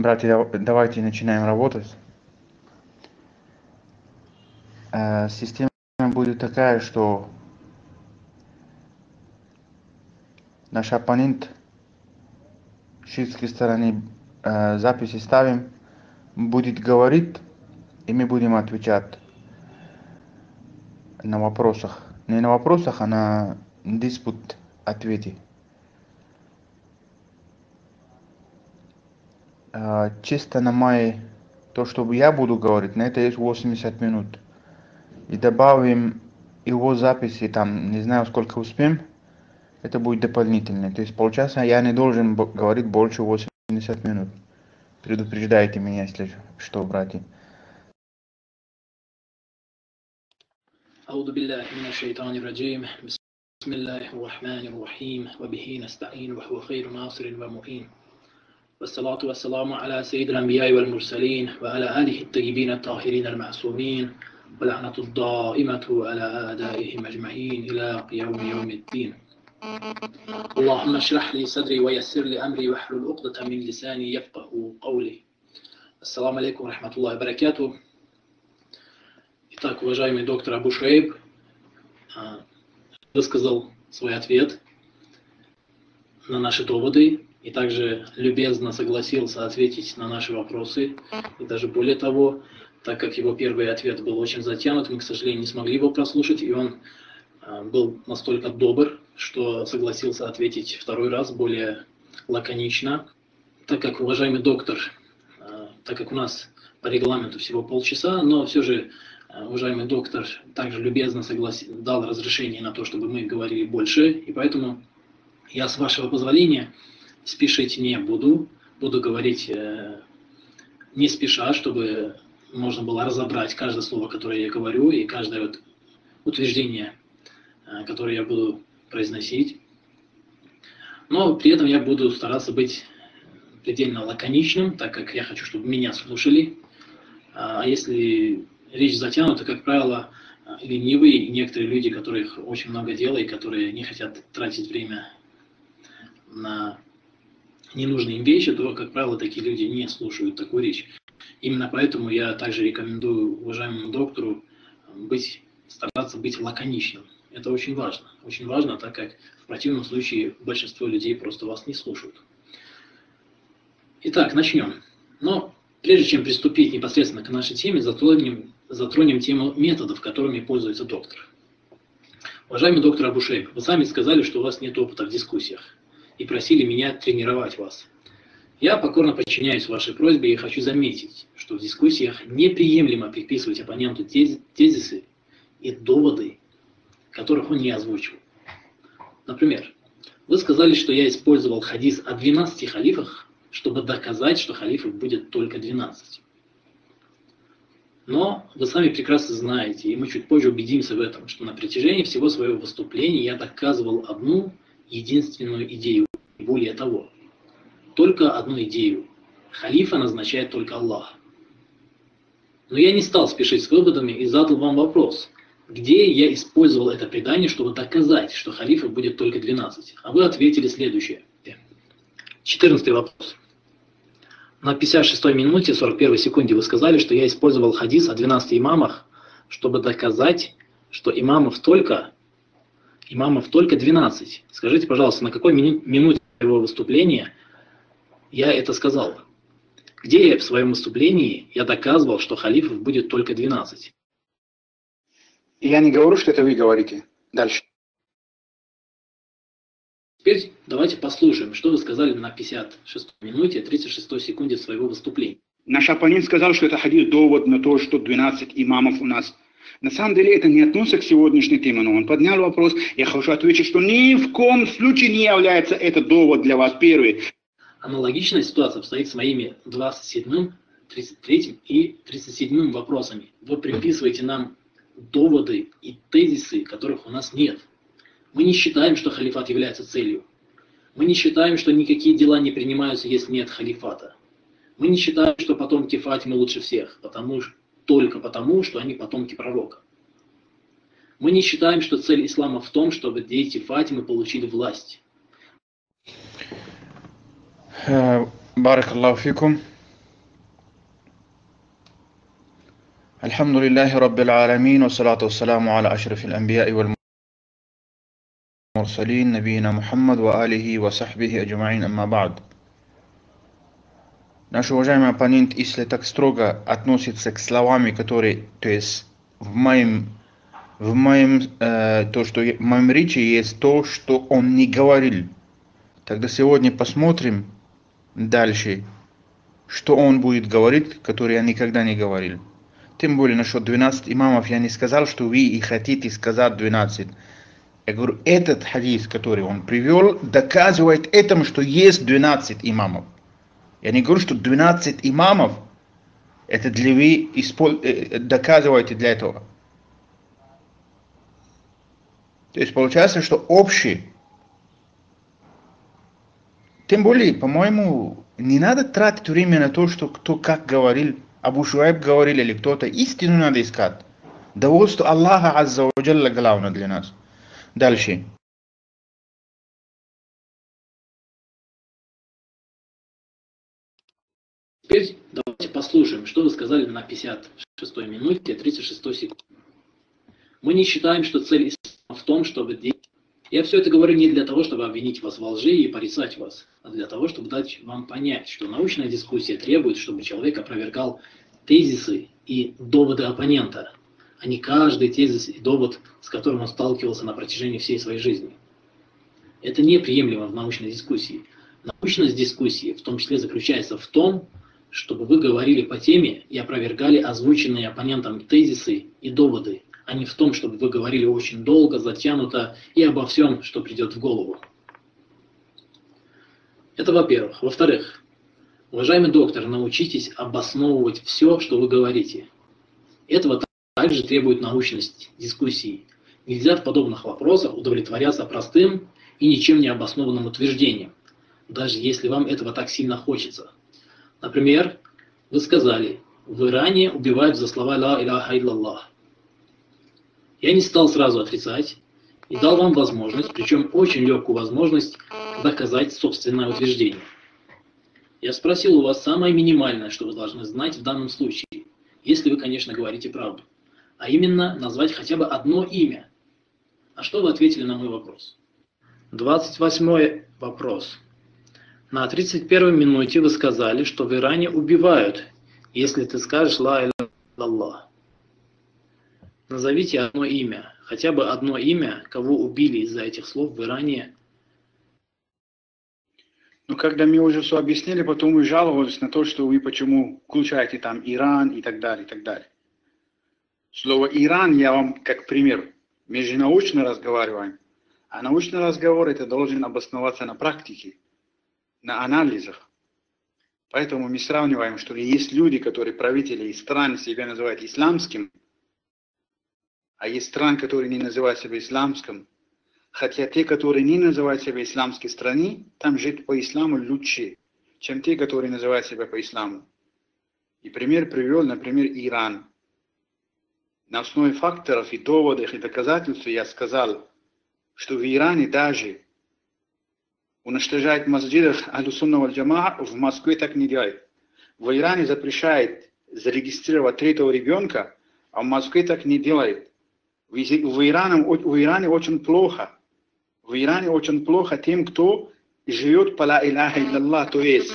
Братья, давайте начинаем работать. Э, система будет такая, что наш оппонент шиитской стороны э, записи ставим, будет говорить, и мы будем отвечать на вопросах. Не на вопросах, а на диспут ответе. чисто на мои, то, что я буду говорить, на это есть 80 минут. И добавим его записи, там, не знаю, сколько успеем, это будет дополнительно. То есть полчаса я не должен говорить больше 80 минут. Предупреждайте меня, если что, братья. أعوذ بالله من الشيطان الرجيم بسم الله الرحمن الرحيم وبه نستعين وهو خير ناصر ومعين والصلاة والسلام على سيد الأنبياء والمرسلين وعلى آله الطيبين الطاهرين المعصومين ولعنة الدائمة على أعدائهم أجمعين إلى يوم يوم الدين اللهم اشرح لي صدري ويسر لي أمري واحلل عقدة من لساني يفقه قولي السلام عليكم ورحمة الله وبركاته Итак, уважаемый доктор Абу Шейб высказал свой ответ на наши доводы и также любезно согласился ответить на наши вопросы. И даже более того, так как его первый ответ был очень затянут, мы, к сожалению, не смогли его прослушать, и он а, был настолько добр, что согласился ответить второй раз более лаконично. Так как, уважаемый доктор, а, так как у нас по регламенту всего полчаса, но все же а, уважаемый доктор также любезно согласил, дал разрешение на то, чтобы мы говорили больше, и поэтому я, с вашего позволения, спешить не буду, буду говорить э, не спеша, чтобы можно было разобрать каждое слово, которое я говорю, и каждое вот утверждение, э, которое я буду произносить. Но при этом я буду стараться быть предельно лаконичным, так как я хочу, чтобы меня слушали. А если речь затянута, как правило, ленивые и некоторые люди, которых очень много дела и которые не хотят тратить время на ненужные им вещи, то, как правило, такие люди не слушают такую речь. Именно поэтому я также рекомендую уважаемому доктору быть, стараться быть лаконичным. Это очень важно. Очень важно, так как в противном случае большинство людей просто вас не слушают. Итак, начнем. Но прежде чем приступить непосредственно к нашей теме, затронем, затронем тему методов, которыми пользуется доктор. Уважаемый доктор Абушейб, вы сами сказали, что у вас нет опыта в дискуссиях и просили меня тренировать вас. Я покорно подчиняюсь вашей просьбе и хочу заметить, что в дискуссиях неприемлемо приписывать оппоненту тезисы и доводы, которых он не озвучил. Например, вы сказали, что я использовал хадис о 12 халифах, чтобы доказать, что халифов будет только 12. Но вы сами прекрасно знаете, и мы чуть позже убедимся в этом, что на протяжении всего своего выступления я доказывал одну единственную идею более того, только одну идею. Халифа назначает только Аллах. Но я не стал спешить с выводами и задал вам вопрос, где я использовал это предание, чтобы доказать, что халифов будет только 12. А вы ответили следующее. 14 вопрос. На 56 минуте 41 секунде вы сказали, что я использовал хадис о 12 имамах, чтобы доказать, что имамов только, имамов только 12. Скажите, пожалуйста, на какой минуте своего выступления я это сказал. Где я в своем выступлении я доказывал, что халифов будет только 12? Я не говорю, что это вы говорите. Дальше. Теперь давайте послушаем, что вы сказали на 56 минуте 36 секунде своего выступления. Наш оппонент сказал, что это хадис довод на то, что 12 имамов у нас на самом деле это не относится к сегодняшней теме, но он поднял вопрос. Я хочу ответить, что ни в коем случае не является это довод для вас первый. Аналогичная ситуация обстоит с моими 27, 33 и 37 вопросами. Вы приписываете нам доводы и тезисы, которых у нас нет. Мы не считаем, что халифат является целью. Мы не считаем, что никакие дела не принимаются, если нет халифата. Мы не считаем, что потомки Фатимы лучше всех, потому что только потому, что они потомки пророка. Мы не считаем, что цель ислама в том, чтобы дети Фатимы получили власть. بارك الله فيكم الحمد لله رب العالمين والصلاة والسلام على أشرف الأنبياء والمرسلين نبينا محمد وآله وصحبه أجمعين أما بعد Наш уважаемый оппонент, если так строго относится к словами, которые, то есть в моем, в моем, э, то, что в моем речи есть то, что он не говорил, тогда сегодня посмотрим дальше, что он будет говорить, который я никогда не говорил. Тем более насчет 12 имамов я не сказал, что вы и хотите сказать 12. Я говорю, этот хадис, который он привел, доказывает этому, что есть 12 имамов. Я не говорю, что 12 имамов, это для вы испол... доказываете для этого. То есть получается, что общий. Тем более, по-моему, не надо тратить время на то, что кто как говорил. Абу Шуайб говорил или кто-то, истину надо искать. Довольство Аллаха Азза Ваджалла главное для нас. Дальше. Теперь давайте послушаем, что вы сказали на 56 минуте 36 секунды. Мы не считаем, что цель в том, чтобы... Я все это говорю не для того, чтобы обвинить вас во лжи и порицать вас, а для того, чтобы дать вам понять, что научная дискуссия требует, чтобы человек опровергал тезисы и доводы оппонента, а не каждый тезис и довод, с которым он сталкивался на протяжении всей своей жизни. Это неприемлемо в научной дискуссии. Научность дискуссии в том числе заключается в том, чтобы вы говорили по теме и опровергали озвученные оппонентом тезисы и доводы, а не в том, чтобы вы говорили очень долго, затянуто и обо всем, что придет в голову. Это во-первых. Во-вторых, уважаемый доктор, научитесь обосновывать все, что вы говорите. Этого также требует научность дискуссии. Нельзя в подобных вопросах удовлетворяться простым и ничем не обоснованным утверждением, даже если вам этого так сильно хочется. Например, вы сказали, в Иране убивают за слова «Ла иляха иллаллах». Я не стал сразу отрицать и дал вам возможность, причем очень легкую возможность, доказать собственное утверждение. Я спросил у вас самое минимальное, что вы должны знать в данном случае, если вы, конечно, говорите правду, а именно назвать хотя бы одно имя. А что вы ответили на мой вопрос? 28 вопрос. На 31 минуте вы сказали, что в Иране убивают, если ты скажешь «Ла Аллах». Назовите одно имя, хотя бы одно имя, кого убили из-за этих слов в Иране. Ну, когда мы уже все объяснили, потом вы жаловались на то, что вы почему включаете там Иран и так далее, и так далее. Слово Иран я вам как пример. Мы же научно разговариваем. А научный разговор это должен обосноваться на практике, на анализах. Поэтому мы сравниваем, что есть люди, которые правители из стран себя называют исламским, а есть стран, которые не называют себя исламским. Хотя те, которые не называют себя исламской страной, там жить по исламу лучше, чем те, которые называют себя по исламу. И пример привел, например, Иран. На основе факторов и доводов и доказательств я сказал, что в Иране даже уничтожает масджидах Алюсунного Джама в Москве так не делает. В Иране запрещает зарегистрировать третьего ребенка, а в Москве так не делает. В, в, Иране, в Иране очень плохо. В Иране очень плохо тем, кто живет по ла иляха илляллах, то есть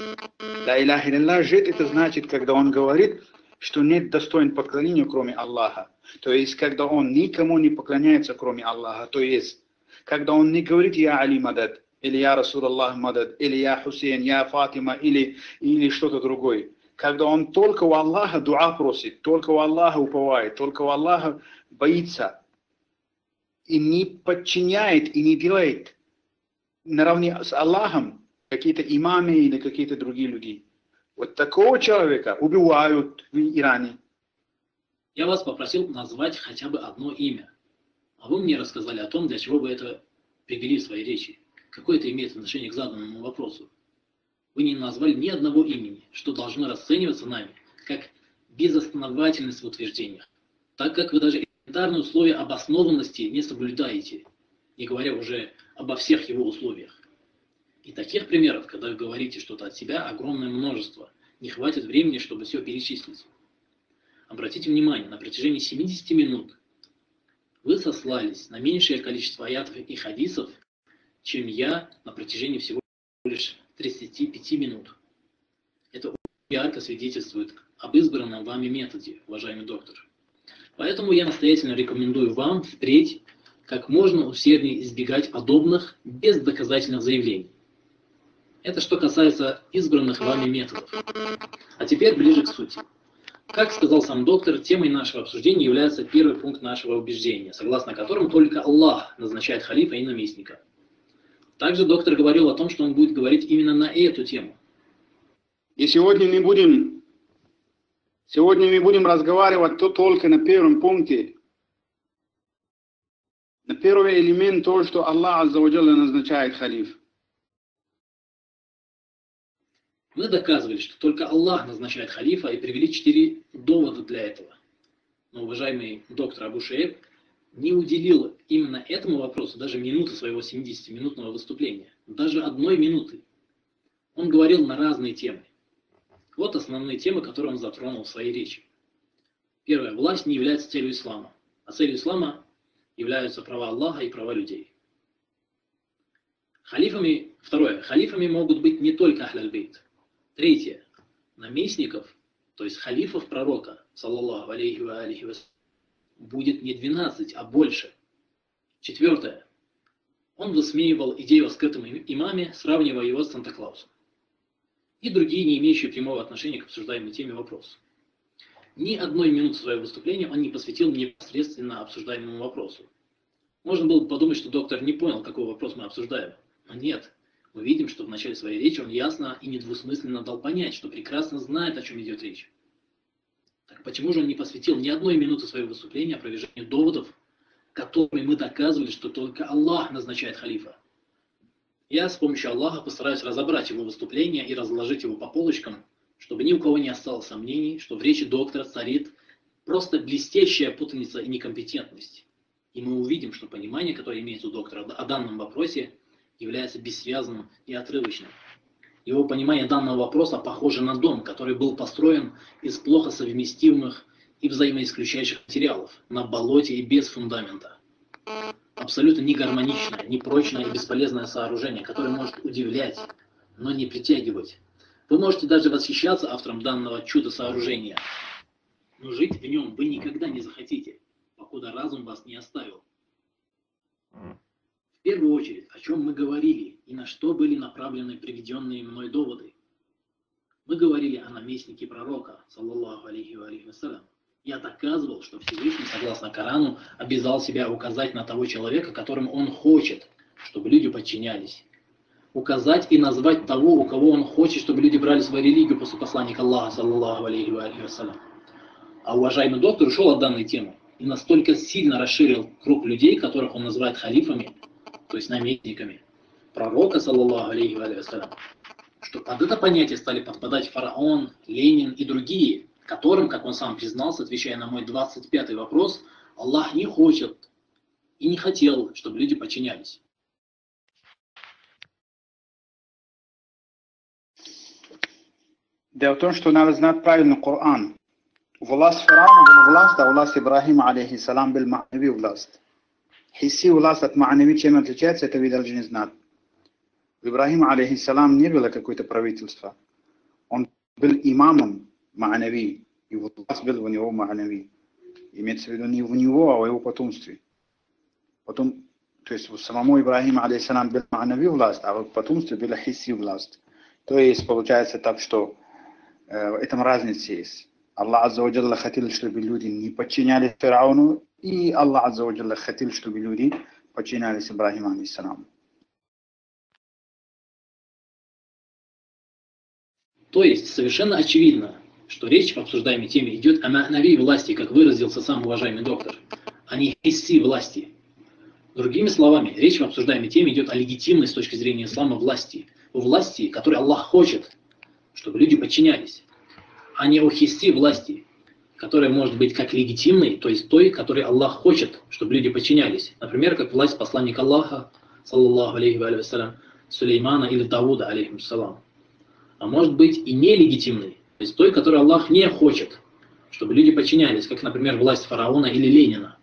ла иляха илляллах жить, это значит, когда он говорит, что нет достоин поклонения, кроме Аллаха. То есть, когда он никому не поклоняется, кроме Аллаха. То есть, когда он не говорит «Я Али Мадад», или «Я Расул Аллах Мадад», или «Я Хусейн», «Я Фатима», или, или что-то другое. Когда он только у Аллаха дуа просит, только у Аллаха уповает, только у Аллаха боится, и не подчиняет и не делает наравне с Аллахом какие-то имамы или какие-то другие люди. Вот такого человека убивают в Иране. Я вас попросил назвать хотя бы одно имя. А вы мне рассказали о том, для чего вы это привели в своей речи. Какое это имеет отношение к заданному вопросу? Вы не назвали ни одного имени, что должно расцениваться нами как безосновательность в утверждениях, так как вы даже элементарные условия обоснованности не соблюдаете, не говоря уже обо всех его условиях. И таких примеров, когда вы говорите что-то от себя, огромное множество. Не хватит времени, чтобы все перечислить. Обратите внимание, на протяжении 70 минут вы сослались на меньшее количество аятов и хадисов, чем я на протяжении всего лишь 35 минут. Это ярко свидетельствует об избранном вами методе, уважаемый доктор. Поэтому я настоятельно рекомендую вам впредь как можно усерднее избегать подобных бездоказательных заявлений. Это что касается избранных вами методов. А теперь ближе к сути. Как сказал сам доктор, темой нашего обсуждения является первый пункт нашего убеждения, согласно которому только Аллах назначает халифа и наместника. Также доктор говорил о том, что он будет говорить именно на эту тему. И сегодня мы будем, сегодня мы будем разговаривать то только на первом пункте. На первый элемент то, что Аллах Аззаваджалла назначает халиф. Мы доказывали, что только Аллах назначает халифа и привели четыре довода для этого. Но уважаемый доктор Абу Шейб не уделил именно этому вопросу даже минуты своего 70-минутного выступления. Даже одной минуты. Он говорил на разные темы. Вот основные темы, которые он затронул в своей речи. Первое. Власть не является целью ислама. А целью ислама являются права Аллаха и права людей. Халифами, второе. Халифами могут быть не только Ахляльбейт. Третье. Наместников, то есть халифов пророка, саллаллаху алейхи ва алейхи будет не 12, а больше. Четвертое. Он высмеивал идею о скрытом имаме, сравнивая его с Санта-Клаусом. И другие, не имеющие прямого отношения к обсуждаемой теме вопросы. Ни одной минуты своего выступления он не посвятил непосредственно обсуждаемому вопросу. Можно было бы подумать, что доктор не понял, какой вопрос мы обсуждаем. Но нет, мы видим, что в начале своей речи он ясно и недвусмысленно дал понять, что прекрасно знает, о чем идет речь. Так почему же он не посвятил ни одной минуты своего выступления опровержению доводов, которыми мы доказывали, что только Аллах назначает халифа? Я с помощью Аллаха постараюсь разобрать его выступление и разложить его по полочкам, чтобы ни у кого не осталось сомнений, что в речи доктора царит просто блестящая путаница и некомпетентность. И мы увидим, что понимание, которое имеется у доктора о данном вопросе, является бессвязным и отрывочным. Его понимание данного вопроса похоже на дом, который был построен из плохо совместимых и взаимоисключающих материалов, на болоте и без фундамента. Абсолютно не гармоничное, не прочное и бесполезное сооружение, которое может удивлять, но не притягивать. Вы можете даже восхищаться автором данного чудо-сооружения, но жить в нем вы никогда не захотите, покуда разум вас не оставил первую очередь, о чем мы говорили и на что были направлены приведенные мной доводы. Мы говорили о наместнике пророка, саллаллаху алейхи ва вассалям. Я доказывал, что Всевышний, согласно Корану, обязал себя указать на того человека, которым он хочет, чтобы люди подчинялись. Указать и назвать того, у кого он хочет, чтобы люди брали свою религию после посланника Аллаха, саллаллаху алейхи ва вассалям. А уважаемый доктор ушел от данной темы и настолько сильно расширил круг людей, которых он называет халифами, то есть наместниками пророка, саллаллаху алейхи вассалям, что под это понятие стали подпадать фараон, Ленин и другие, которым, как он сам признался, отвечая на мой 25-й вопрос, Аллах не хочет и не хотел, чтобы люди подчинялись. Дело в том, что надо знать правильно Коран. Власть фараона была власть, а власть Ибрахима, алейхиссалам, был махнави власть. Хисси власть от ма'нави чем отличается, это вы даже не знать. У алейхиссалам, не было какое-то правительство. Он был имамом ма'нави, и власть был у него ма'нави. Имеется в виду не в него, а в его потомстве. Потом, то есть у самому Ибрахима, алейхиссалам, был ма'нави власть, а в потомстве была хисси власть. То есть получается так, что э, в этом разница есть. Аллах Азза хотел, чтобы люди не подчинялись фараону, и Аллах Азза хотел, чтобы люди подчинялись Ибрахиму алейхиссалам. То есть совершенно очевидно, что речь в обсуждаемой теме идет о нави власти, как выразился сам уважаемый доктор, а не хисси власти. Другими словами, речь в обсуждаемой теме идет о легитимной с точки зрения ислама власти, власти, которой Аллах хочет, чтобы люди подчинялись, а не о хисси власти, которая может быть как легитимной, то есть той, которой Аллах хочет, чтобы люди подчинялись. Например, как власть посланника Аллаха, саллаллаху алейхи ва вассалям, Сулеймана или Давуда, алейхиссалам. А может быть и нелегитимной, то есть той, которой Аллах не хочет, чтобы люди подчинялись, как, например, власть фараона или Ленина.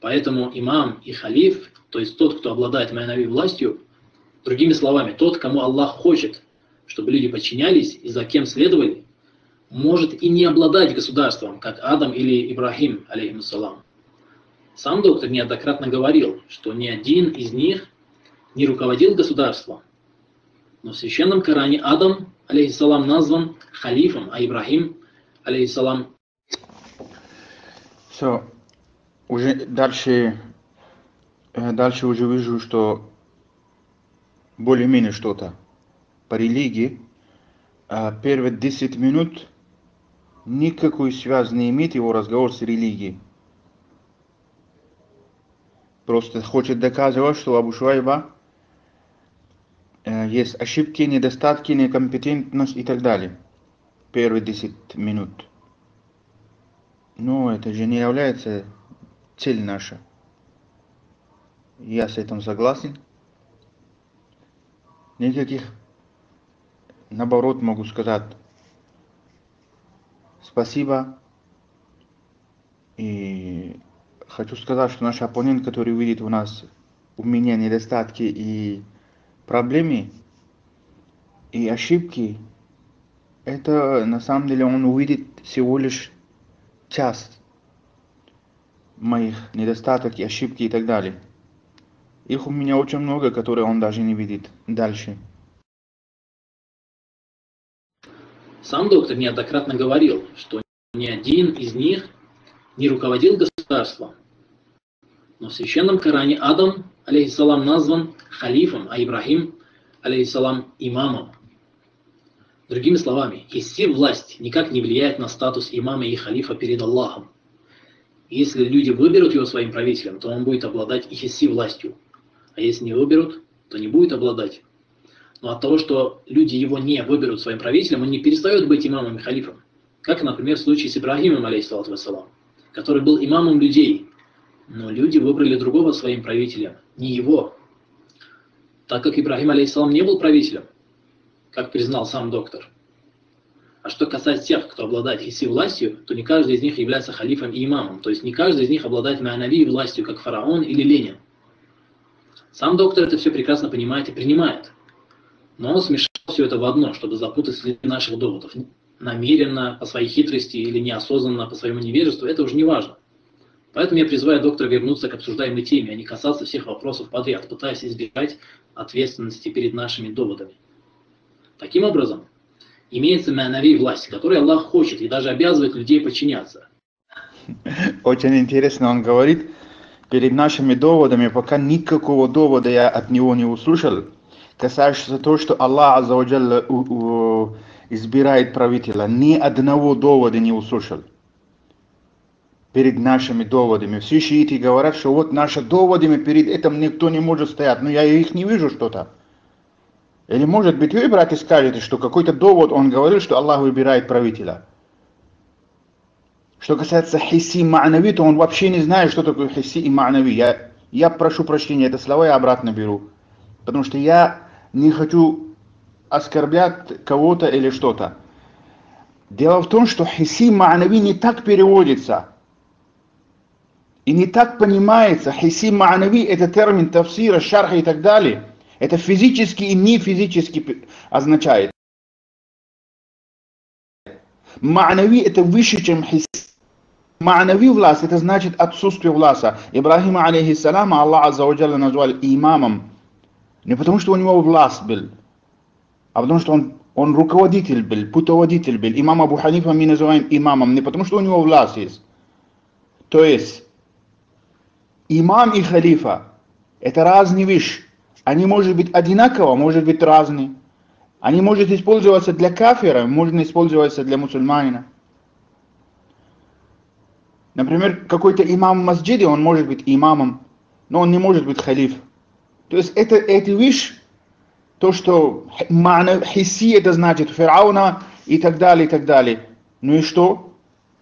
Поэтому имам и халиф, то есть тот, кто обладает майнави властью, другими словами, тот, кому Аллах хочет, чтобы люди подчинялись и за кем следовали, может и не обладать государством, как Адам или Ибрахим, алейхиссалам. Сам доктор неоднократно говорил, что ни один из них не руководил государством. Но в священном Коране Адам, алейхиссалам, назван халифом, а Ибрахим, алейхиссалам. Все, уже дальше, э, дальше уже вижу, что более-менее что-то по религии. А первые 10 минут никакой связи не имеет его разговор с религией. Просто хочет доказывать, что Абу Шуайба э, есть ошибки, недостатки, некомпетентность и так далее. Первые 10 минут. Но это же не является цель наша. Я с этим согласен. Никаких, наоборот, могу сказать, спасибо. И хочу сказать, что наш оппонент, который видит у нас, у меня недостатки и проблемы, и ошибки, это на самом деле он увидит всего лишь часть моих недостаток и ошибки и так далее. Их у меня очень много, которые он даже не видит. Дальше. Сам доктор неоднократно говорил, что ни один из них не руководил государством. Но в священном Коране Адам, алейхиссалам, назван халифом, а Ибрахим, алейхиссалам, имамом. Другими словами, хисси власть никак не влияет на статус имама и халифа перед Аллахом. Если люди выберут его своим правителем, то он будет обладать и хисси властью. А если не выберут, то не будет обладать. Но от того, что люди его не выберут своим правителем, он не перестает быть имамом и халифом. Как, например, в случае с Ибрагимом, алейхиссалату который был имамом людей. Но люди выбрали другого своим правителем, не его. Так как Ибрагим, алейхиссалам, не был правителем, как признал сам доктор. А что касается тех, кто обладает хиси властью, то не каждый из них является халифом и имамом. То есть не каждый из них обладает манави властью, как фараон или Ленин. Сам доктор это все прекрасно понимает и принимает. Но он смешал все это в одно, чтобы запутать следы наших доводов. Намеренно, по своей хитрости или неосознанно, по своему невежеству, это уже не важно. Поэтому я призываю доктора вернуться к обсуждаемой теме, а не касаться всех вопросов подряд, пытаясь избегать ответственности перед нашими доводами. Таким образом, имеется манави власть, которой Аллах хочет и даже обязывает людей подчиняться. Очень интересно, он говорит, перед нашими доводами, пока никакого довода я от него не услышал, касающийся того, что Аллах Аззаваджалла избирает правителя, ни одного довода не услышал. Перед нашими доводами. Все шииты говорят, что вот наши доводами перед этим никто не может стоять. Но я их не вижу что-то. Или может быть вы, братья, скажете, что какой-то довод он говорил, что Аллах выбирает правителя. Что касается хиси ма'нави, то он вообще не знает, что такое хиси и ма'нави. Я, я прошу прощения, это слова я обратно беру. Потому что я не хочу оскорблять кого-то или что-то. Дело в том, что хиси ма'нави не так переводится. И не так понимается. Хиси ма'нави это термин тафсира, шарха и так далее. Это физически и не физически означает. Ма'нави это выше, чем хис. Ма'нави власть это значит отсутствие власти. Ибрахима алейхиссалама Аллах Аззаваджалла назвал имамом. Не потому что у него власть был, а потому что он, он руководитель был, путеводитель был. Имам Абу Ханифа мы называем имамом, не потому что у него власть есть. То есть, имам и халифа это разные вещи. Они может быть одинаково, может быть разные. Они может использоваться для кафира, можно использоваться для мусульманина. Например, какой-то имам в масджиде, он может быть имамом, но он не может быть халиф. То есть это, эти вещи, то, что хисси, это значит фирауна и так далее, и так далее. Ну и что?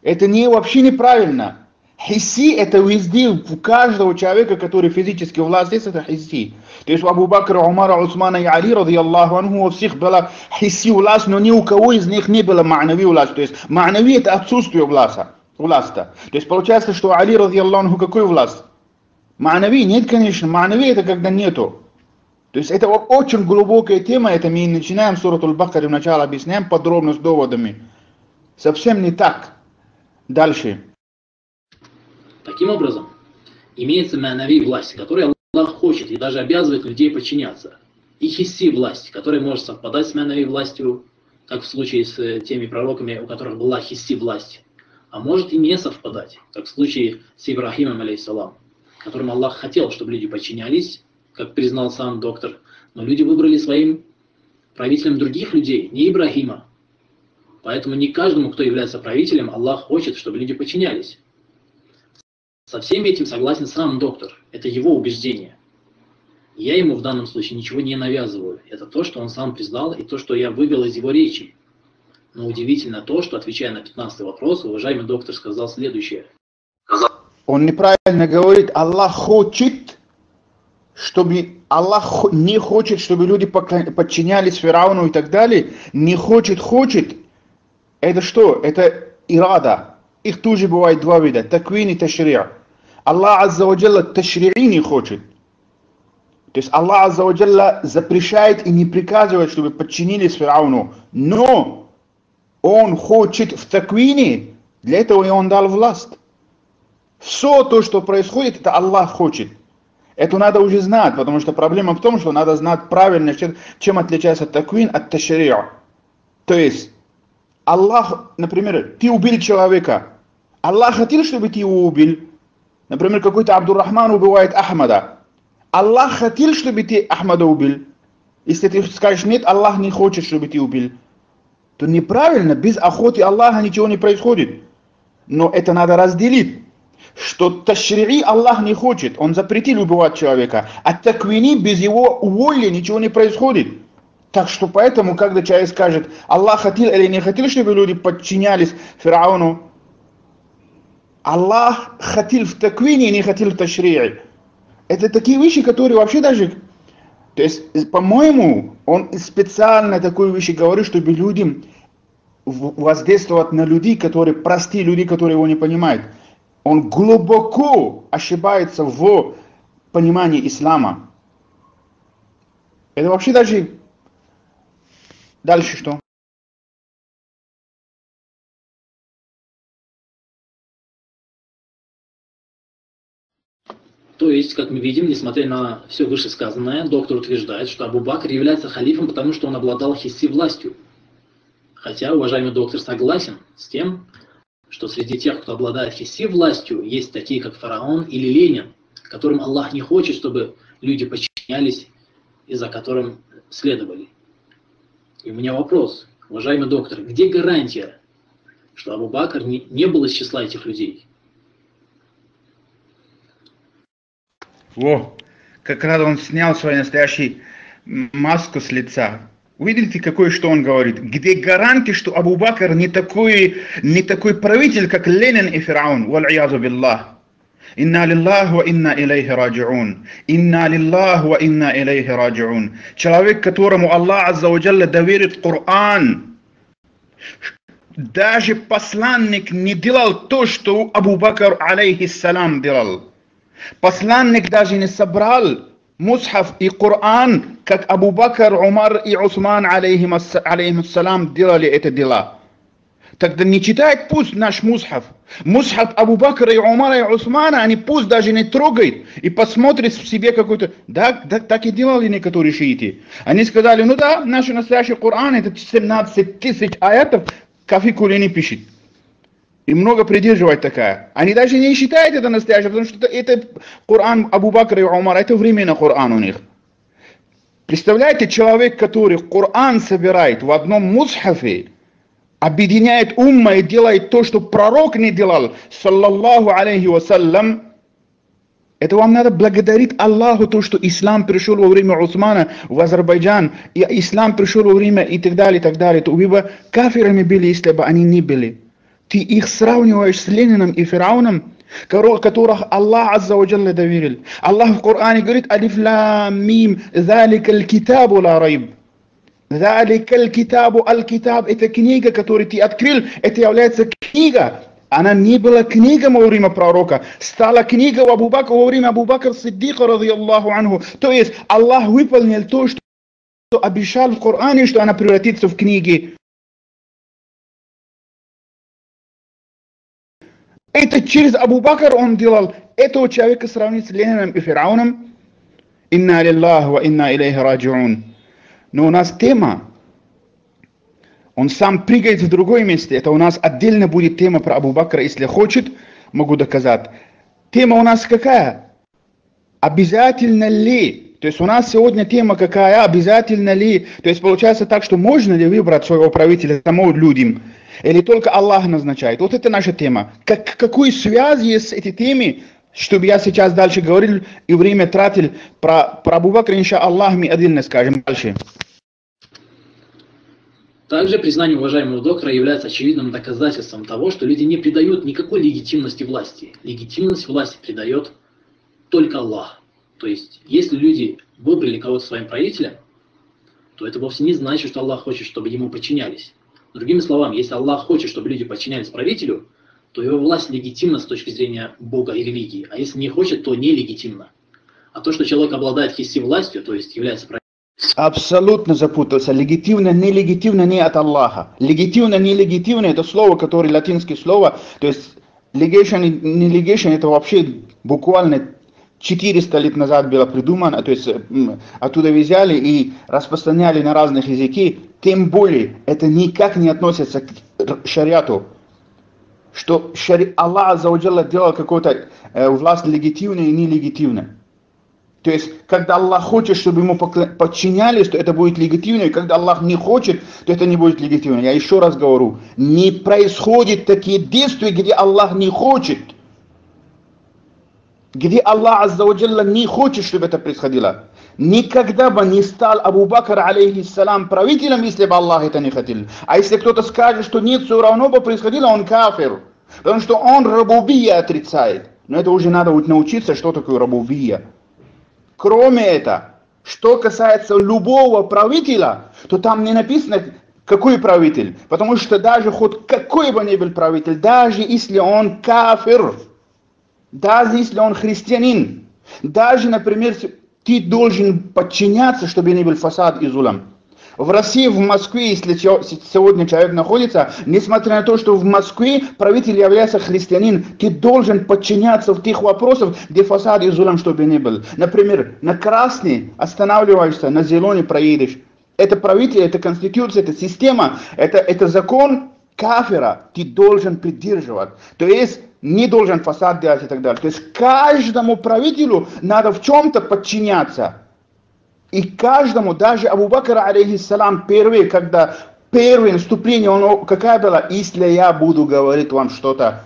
Это не, вообще неправильно. Хисси это везде, у каждого человека, который физически власть есть, это хисси. То есть у Абу Бакра, Умара, Усмана и Али, ради Аллаху анху, у всех была хисси власть, но ни у кого из них не было ма'нави власть. То есть ма'нави это отсутствие власти. власти. То есть получается, что Али, ради Аллаху анху, какую власть? Ма'нави нет, конечно, ма'нави это когда нету. То есть это очень глубокая тема, это мы начинаем сурат Аль-Бакари вначале объясняем подробно с доводами. Совсем не так. Дальше. Таким образом, имеется манави власть, которая Аллах хочет и даже обязывает людей подчиняться. И хисси власть, которая может совпадать с манави властью, как в случае с э, теми пророками, у которых была хисси власть, а может и не совпадать, как в случае с Ибрахимом, алейхиссалам, которым Аллах хотел, чтобы люди подчинялись, как признал сам доктор, но люди выбрали своим правителем других людей, не Ибрахима. Поэтому не каждому, кто является правителем, Аллах хочет, чтобы люди подчинялись. Со всем этим согласен сам доктор. Это его убеждение. Я ему в данном случае ничего не навязываю. Это то, что он сам признал, и то, что я вывел из его речи. Но удивительно то, что, отвечая на 15 вопрос, уважаемый доктор сказал следующее. Он неправильно говорит, Аллах хочет, чтобы Аллах не хочет, чтобы люди подчинялись Фирауну и так далее. Не хочет, хочет. Это что? Это ирада. Их тоже бывает два вида. Таквин и ташри'а. Аллах Азза Ваджалла ташри'и не хочет. То есть Аллах Азза Ваджалла запрещает и не приказывает, чтобы подчинились Фирауну. Но Он хочет в таквине, для этого и Он дал власть. Все то, что происходит, это Аллах хочет. Это надо уже знать, потому что проблема в том, что надо знать правильно, чем отличается таквин от ташри'а. То есть Аллах, например, ты убил человека. Аллах хотел, чтобы ты его убил. Например, какой-то Абдуррахман убивает Ахмада. Аллах хотел, чтобы ты Ахмада убил. Если ты скажешь, нет, Аллах не хочет, чтобы ты убил, то неправильно, без охоты Аллаха ничего не происходит. Но это надо разделить. Что ташри'i Аллах не хочет, Он запретил убивать человека. А таквини без его воли ничего не происходит. Так что поэтому, когда человек скажет, Аллах хотел или не хотел, чтобы люди подчинялись Фирауну, Аллах хотел в таквине и не хотел в ташри'е. Это такие вещи, которые вообще даже... То есть, по-моему, он специально такую вещи говорит, чтобы людям воздействовать на людей, которые простые люди, которые его не понимают. Он глубоко ошибается в понимании ислама. Это вообще даже Дальше что? То есть, как мы видим, несмотря на все вышесказанное, доктор утверждает, что Абу Бакр является халифом, потому что он обладал хисси властью. Хотя, уважаемый доктор согласен с тем, что среди тех, кто обладает хисси властью, есть такие, как фараон или Ленин, которым Аллах не хочет, чтобы люди подчинялись и за которым следовали. И у меня вопрос, уважаемый доктор, где гарантия, что Абу Бакр не, не был из числа этих людей? Во, как раз он снял свою настоящую маску с лица. Видите, какой что он говорит? Где гарантия, что Абу Бакр не такой, не такой правитель, как Ленин и Фираун? Вал'язу биллах. Инна лиллах ва инна илейхи раджиун. Инна лиллах ва инна илейхи раджиун. Человек, которому Аллах Азза Ваджалля доверит Коран, даже посланник не делал то, что Абу Бакр алейхиссалам делал. Посланник даже не собрал мусхаф и Коран, как Абу Бакр, Умар и Усман алейхиссалам делали это дела. Тогда не читает пусть наш мусхаф. Мусхаф Абу Бакра и Умара и Усмана, они пусть даже не трогают и посмотрят в себе какой-то... Да, да, так и делали некоторые шииты. Они сказали, ну да, наш настоящий Коран, это 17 тысяч аятов, Кафи Кулини пишет. И много придерживать такая. Они даже не считают это настоящее, потому что это, Коран Абу Бакра и Умара, это временно Коран у них. Представляете, человек, который Коран собирает в одном мусхафе, объединяет умма и делает то, что пророк не делал, саллаллаху алейхи вассалям, это вам надо благодарить Аллаху, то, что ислам пришел во время Усмана в Азербайджан, и ислам пришел во время и так далее, и так далее. То бы кафирами были, если бы они не были. Ты их сравниваешь с Лениным и Фирауном, которых Аллах Азза Ваджалла доверил. Аллах в Коране говорит, алиф лам мим, залика аль-китабу ла райб. Залика аль-китабу аль-китаб, это книга, которую ты открыл, это является книга. Она не была книгой во время пророка, стала книгой Абу Бакра во время Абу Бакра Сиддика, ради Аллаху анху. То есть Аллах выполнил то, что обещал в Коране, что она превратится в книги. Это через Абу Бакр он делал этого человека сравнить с Лениным и Фирауном. Инна лиллах ва инна илейхи раджиун. Но у нас тема, он сам прыгает в другое место. Это у нас отдельно будет тема про Абу Бакра, если хочет, могу доказать. Тема у нас какая? Обязательно ли? То есть у нас сегодня тема какая? Обязательно ли? То есть получается так, что можно ли выбрать своего правителя самому людям? Или только Аллах назначает? Вот это наша тема. Как, какую связь есть с этой темой, чтобы я сейчас дальше говорил и время тратил про, про Абу Бакра, инша Аллах, мы отдельно скажем дальше. Также признание уважаемого доктора является очевидным доказательством того, что люди не придают никакой легитимности власти. Легитимность власти придает только Аллах. То есть, если люди выбрали кого-то своим правителем, то это вовсе не значит, что Аллах хочет, чтобы ему подчинялись. Другими словами, если Аллах хочет, чтобы люди подчинялись правителю, то его власть легитимна с точки зрения Бога и религии, а если не хочет, то нелегитимна. А то, что человек обладает хисси властью, то есть является правителем, Абсолютно запутался. Легитимно, нелегитимно не от Аллаха. Легитимно, нелегитимно это слово, которое латинское слово. То есть legation и нелегation это вообще буквально 400 лет назад было придумано, то есть оттуда взяли и распространяли на разных языки, тем более это никак не относится к шариату, что шари... Аллах Азауджалла делал какую-то э, власть легитимную и нелегитимную. То есть, когда Аллах хочет, чтобы ему подчинялись, то это будет легитимно, и когда Аллах не хочет, то это не будет легитимно. Я еще раз говорю, не происходит такие действия, где Аллах не хочет – где Аллах Аззаваджалла не хочет, чтобы это происходило. Никогда бы не стал Абу Бакр, алейхиссалам, правителем, если бы Аллах это не хотел. А если кто-то скажет, что нет, все равно бы происходило, он кафир. Потому что он рабубия отрицает. Но это уже надо научиться, что такое рабубия. Кроме этого, что касается любого правителя, то там не написано, какой правитель. Потому что даже хоть какой бы ни был правитель, даже если он кафир, даже если он христианин, даже, например, ты должен подчиняться, чтобы не был фасад и. В России, в Москве, если сегодня человек находится, несмотря на то, что в Москве правитель является христианин, ты должен подчиняться в тех вопросах, где фасад и чтобы не был. Например, на красный останавливаешься, на зеленый проедешь. Это правитель, это конституция, это система, это, это закон кафира. Ты должен придерживать. То есть не должен фасад делать и так далее. То есть каждому правителю надо в чем-то подчиняться. И каждому, даже Абу Бакр, алейхиссалам, первый, когда первое наступление, он, какая была, если я буду говорить вам что-то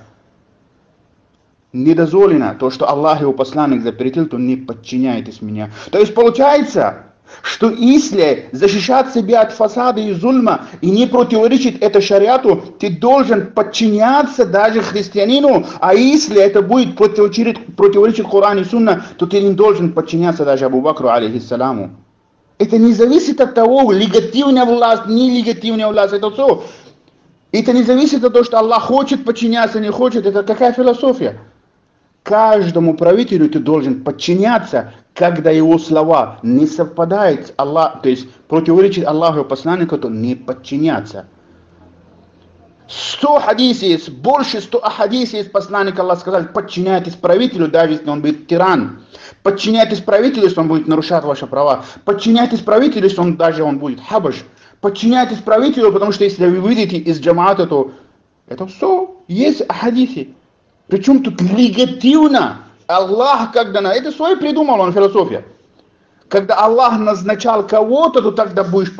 недозволено, то, что Аллах его посланник запретил, то не подчиняйтесь меня. То есть получается, что если защищать себя от фасада и зульма и не противоречить это шариату, ты должен подчиняться даже христианину, а если это будет противоречить, противоречить Коран и Сунна, то ты не должен подчиняться даже Абу Бакру, алейхиссаламу. Это не зависит от того, легативная власть, нелегативная власть, это все. Это не зависит от того, что Аллах хочет подчиняться, не хочет, это какая философия. Каждому правителю ты должен подчиняться, когда его слова не совпадают с Аллахом, то есть противоречит Аллаху посланнику, то не подчиняться. Сто хадисов есть, больше сто хадисов есть посланник Аллах сказал, подчиняйтесь правителю, даже если он будет тиран. Подчиняйтесь правителю, если он будет нарушать ваши права. Подчиняйтесь правителю, если он даже он будет хабаш. Подчиняйтесь правителю, потому что если вы выйдете из джамаата, то это все есть хадисы. Причем тут негативно. Аллах, когда на это свое придумал, он философия. Когда Аллах назначал кого-то, то тогда будешь,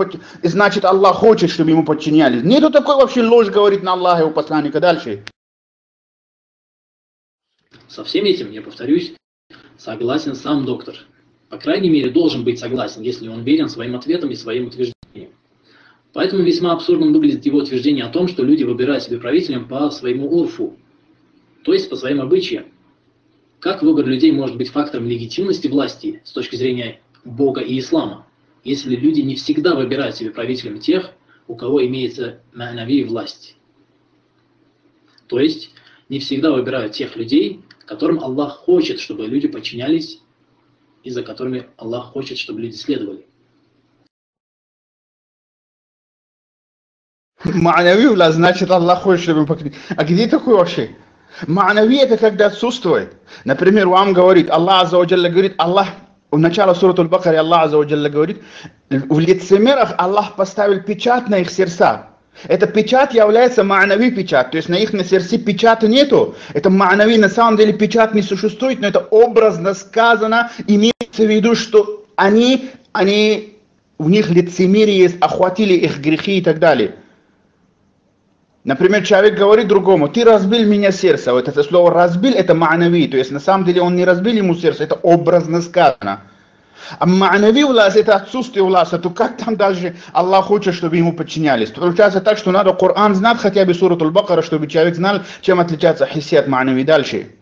значит Аллах хочет, чтобы ему подчинялись. Нету такой вообще ложь говорит на Аллаха его посланника дальше. Со всем этим, я повторюсь, согласен сам доктор. По крайней мере, должен быть согласен, если он верен своим ответам и своим утверждениям. Поэтому весьма абсурдным выглядит его утверждение о том, что люди выбирают себе правителем по своему урфу, то есть по своим обычаям. как выбор людей может быть фактором легитимности власти с точки зрения Бога и ислама, если люди не всегда выбирают себе правителем тех, у кого имеется ма'нави власть. То есть не всегда выбирают тех людей, которым Аллах хочет, чтобы люди подчинялись, и за которыми Аллах хочет, чтобы люди следовали. Ма'нави власть, значит Аллах хочет, чтобы мы. А где такое вообще? Ма'нави это когда отсутствует. Например, вам говорит, Аллах Азza говорит, Аллах, в начале сурат Аль-Бакари Аллах Азza говорит, в лицемерах Аллах поставил печать на их сердца. Эта печать является ма'нави печать, то есть на их на сердце печати нету. Это ма'нави, на самом деле печать не существует, но это образно сказано, имеется в виду, что они, они, в них лицемерие есть, охватили их грехи и так далее. Например, человек говорит другому, ты разбил меня сердце. Вот это слово разбил, это ма'нави, то есть на самом деле он не разбил ему сердце, это образно сказано. А ма'нави власть, это отсутствие власти, то как там даже Аллах хочет, чтобы ему подчинялись? Получается так, что надо Коран знать хотя бы сурат Аль-Бакара, чтобы человек знал, чем отличается хисси от ма'нави дальше.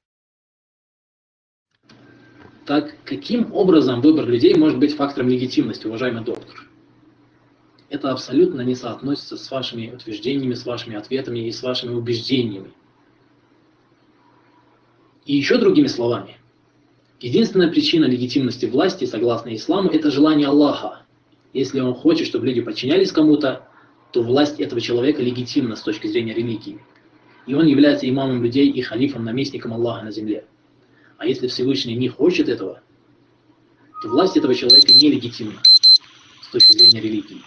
Так каким образом выбор людей может быть фактором легитимности, уважаемый доктор? Это абсолютно не соотносится с вашими утверждениями, с вашими ответами и с вашими убеждениями. И еще другими словами, единственная причина легитимности власти, согласно исламу, это желание Аллаха. Если он хочет, чтобы люди подчинялись кому-то, то власть этого человека легитимна с точки зрения религии. И он является имамом людей и халифом, наместником Аллаха на земле. А если Всевышний не хочет этого, то власть этого человека нелегитимна с точки зрения религии.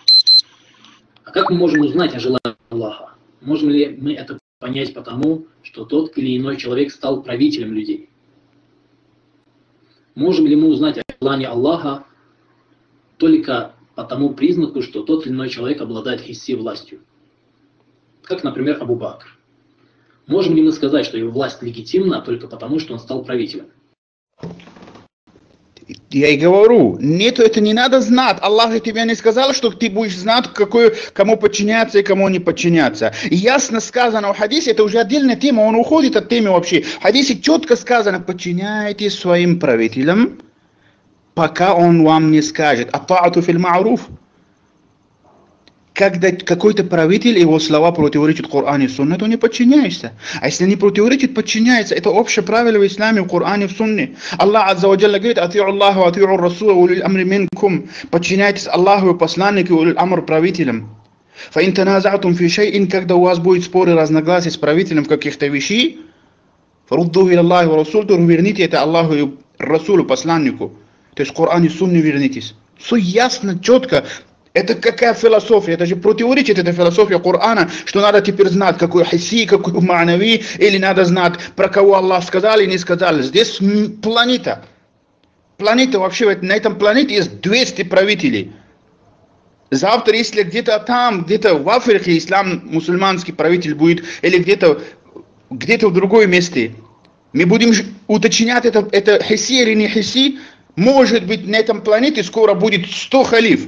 А как мы можем узнать о желании Аллаха? Можем ли мы это понять потому, что тот или иной человек стал правителем людей? Можем ли мы узнать о желании Аллаха только по тому признаку, что тот или иной человек обладает хисси властью? Как, например, Абу Бакр. Можем ли мы сказать, что его власть легитимна только потому, что он стал правителем? Я и говорю, нету, это не надо знать. Аллах тебе не сказал, что ты будешь знать, какой, кому подчиняться и кому не подчиняться. И ясно сказано в хадисе, это уже отдельная тема, он уходит от темы вообще. В хадисе четко сказано, подчиняйтесь своим правителям, пока он вам не скажет. Атаату филь ма'руф когда какой-то правитель, его слова противоречат Коране и Сунне, то не подчиняешься. А если не противоречит, подчиняется. Это общее правило в исламе, в Коране, в Сунне. Аллах wa говорит, ати'у Аллаху, ати'у Расула, улил амри минкум. Подчиняйтесь Аллаху и посланнику, улил амр правителям. Фаин таназатум фи шайин, когда у вас будет споры, разногласия с правителем в каких-то вещах, фаруддуху ил Аллаху Расул, то верните это Аллаху и Расулу, посланнику. То есть Коран и Сунне вернитесь. Все ясно, четко. Это какая философия? Это же противоречит эта философия Корана, что надо теперь знать, какой хиси, какой ма'нави, или надо знать, про кого Аллах сказал и не сказал. Здесь планета. Планета вообще, на этом планете есть 200 правителей. Завтра, если где-то там, где-то в Африке ислам, мусульманский правитель будет, или где-то где-то в другом месте, мы будем уточнять, это, это хиси или не хиси, может быть, на этом планете скоро будет 100 халиф.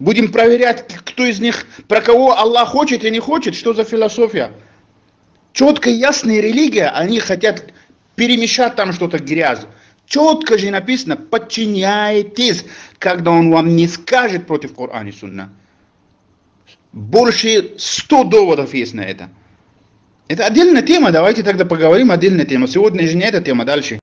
Будем проверять, кто из них, про кого Аллах хочет и не хочет, что за философия. Четко ясная религия, они хотят перемешать там что-то грязь. Четко же написано, подчиняйтесь, когда он вам не скажет против Корана и Сунна. Больше 100 доводов есть на это. Это отдельная тема, давайте тогда поговорим, отдельная тема. Сегодня же не эта тема, дальше.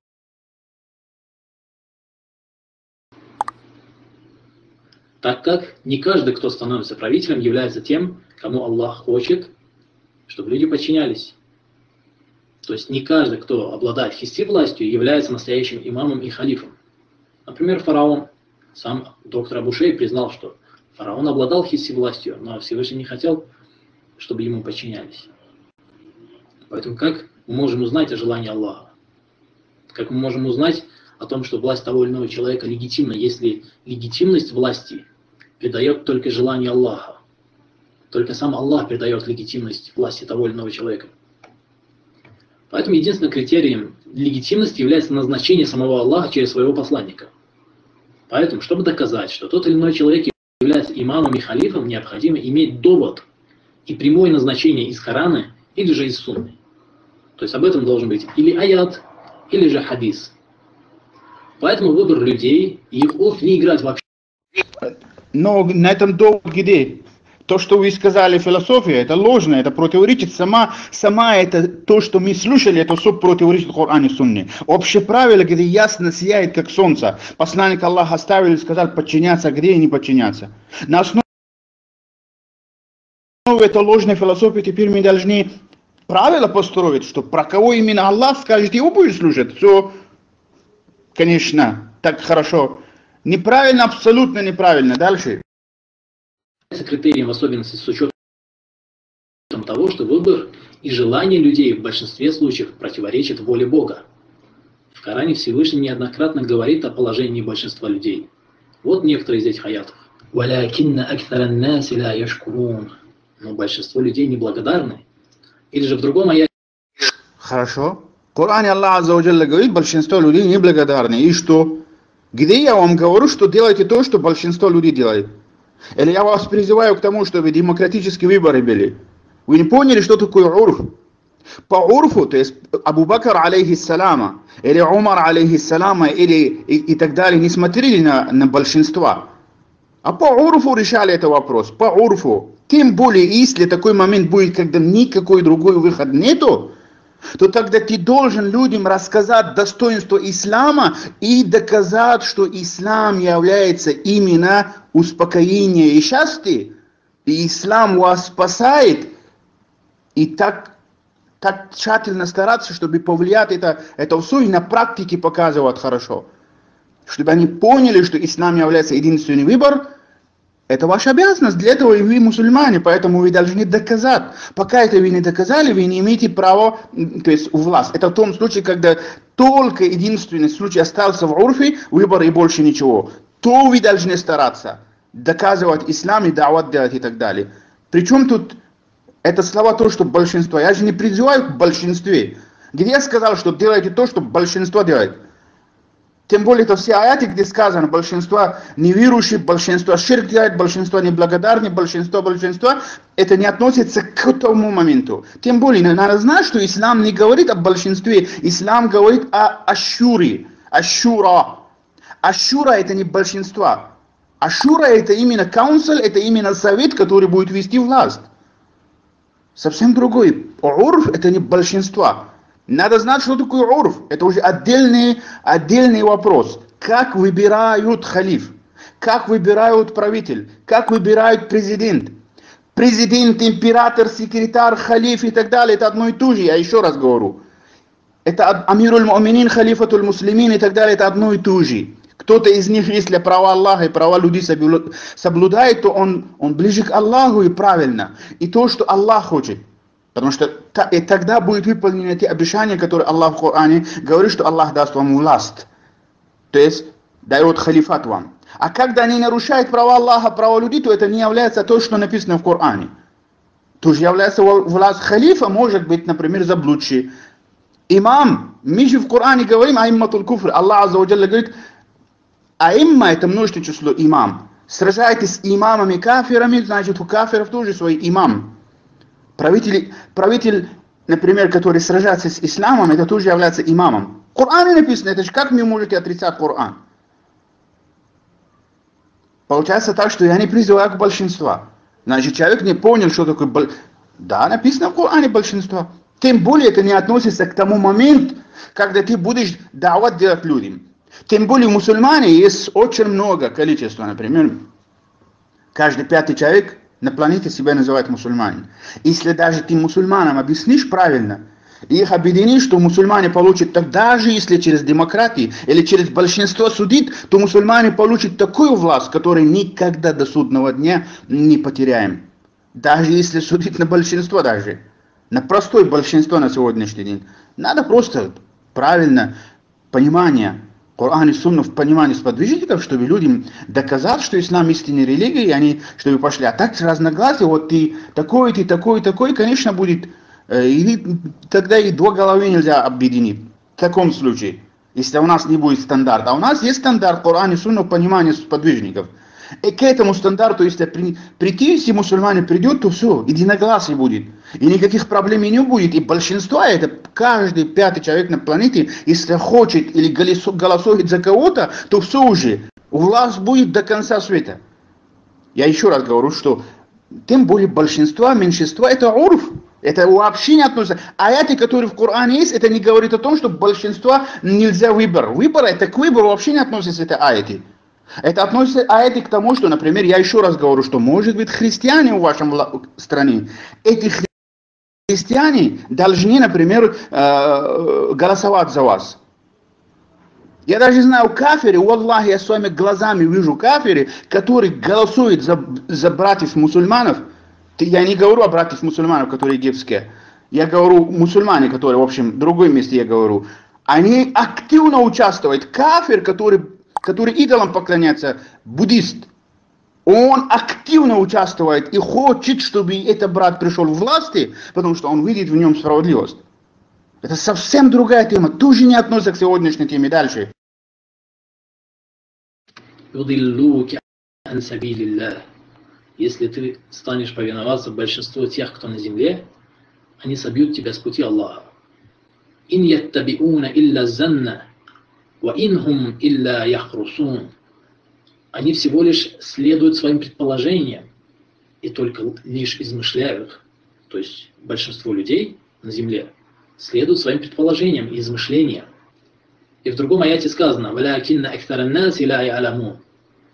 Так как не каждый, кто становится правителем, является тем, кому Аллах хочет, чтобы люди подчинялись. То есть не каждый, кто обладает хисси властью, является настоящим имамом и халифом. Например, фараон. Сам доктор Абушей признал, что фараон обладал хисси властью, но Всевышний не хотел, чтобы ему подчинялись. Поэтому как мы можем узнать о желании Аллаха? Как мы можем узнать о том, что власть того или иного человека легитимна, если легитимность власти придает только желание Аллаха. Только сам Аллах придает легитимность власти того или иного человека. Поэтому единственным критерием легитимности является назначение самого Аллаха через своего посланника. Поэтому, чтобы доказать, что тот или иной человек является имамом и халифом, необходимо иметь довод и прямое назначение из Корана или же из Сунны. То есть об этом должен быть или аят, или же хадис. Поэтому выбор людей, их урф не играет вообще. Но на этом довод где? То, что вы сказали, философия, это ложно, это противоречит сама, сама это то, что мы слушали, это все противоречит Коране и Сунне. Общее правило, где ясно сияет, как солнце. Посланник Аллаха оставил и сказал подчиняться, где и не подчиняться. На основе этой ложной философии теперь мы должны правила построить, что про кого именно Аллах скажет, его будешь слушать. Все, конечно, так хорошо. Неправильно, абсолютно неправильно. Дальше критерием в особенности с учетом того, что выбор и желание людей в большинстве случаев противоречит воле Бога. В Коране Всевышний неоднократно говорит о положении большинства людей. Вот некоторые из этих аятов. Но большинство людей неблагодарны. Или же в другом аяте. Хорошо. В Коране Аллах Аззаваджалла говорит, большинство людей неблагодарны. И что? Где я вам говорю, что делайте то, что большинство людей делает? Или я вас призываю к тому, чтобы демократические выборы были. Вы не поняли, что такое урф? По урфу, то есть Абу Бакр, алейхиссалама, или Умар, алейхиссалама, или и, и так далее, не смотрели на, на большинство. А по урфу решали этот вопрос, по урфу. Тем более, если такой момент будет, когда никакой другой выход нету, то тогда ты должен людям рассказать достоинство ислама и доказать, что ислам является именно успокоение и счастье, и ислам вас спасает, и так, так тщательно стараться, чтобы повлиять это, это все и на практике показывать хорошо. Чтобы они поняли, что ислам является единственный выбор, это ваша обязанность, для этого вы мусульмане, поэтому вы должны доказать. Пока это вы не доказали, вы не имеете права, то есть у власть. Это в том случае, когда только единственный случай остался в урфе, выбор и больше ничего. То вы должны стараться доказывать ислам и давать делать и так далее. Причем тут это слова то, что большинство. Я же не призываю к большинстве. Где я сказал, что делайте то, что большинство делает? Тем более, это все аяты, где сказано, большинство неверующих, большинство ширк делает, большинство неблагодарных, большинство, большинство, это не относится к тому моменту. Тем более, надо знать, что ислам не говорит о большинстве, ислам говорит о ашуре, ашура. Ашура это не большинство. Ашура это именно council, это именно совет, который будет вести власть. Совсем другой. Урф это не большинство. Надо знать, что такое урф. Это уже отдельный, отдельный вопрос. Как выбирают халиф? Как выбирают правитель? Как выбирают президент? Президент, император, секретарь, халиф и так далее. Это одно и то же, я еще раз говорю. Это амируль муминин, халифатуль муслимин и так далее. Это одно и то же. Кто-то из них, если права Аллаха и права людей соблюдает, то он, он ближе к Аллаху и правильно. И то, что Аллах хочет. Потому что и тогда будет выполнены те обещания, которые Аллах в Коране говорит, что Аллах даст вам власть. То есть дает халифат вам. А когда они нарушают права Аллаха, права людей, то это не является то, что написано в Коране. То же является власть халифа, может быть, например, заблудший. Имам, мы же в Коране говорим аимматул куфр. Аллах Азza говорит, аимма это множественное число имам. Сражайтесь с имамами кафирами, значит у кафиров тоже свой имам. Правитель, правитель, например, который сражается с исламом, это тоже является имамом. В Коране написано, это же как вы можете отрицать Коран? Получается так, что я не призываю к большинству. Значит, человек не понял, что такое бол... Да, написано в Коране большинство. Тем более это не относится к тому моменту, когда ты будешь давать делать людям. Тем более мусульмане есть очень много количества, например, каждый пятый человек на планете себя называют мусульмане. Если даже ты мусульманам объяснишь правильно, и их объединишь, что мусульмане получат, так даже если через демократию или через большинство судит, то мусульмане получат такую власть, которую никогда до судного дня не потеряем. Даже если судить на большинство даже, на простое большинство на сегодняшний день. Надо просто правильно понимание Коран и Сунну в понимании сподвижников, чтобы людям доказать, что ислам истинная религия, и они, чтобы пошли. А так разногласия, вот ты такой, ты такой, такой, конечно, будет, э, и тогда и два головы нельзя объединить. В таком случае, если у нас не будет стандарта. А у нас есть стандарт Коран и Сунна в понимании сподвижников. И к этому стандарту, если при, прийти, если мусульмане придет, то все, единогласие будет. И никаких проблем не будет. И большинство, это каждый пятый человек на планете, если хочет или голосует за кого-то, то все уже. Власть будет до конца света. Я еще раз говорю, что тем более большинство, меньшинство, это урф. Это вообще не относится. Аяты, которые в Коране есть, это не говорит о том, что большинство нельзя выбор. Выбор, это к выбору вообще не относится это аяты. Это относится аяты к тому, что, например, я еще раз говорю, что может быть христиане в вашем стране. Эти христиане должны, например, э, голосовать за вас. Я даже знаю кафири, Аллах, я своими глазами вижу кафири, которые голосуют за, за братьев мусульманов. Я не говорю о братьев мусульманов, которые египетские. Я говорю мусульмане, которые, в общем, в другом месте я говорю. Они активно участвуют. Кафир, который, который идолам поклоняется, буддист, он активно участвует и хочет, чтобы этот брат пришел в власти, потому что он видит в нем справедливость. Это совсем другая тема, тоже не относится к сегодняшней теме. Дальше. Если ты станешь повиноваться большинству тех, кто на земле, они собьют тебя с пути Аллаха. «Ин яттабиуна илля занна, ва инхум илля яхрусун». Они всего лишь следуют своим предположениям и только лишь измышляют. То есть большинство людей на Земле следуют своим предположениям и измышлениям. И в другом аяте сказано «Валякинна актараннаси ла аламу»,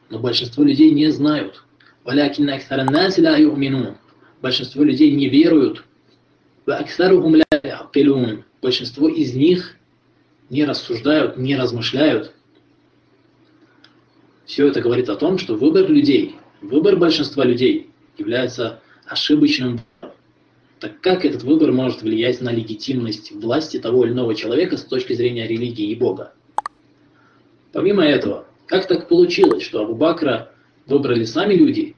Но большинство людей не знают. «Валякинна актараннаси ла умину», Большинство людей не веруют. «Ва большинство из них не рассуждают, не размышляют. Все это говорит о том, что выбор людей, выбор большинства людей является ошибочным так как этот выбор может влиять на легитимность власти того или иного человека с точки зрения религии и Бога. Помимо этого, как так получилось, что Абу Бакра выбрали сами люди,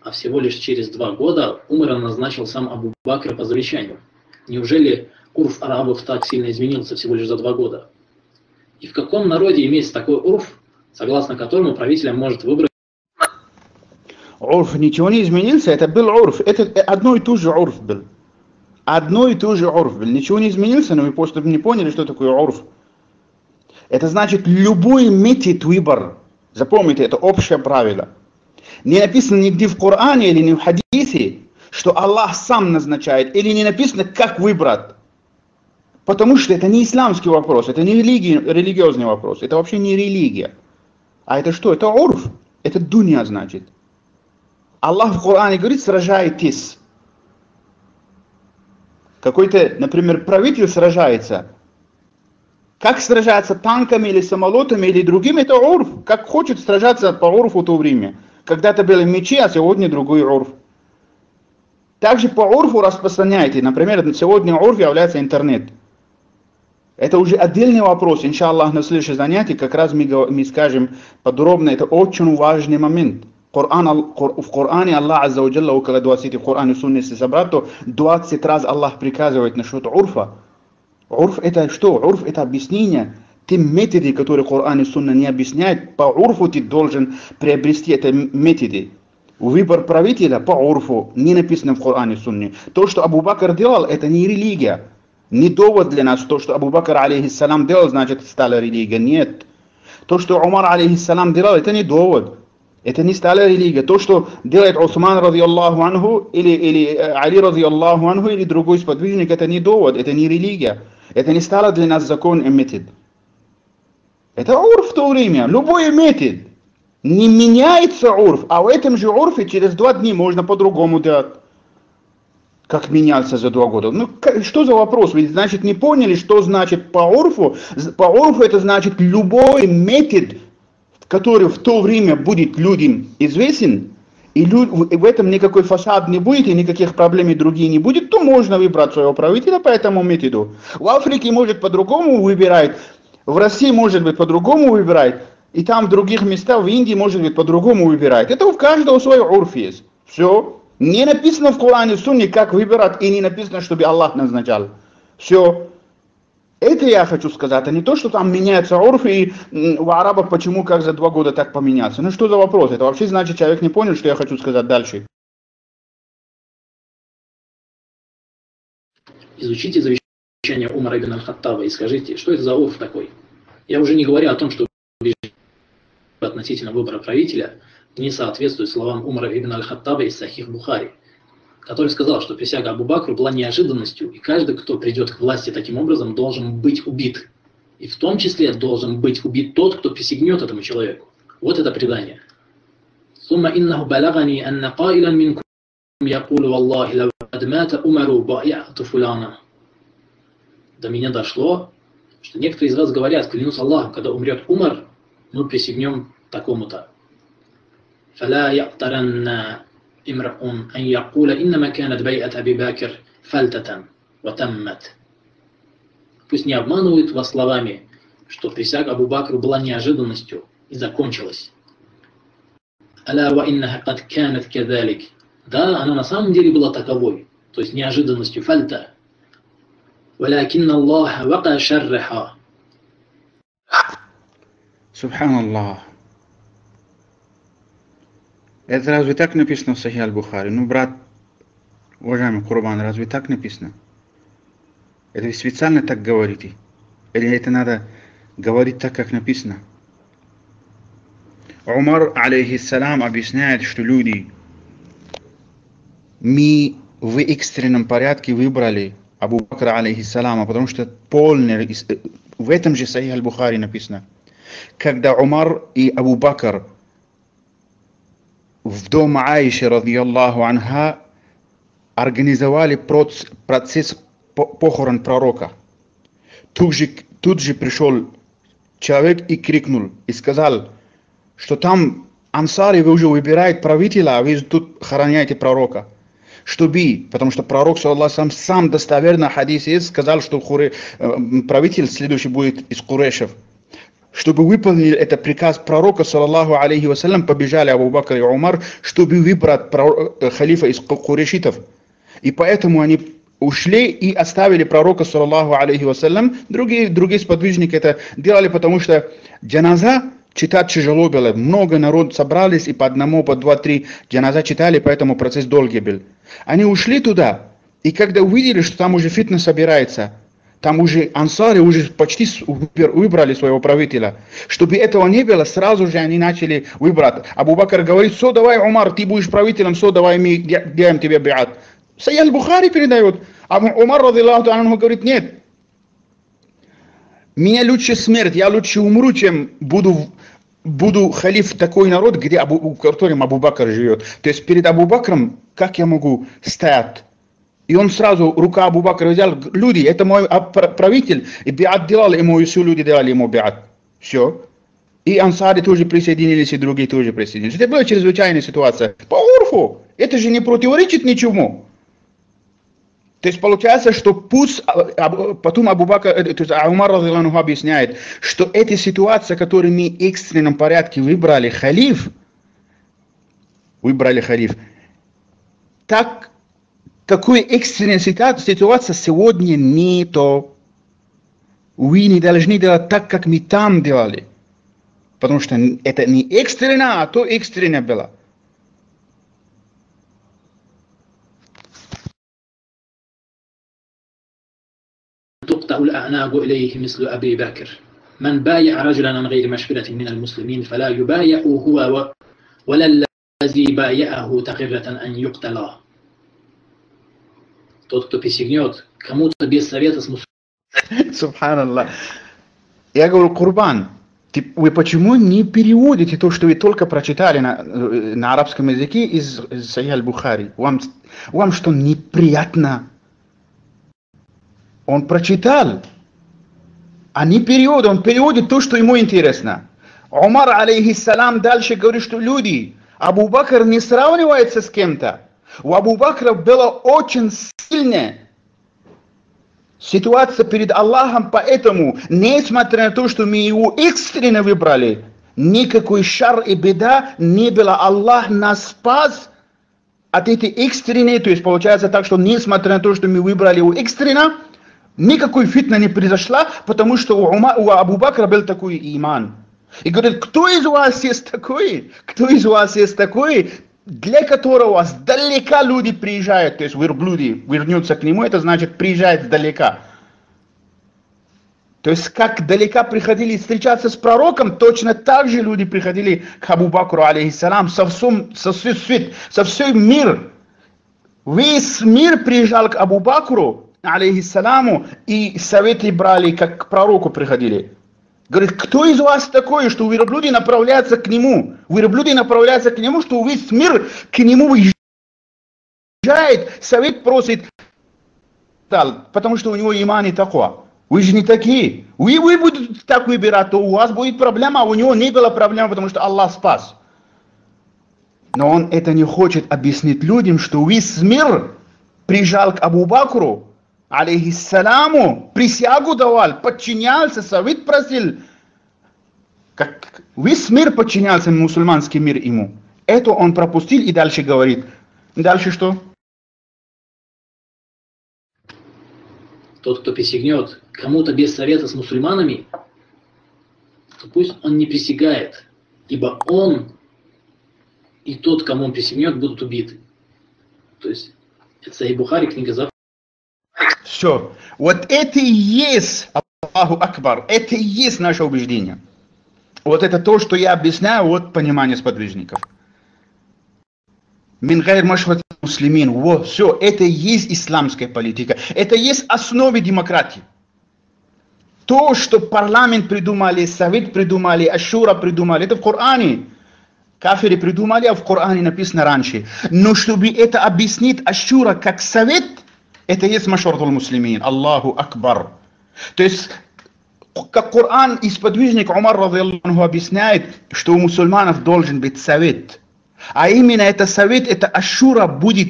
а всего лишь через два года Умара назначил сам Абу Бакр по завещанию. Неужели урф арабов так сильно изменился всего лишь за два года? И в каком народе имеется такой урф, согласно которому правитель может выбрать Урф ничего не изменился, это был урф. Это одно и то же урф был. Одно и то же урф был. Ничего не изменился, но мы просто не поняли, что такое урф. Это значит любой метод выбор. Запомните, это общее правило. Не написано нигде в Коране или не в хадисе, что Аллах сам назначает, или не написано, как выбрать. Потому что это не исламский вопрос, это не религи, религиозный вопрос, это вообще не религия. А это что? Это урф, это дунья значит. Аллах в Коране говорит, сражайтесь. Какой-то, например, правитель сражается, как сражаться танками или самолетами или другими, это урф. Как хочет сражаться по урфу в то время. Когда-то были мечи, а сегодня другой урф. Также по урфу распространяйте. Например, сегодня урф является интернет. Это уже отдельный вопрос. Иншаллах, на следующем занятии как раз мы, мы скажем подробно. Это очень важный момент. Коран, в Коране Аллах Азза Уджалла, около 20 в Коране Сунне, если собрать, то 20 раз Аллах приказывает насчет урфа. Урф это что? Урф это объяснение. Те методы, которые Коран и Сунна не объясняют, по урфу ты должен приобрести эти методы. Выбор правителя по урфу не написано в Коране и Сунне. То, что Абу Бакр делал, это не религия. Не довод для нас. То, что Абу Бакр, алейхиссалам, делал, значит, стала религия. Нет. То, что Умар, алейхиссалам, делал, это не довод. Это не стала религия. То, что делает Усман, ради Аллаху анху, или, или Али, ради Аллаху анху, или другой сподвижник, это не довод, это не религия. Это не стало для нас закон и. Это урф в то время. Любой метод. Не меняется урф, а в этом же урфе через два дня можно по-другому делать. Как менялся за два года. Ну, что за вопрос? Вы, значит, не поняли, что значит по урфу? По урфу это значит любой метод, который в то время будет людям известен, и в этом никакой фасад не будет, и никаких проблем и другие не будет, то можно выбрать своего правителя по этому методу. В Африке может по-другому выбирать, в России может быть по-другому выбирать, и там в других местах, в Индии может быть по-другому выбирать. Это у каждого свой урф есть. Все. Не написано в Коране, в Сунне, как выбирать, и не написано, чтобы Аллах назначал. Все. Это я хочу сказать, а не то, что там меняется орф, и у арабов почему как за два года так поменяться. Ну что за вопрос? Это вообще значит, человек не понял, что я хочу сказать дальше. Изучите завещание Умара ибн Аль-Хаттаба и скажите, что это за орф такой? Я уже не говорю о том, что относительно выбора правителя не соответствует словам Умара ибн Аль-Хаттаба из Сахих Бухари – который сказал, что присяга Абу Бакру была неожиданностью, и каждый, кто придет к власти таким образом, должен быть убит. И в том числе должен быть убит тот, кто присягнет этому человеку. Вот это предание. ثم إنه بلغني أن قائلا منكم يقول والله لو قد مات أمر بايعت فلانا До меня дошло, что некоторые из вас говорят, клянусь Аллахом, когда умрет Умар, мы присягнем такому-то. فلا يقترن امرأ أن يقول إنما كانت بيعة أبي بكر فلتة وتمت. Пусть не обманывают вас словами, что присяга Абу Бакру была неожиданностью и закончилась. Аля ва иннаха кад канат кадалик. Да, она на самом деле была таковой, то есть неожиданностью фальта. ولكن الله وقع شرها. سبحان الله Это разве так написано в Сахи Аль-Бухари? Ну, брат, уважаемый Курбан, разве так написано? Это вы специально так говорите? Или это надо говорить так, как написано? Умар, алейхиссалам, объясняет, что люди, мы в экстренном порядке выбрали Абу Бакра, алейхиссалама, потому что полный, в этом же Сахи Аль-Бухари написано, когда Умар и Абу Бакр в дом Аиши, радиаллаху анха, организовали процесс похорон пророка. Тут же, тут же пришел человек и крикнул, и сказал, что там ансари вы уже выбираете правителя, а вы тут хороняете пророка. Чтобы, потому что пророк, саллаху сам достоверно хадис есть, сказал, что хуре, э, правитель следующий будет из Курешев чтобы выполнили этот приказ пророка, саллаллаху алейхи вассалям, побежали Абу Бакр и Умар, чтобы выбрать э, халифа из курешитов. И поэтому они ушли и оставили пророка, саллаллаху алейхи вассалям. Другие, другие сподвижники это делали, потому что джаназа читать тяжело было. Много народ собрались и по одному, по два, три джаназа читали, поэтому процесс долгий был. Они ушли туда, и когда увидели, что там уже фитнес собирается – там уже ансары уже почти выбрали своего правителя. Чтобы этого не было, сразу же они начали выбрать. Абу Бакр говорит, все, давай, Умар, ты будешь правителем, все, давай, мы делаем тебе биат. Саял Бухари передает. А Умар, радиллаху анху, говорит, нет. Меня лучше смерть, я лучше умру, чем буду буду халиф такой народ, где Абу, в котором Абу Бакр живет. То есть перед Абу Бакром, как я могу стоять? И он сразу, рука Абу Бакра взял, люди, это мой правитель, и биат делал ему, и все люди делали ему биат. Все. И ансари тоже присоединились, и другие тоже присоединились. Это была чрезвычайная ситуация. По урфу, это же не противоречит ничему. То есть получается, что пусть, а, потом Абу Бакр, э, то есть Умар Разилану объясняет, что эти ситуации, которые мы в экстренном порядке выбрали халиф, выбрали халиф, так какой экстренная ситуация сегодня не то. Вы не должны делать так, как мы там делали. Потому что это не экстренно, а то экстренно было. تقطع الأعناق إليه مثل أبي بكر من بايع رجلا عن غير مشورة من المسلمين فلا يبايع هو ولا الذي بايعه تقرة أن يقتلا тот, кто присягнет кому-то без совета с. Субханаллах. Я говорю, Курбан, ты, вы почему не переводите то, что вы только прочитали на, на арабском языке из, из Сахih аль-Бухари? Вам, вам что, неприятно? Он прочитал, а не перевод, он переводит то, что ему интересно. Умар, алейхиссалам, дальше говорит, что люди, Абу Бакр не сравнивается с кем-то. У Абу Бакра была очень сильная ситуация перед Аллахом, поэтому, несмотря на то, что мы его экстренно выбрали, никакой шар и беда не было. Аллах нас спас от этой экстренной, то есть получается так, что несмотря на то, что мы выбрали его экстренно, Никакой фитна не произошла, потому что у, Ума, у Абу Бакра был такой иман. И говорит, кто из вас есть такой? Кто из вас есть такой, для которого сдалека люди приезжают, то есть верблюди вернутся к нему, это значит приезжает сдалека. То есть как далека приходили встречаться с пророком, точно так же люди приходили к Абу Бакру, алейхиссалам, со всем, со всем свет, со всем мир. Весь мир приезжал к Абу Бакру, алейхиссаламу, и советы брали, как к пророку приходили. Говорит, кто из вас такой, что верблюди направляются к нему? Верблюди направляются к нему, что весь мир к нему выезжает, совет просит, потому что у него иман и. Вы же не такие. Вы, вы будете так выбирать, то у вас будет проблема, а у него не было проблем, потому что Аллах спас. Но он это не хочет объяснить людям, что весь мир прижал к Абу Бакру, алейхиссаламу, присягу давал, подчинялся, совет просил. Как весь мир подчинялся, мусульманский мир ему. Это он пропустил и дальше говорит. Дальше что? Тот, кто присягнет кому-то без совета с мусульманами, то пусть он не присягает, ибо он и тот, кому он присягнет, будут убиты. То есть, это Сахи Бухари, книга Заповедей. Все. Вот это и есть, Аллаху Акбар, это и есть наше убеждение. Вот это то, что я объясняю, вот понимание сподвижников. Мингайр машват муслимин. Вот, все, это и есть исламская политика. Это и есть основе демократии. То, что парламент придумали, совет придумали, Ашура придумали, это в Коране. Кафиры придумали, а в Коране написано раньше. Но чтобы это объяснить Ашура как совет – это есть машартул муслимин. Аллаху Акбар. То есть, как Коран и сподвижник Умар Радиаллаху объясняет, что у мусульманов должен быть совет. А именно это совет, это Ашура будет,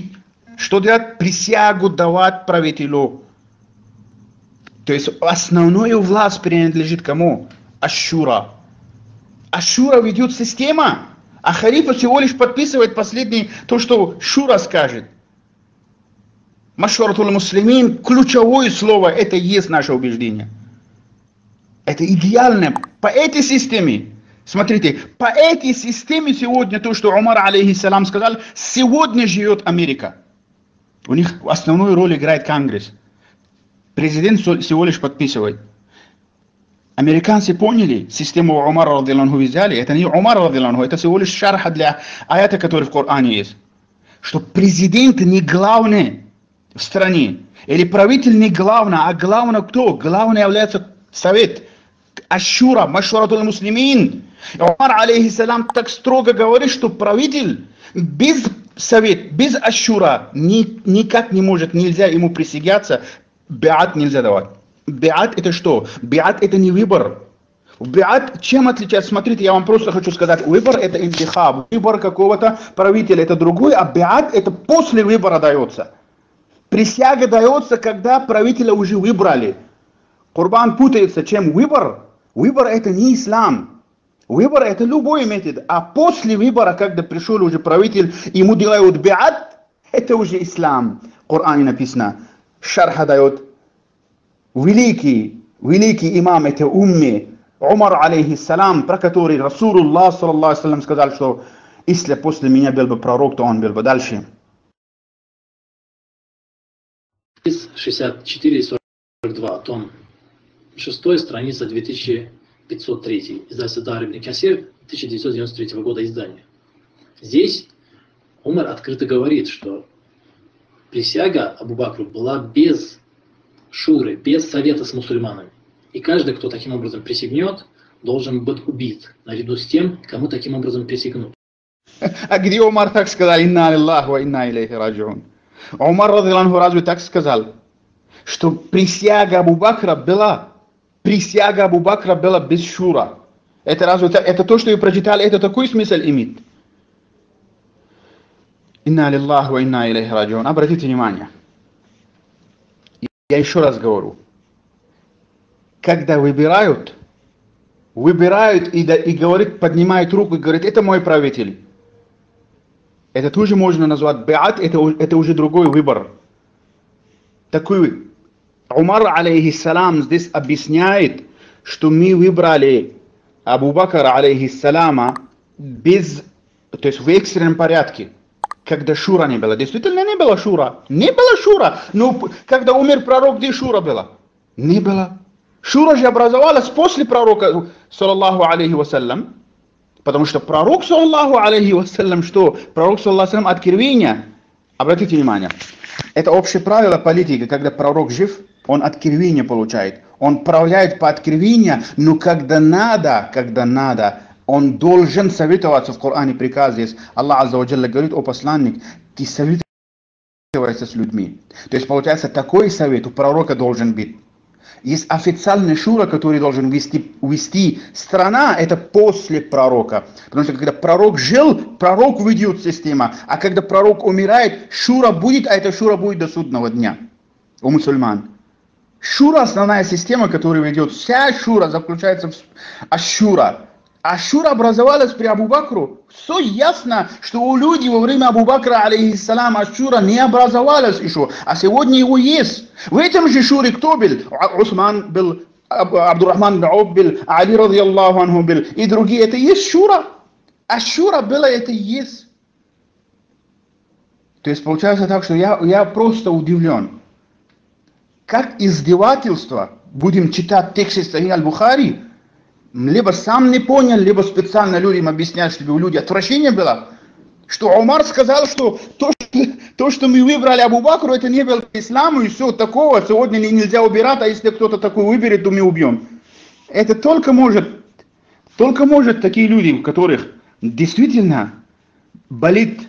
что делать, присягу давать правителю. То есть основную власть принадлежит кому? Ашура. Ашура ведет система, а халифа всего лишь подписывает последний, то, что Шура скажет. Машваратул муслимин, ключевое слово, это и есть наше убеждение. Это идеально. По этой системе, смотрите, по этой системе сегодня, то, что Умар, алейхиссалам, сказал, сегодня живет Америка. У них основную роль играет Конгресс. Президент всего лишь подписывает. Американцы поняли систему Умара, радиланху, взяли. Это не Умар, радиланху, это всего лишь шарха для аята, который в Коране есть. Что президент не главный в стране. Или правитель не главное, а главное кто? Главное является совет. Ашура, Машуратул Муслимин. Умар, алейхиссалам, так строго говорит, что правитель без совет, без Ашура ни, никак не может, нельзя ему присягаться, биат нельзя давать. Биат это что? Биат это не выбор. Биат чем отличается? Смотрите, я вам просто хочу сказать, выбор это интихаб, выбор какого-то правителя это другой, а биат это после выбора дается. Присяга дается, когда правителя уже выбрали. Курбан путается, чем выбор. Выбор это не ислам. Выбор это любой метод. А после выбора, когда пришел уже правитель, ему делают биат, это уже ислам. В Коране написано. Шарха дает великий, великий имам это умми, Умар алейхиссалам, про который Расулуллах саллаллаху сказал, что если после меня был бы пророк, то он был бы дальше. 64-42, том 6, страница 2503, издательство Дар ибн Касир, 1993 года издания. Здесь Умар открыто говорит, что присяга Абу Бакру была без шуры, без совета с мусульманами. И каждый, кто таким образом присягнет, должен быть убит, наряду с тем, кому таким образом присягнут. А где Умар так сказал, инна аллаху инна илейхи раджун? Умар Радиланху разве так сказал, что присяга Абу Бакра была, присяга Абу Бакра была без шура. Это разве это то, что вы прочитали, это такой смысл имеет? Инна лиллаху ва инна илейхи раджун. Обратите внимание. Я еще раз говорю. Когда выбирают, выбирают и, и говорит, поднимает руку и говорит, это мой правитель. Это тоже можно назвать биат, это, это уже другой выбор. Такой Умар, алейхиссалам, здесь объясняет, что мы выбрали Абу Бакра, алейхиссалама, без, то есть в экстренном порядке, когда Шура не было. Действительно не было Шура. Не было Шура. Но когда умер пророк, где Шура была? Не было. Шура же образовалась после пророка, саллаллаху алейхи вассалям. Потому что пророк, саллаллаху алейхи вассалям, что? Пророк, саллаллаху алейхи откровения, обратите внимание, это общее правило политики, когда пророк жив, он откровение получает. Он управляет по откровению, но когда надо, когда надо, он должен советоваться в Коране приказ есть. Аллах Азza говорит, о посланник, ты советуешься с людьми. То есть получается такой совет у пророка должен быть. Есть официальный шура, который должен вести, вести страна, это после пророка. Потому что когда пророк жил, пророк ведет система. А когда пророк умирает, шура будет, а это шура будет до судного дня у мусульман. Шура основная система, которая ведет. Вся шура заключается в ашура. Ашура образовалась при Абу Бакру. Все ясно, что у людей во время Абу Бакра, алейхиссалам, Ашура не образовалась еще, а сегодня его есть. В этом же шуре кто был? Усман был, Абдурахман был, Али, ради Аллаху анху был, и другие. Это есть шура. Ашура было, это есть. То есть получается так, что я, я просто удивлен. Как издевательство, будем читать тексты Сахи Аль-Бухари, либо сам не понял, либо специально людям объясняют, чтобы у людей отвращение было. Что Умар сказал, что то, что то, что мы выбрали Абу Бакру, это не было исламу и все такого. Сегодня нельзя убирать, а если кто-то такой выберет, то мы убьем. Это только может, только может такие люди, у которых действительно болит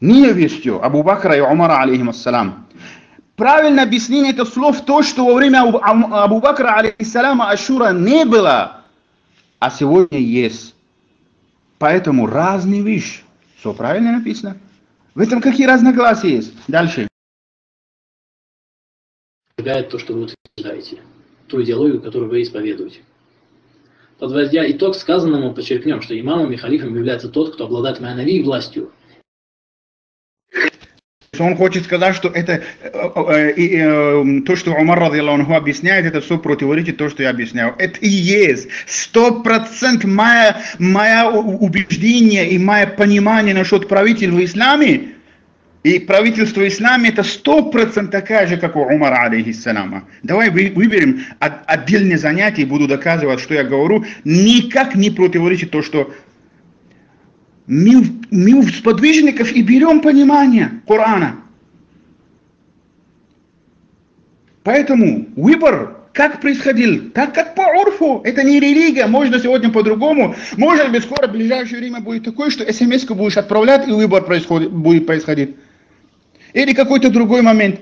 ненавистью Абу Бакра и Умара, алейхиссалам. Правильное объяснение этих слов то, что во время Абу Бакра, алейхиссаляма, Ашура не было, а сегодня есть. Поэтому разные вещи. Все правильно написано. В этом какие разногласия есть. Дальше. то, что вы утверждаете, ту идеологию, которую вы исповедуете. Подводя итог сказанному, подчеркнем, что имамом и халифом является тот, кто обладает манави властью, он хочет сказать, что это э, э, э, то, что Умар Радиланху объясняет, это все противоречит то, что я объясняю. Это и есть сто процентов мое, мое убеждение и мое понимание насчет правителя в исламе. И правительство в исламе это сто процентов такая же, как у Умара, алейхиссалама. Давай выберем отдельное занятие и буду доказывать, что я говорю, никак не противоречит то, что мы в сподвижников и берем понимание Корана. Поэтому выбор как происходил? Так как по орфу. Это не религия. Можно сегодня по-другому. Может быть, скоро в ближайшее время будет такое, что смс будешь отправлять, и выбор происходит, будет происходить. Или какой-то другой момент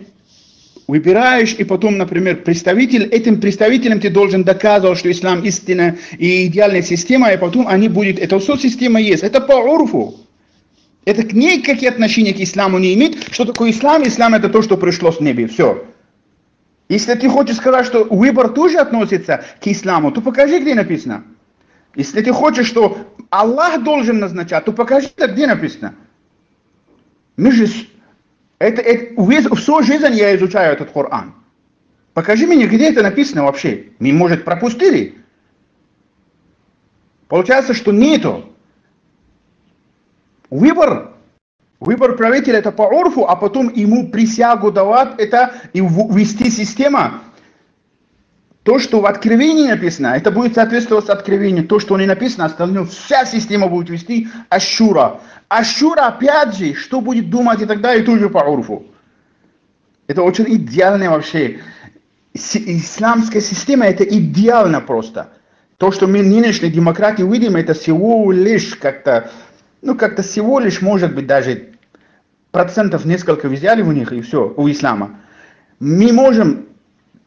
выбираешь, и потом, например, представитель, этим представителям ты должен доказывать, что ислам истина и идеальная система, и потом они будут, это все система есть, это по урфу. Это к ней какие отношения к исламу не имеет. Что такое ислам? Ислам это то, что пришло с неба, все. Если ты хочешь сказать, что выбор тоже относится к исламу, то покажи, где написано. Если ты хочешь, что Аллах должен назначать, то покажи, где написано. Мы же это, это, всю жизнь я изучаю этот Коран. Покажи мне, где это написано вообще. Мы, может, пропустили? Получается, что нету. Выбор, выбор правителя это по орфу, а потом ему присягу давать, это и ввести система. То, что в откровении написано, это будет соответствовать откровению. То, что не написано, остальное, вся система будет вести Ашура. Ашура, опять же, что будет думать и так далее, тоже по урфу. Это очень идеально вообще. Исламская система, это идеально просто. То, что мы нынешней демократии видим, это всего лишь как-то, ну как-то всего лишь, может быть, даже процентов несколько взяли у них и все, у ислама. Мы можем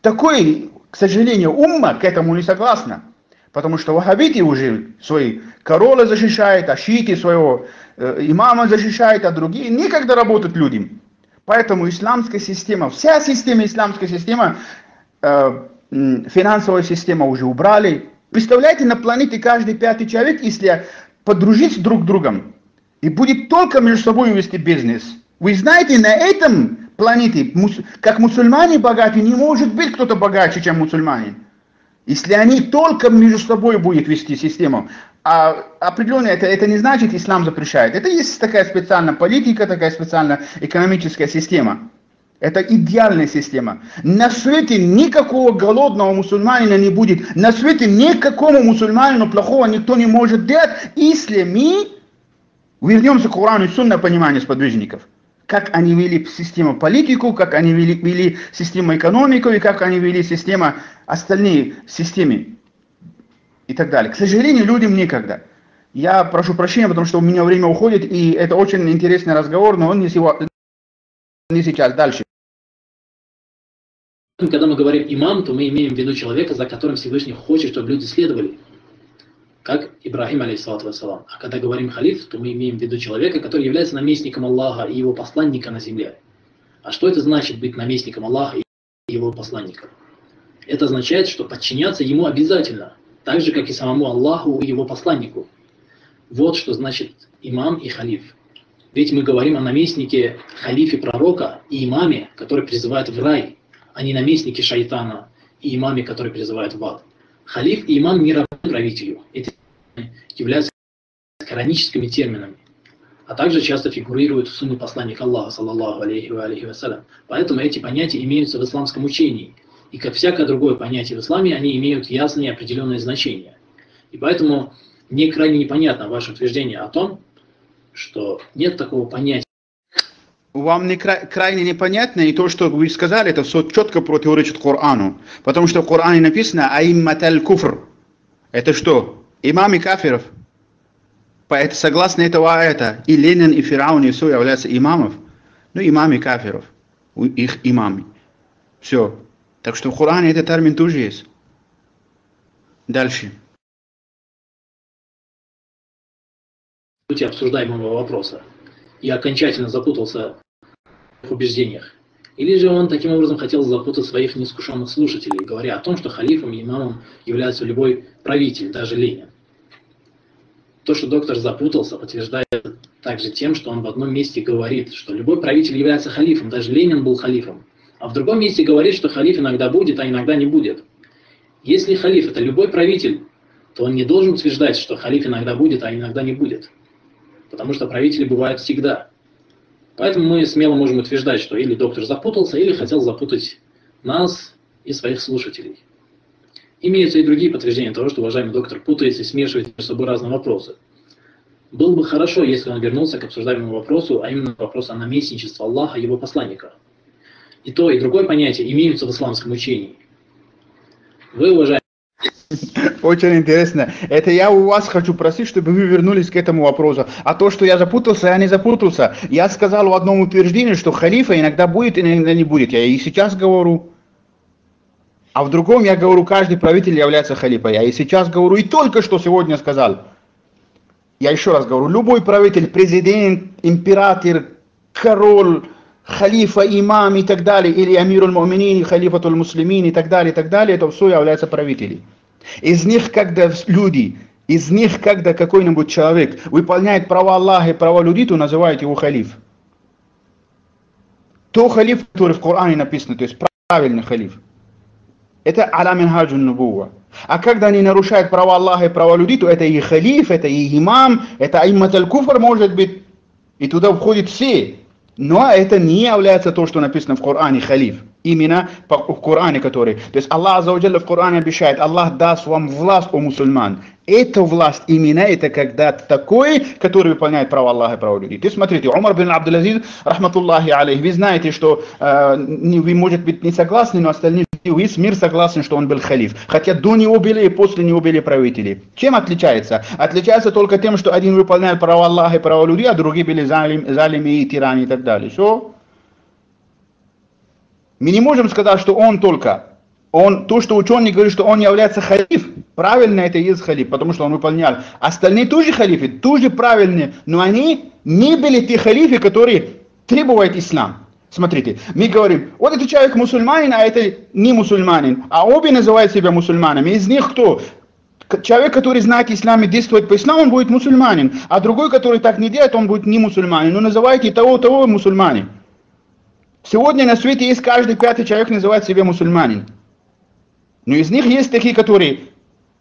такой к сожалению, умма к этому не согласна. Потому что вахабиты уже свои короля защищают, а шиити своего э, имама защищают, а другие никогда работают людям. Поэтому исламская система, вся система, исламская система, э, финансовая система уже убрали. Представляете, на планете каждый пятый человек, если подружиться друг с другом, и будет только между собой вести бизнес. Вы знаете, на этом планеты, как мусульмане богаты, не может быть кто-то богаче, чем мусульманин. Если они только между собой будут вести систему. А определенно это, это не значит, ислам запрещает. Это есть такая специальная политика, такая специальная экономическая система. Это идеальная система. На свете никакого голодного мусульманина не будет. На свете никакому мусульманину плохого никто не может делать, если мы вернемся к Корану и Сунна понимание сподвижников. Как они вели систему политику, как они вели, вели систему экономику и как они вели систему остальные системы и так далее. К сожалению, людям некогда. Я прошу прощения, потому что у меня время уходит, и это очень интересный разговор, но он не, сего, не сейчас, дальше. Когда мы говорим имам, то мы имеем в виду человека, за которым Всевышний хочет, чтобы люди следовали. Как Ибрахим, алейхиссалату вассалам. А когда говорим халиф, то мы имеем в виду человека, который является наместником Аллаха и его посланника на земле. А что это значит быть наместником Аллаха и его посланника? Это означает, что подчиняться ему обязательно, так же, как и самому Аллаху и его посланнику. Вот что значит имам и халиф. Ведь мы говорим о наместнике, халифе пророка и имаме, который призывает в рай, а не наместнике шайтана и имаме, который призывает в ад. Халиф и имам не правителю. Эти являются кораническими терминами, а также часто фигурируют в сунне посланника Аллаха, саллаллаху алейхи ва алейхи вассалям. Поэтому эти понятия имеются в исламском учении. И как всякое другое понятие в исламе, они имеют ясные определенные значения. И поэтому мне крайне непонятно ваше утверждение о том, что нет такого понятия вам не кра- крайне непонятно, и то, что вы сказали, это все четко противоречит Корану. Потому что в Коране написано «Аимматаль куфр». Это что? Имамы кафиров. Поэтому, согласно этого аята, и Ленин, и Фираун, и все являются имамов. Ну, имамы кафиров. Их имамы. Все. Так что в Коране этот термин тоже есть. Дальше. сути обсуждаемого вопроса и окончательно запутался в убеждениях. Или же он таким образом хотел запутать своих неискушенных слушателей, говоря о том, что халифом и имамом является любой правитель, даже Ленин. То, что доктор запутался, подтверждает также тем, что он в одном месте говорит, что любой правитель является халифом, даже Ленин был халифом. А в другом месте говорит, что халиф иногда будет, а иногда не будет. Если халиф это любой правитель, то он не должен утверждать, что халиф иногда будет, а иногда не будет потому что правители бывают всегда. Поэтому мы смело можем утверждать, что или доктор запутался, или хотел запутать нас и своих слушателей. Имеются и другие подтверждения того, что уважаемый доктор путается и смешивает между собой разные вопросы. Было бы хорошо, если он вернулся к обсуждаемому вопросу, а именно вопросу о наместничестве Аллаха и его посланника. И то, и другое понятие имеются в исламском учении. Вы, уважаемые очень интересно. Это я у вас хочу просить, чтобы вы вернулись к этому вопросу. А то, что я запутался, я не запутался. Я сказал в одном утверждении, что халифа иногда будет, иногда не будет. Я и сейчас говорю. А в другом я говорю, каждый правитель является халифой. Я и сейчас говорю, и только что сегодня сказал. Я еще раз говорю, любой правитель, президент, император, король, халифа, имам и так далее, или амируль муминин, халифатуль муслимин и так далее, и так далее, это все является правителем. Из них, когда люди, из них, когда какой-нибудь человек выполняет права Аллаха и права людей, то называют его халиф. То халиф, который в Коране написано, то есть правильный халиф. Это аламин хаджун нубуа. А когда они нарушают права Аллаха и права людей, то это и халиф, это и имам, это иммат аль-куфр может быть. И туда входят все. Но это не является то, что написано в Коране халиф именно в Коране, который. То есть Аллах Аззаваджалля в Коране обещает, Аллах даст вам власть, о мусульман. Эта власть именно это когда такой, который выполняет право Аллаха и право людей. Есть смотрите, Умар бин Абдул-Азиз, рахматуллахи алейх, вы знаете, что э, вы, может быть, не согласны, но остальные весь мир согласен, что он был халиф. Хотя до него были и после него были правители. Чем отличается? Отличается только тем, что один выполняет право Аллаха и право людей, а другие были залим, залими и тиране и так далее. Все. Мы не можем сказать, что он только. Он, то, что ученый говорит, что он является халиф, правильно это и есть халиф, потому что он выполнял. Остальные тоже халифы, тоже правильные, но они не были те халифы, которые требуют ислам. Смотрите, мы говорим, вот этот человек мусульманин, а это не мусульманин, а обе называют себя мусульманами. Из них кто? Человек, который знает ислам и действует по исламу, он будет мусульманин, а другой, который так не делает, он будет не мусульманин. Но называйте того, того мусульманин. Сегодня на свете есть каждый пятый человек называет себя мусульманин. Но из них есть такие, которые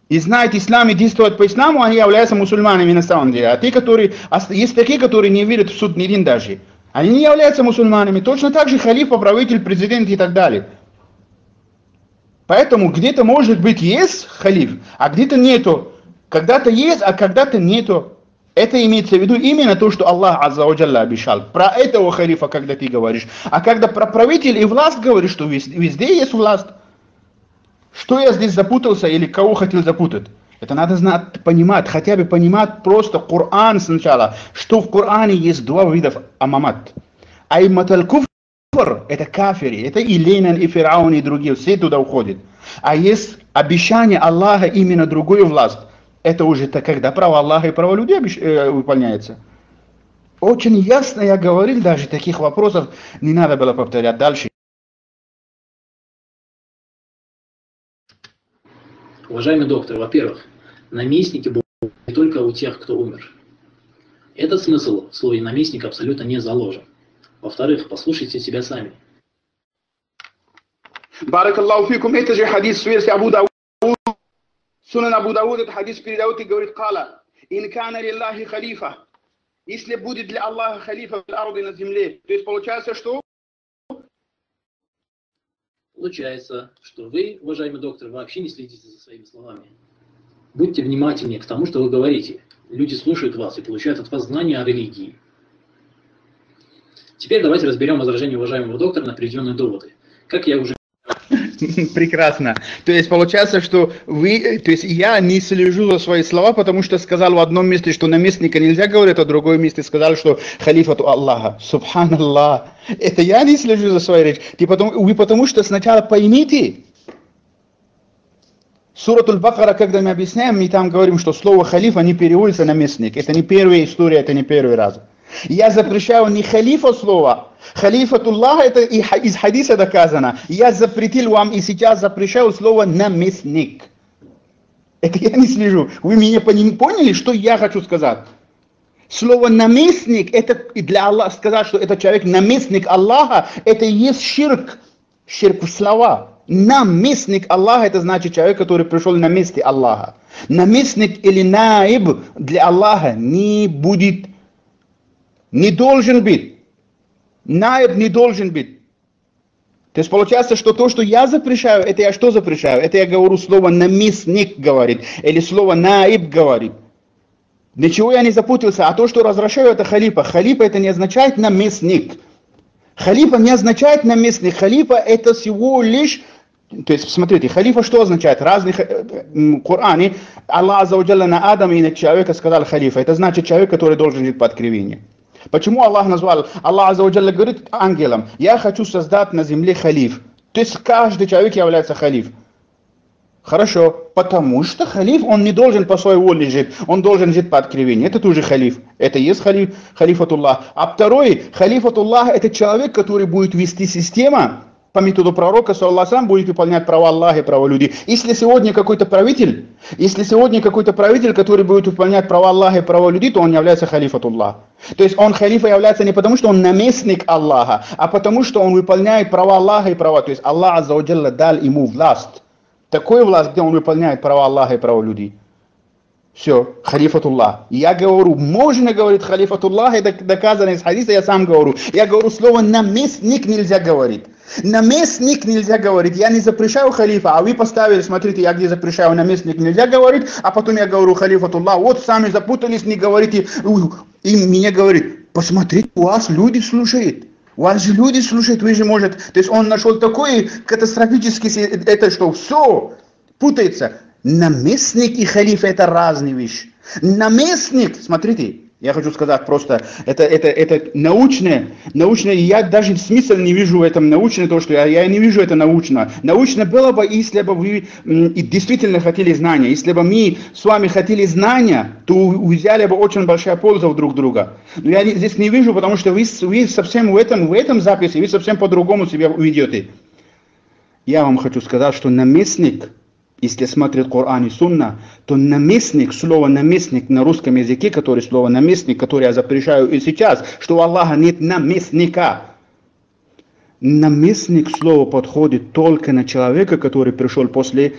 и знают ислам и действуют по исламу, они являются мусульманами на самом деле. А те, которые, есть такие, которые не верят в суд ни один даже. Они не являются мусульманами. Точно так же халиф, правитель, президент и так далее. Поэтому где-то может быть есть халиф, а где-то нету. Когда-то есть, а когда-то нету. Это имеется в виду именно то, что Аллах Аззаваджалла обещал. Про этого халифа, когда ты говоришь. А когда про правитель и власть говоришь, что везде есть власть. Что я здесь запутался или кого хотел запутать? Это надо знать, понимать, хотя бы понимать просто Коран сначала, что в Коране есть два вида амамат. Аймат аль-куфр – это кафири, это и Ленин, и Фираун, и другие, все туда уходят. А есть обещание Аллаха именно другую власть. Это уже то, когда право Аллаха и право людей э, выполняется. Очень ясно я говорил, даже таких вопросов не надо было повторять дальше. Уважаемый доктор, во-первых, наместники будут не только у тех, кто умер. Этот смысл в слове наместник абсолютно не заложен. Во-вторых, послушайте себя сами. Баракаллаху фикум, это же хадис в версии Абу Дауд. Сунан Абу Дауд, это хадис передает и говорит, кала, кана лиллахи халифа. Если будет для Аллаха халифа в арде на земле, то есть получается, что Получается, что вы, уважаемый доктор, вообще не следите за своими словами. Будьте внимательнее к тому, что вы говорите. Люди слушают вас и получают от вас знания о религии. Теперь давайте разберем возражение уважаемого доктора на приведенные доводы. Как я уже Прекрасно. То есть получается, что вы, то есть я не слежу за свои слова, потому что сказал в одном месте, что наместника нельзя говорить, а в другом месте сказал, что халифату Аллаха. Субханаллах. Это я не слежу за своей речью. Ты потому, вы потому что сначала поймите, Суратуль Бакара, когда мы объясняем, мы там говорим, что слово халифа не переводится наместник. Это не первая история, это не первый раз. Я запрещаю не халифа слова. Халифатуллах это из хадиса доказано. Я запретил вам и сейчас запрещаю слово наместник. Это я не слежу. Вы меня поняли, что я хочу сказать? Слово наместник, это для Аллаха сказать, что это человек наместник Аллаха, это и есть ширк. Ширк в слова. Наместник Аллаха, это значит человек, который пришел на месте Аллаха. Наместник или наиб для Аллаха не будет не должен быть. Наиб не должен быть. То есть получается, что то, что я запрещаю, это я что запрещаю? Это я говорю слово наместник говорит, или слово наиб говорит. Для чего я не запутался? А то, что разрешаю, это халифа. Халифа это не означает наместник. Халифа не означает наместник. Халифа это всего лишь то есть, смотрите, халифа что означает? Разных э, в Коране Аллах Аззаваджалла на Адама и на человека сказал халифа. Это значит человек, который должен жить под кривением. Почему Аллах назвал, Аллах Аззаваджалля говорит ангелам, я хочу создать на земле халиф. То есть каждый человек является халиф. Хорошо, потому что халиф, он не должен по своей воле жить, он должен жить под кривением. Это тоже халиф. Это есть халиф, халифатуллах. А второй, халифатуллах, это человек, который будет вести систему, по методу пророка, саллаху будет выполнять права Аллаха и права людей. Если сегодня какой-то правитель, если сегодня какой-то правитель, который будет выполнять права Аллаха и права людей, то он является халифатуллах. То есть он халифа является не потому, что он наместник Аллаха, а потому, что он выполняет права Аллаха и права. То есть Аллах Аззаваджалла дал ему власть. Такой власть, где он выполняет права Аллаха и права людей. Все, халифатуллах. Я говорю, можно говорить халифатуллах, это доказано из хадиса, я сам говорю. Я говорю, слово наместник нельзя говорить. Наместник нельзя говорить. Я не запрещаю халифа, а вы поставили, смотрите, я где запрещаю наместник нельзя говорить, а потом я говорю халифатуллах, вот сами запутались, не говорите. И мне говорит, посмотрите, у вас люди слушают. У вас же люди слушают, вы же можете. То есть он нашел такой катастрофический, это что, все путается. Наместник и халиф это разные вещи. Наместник, смотрите, я хочу сказать просто, это, это, это научное, научное, я даже смысл не вижу в этом научное, то, что я, я не вижу это научно. Научно было бы, если бы вы и действительно хотели знания. Если бы мы с вами хотели знания, то взяли бы очень большая польза друг друга. Но я здесь не вижу, потому что вы, вы совсем в этом, в этом записи, вы совсем по-другому себя ведете. Я вам хочу сказать, что наместник – если смотрит Коран и Сунна, то наместник, слово наместник на русском языке, которое слово наместник, которое я запрещаю и сейчас, что у Аллаха нет наместника. наместник слова подходит только на человека, который пришел после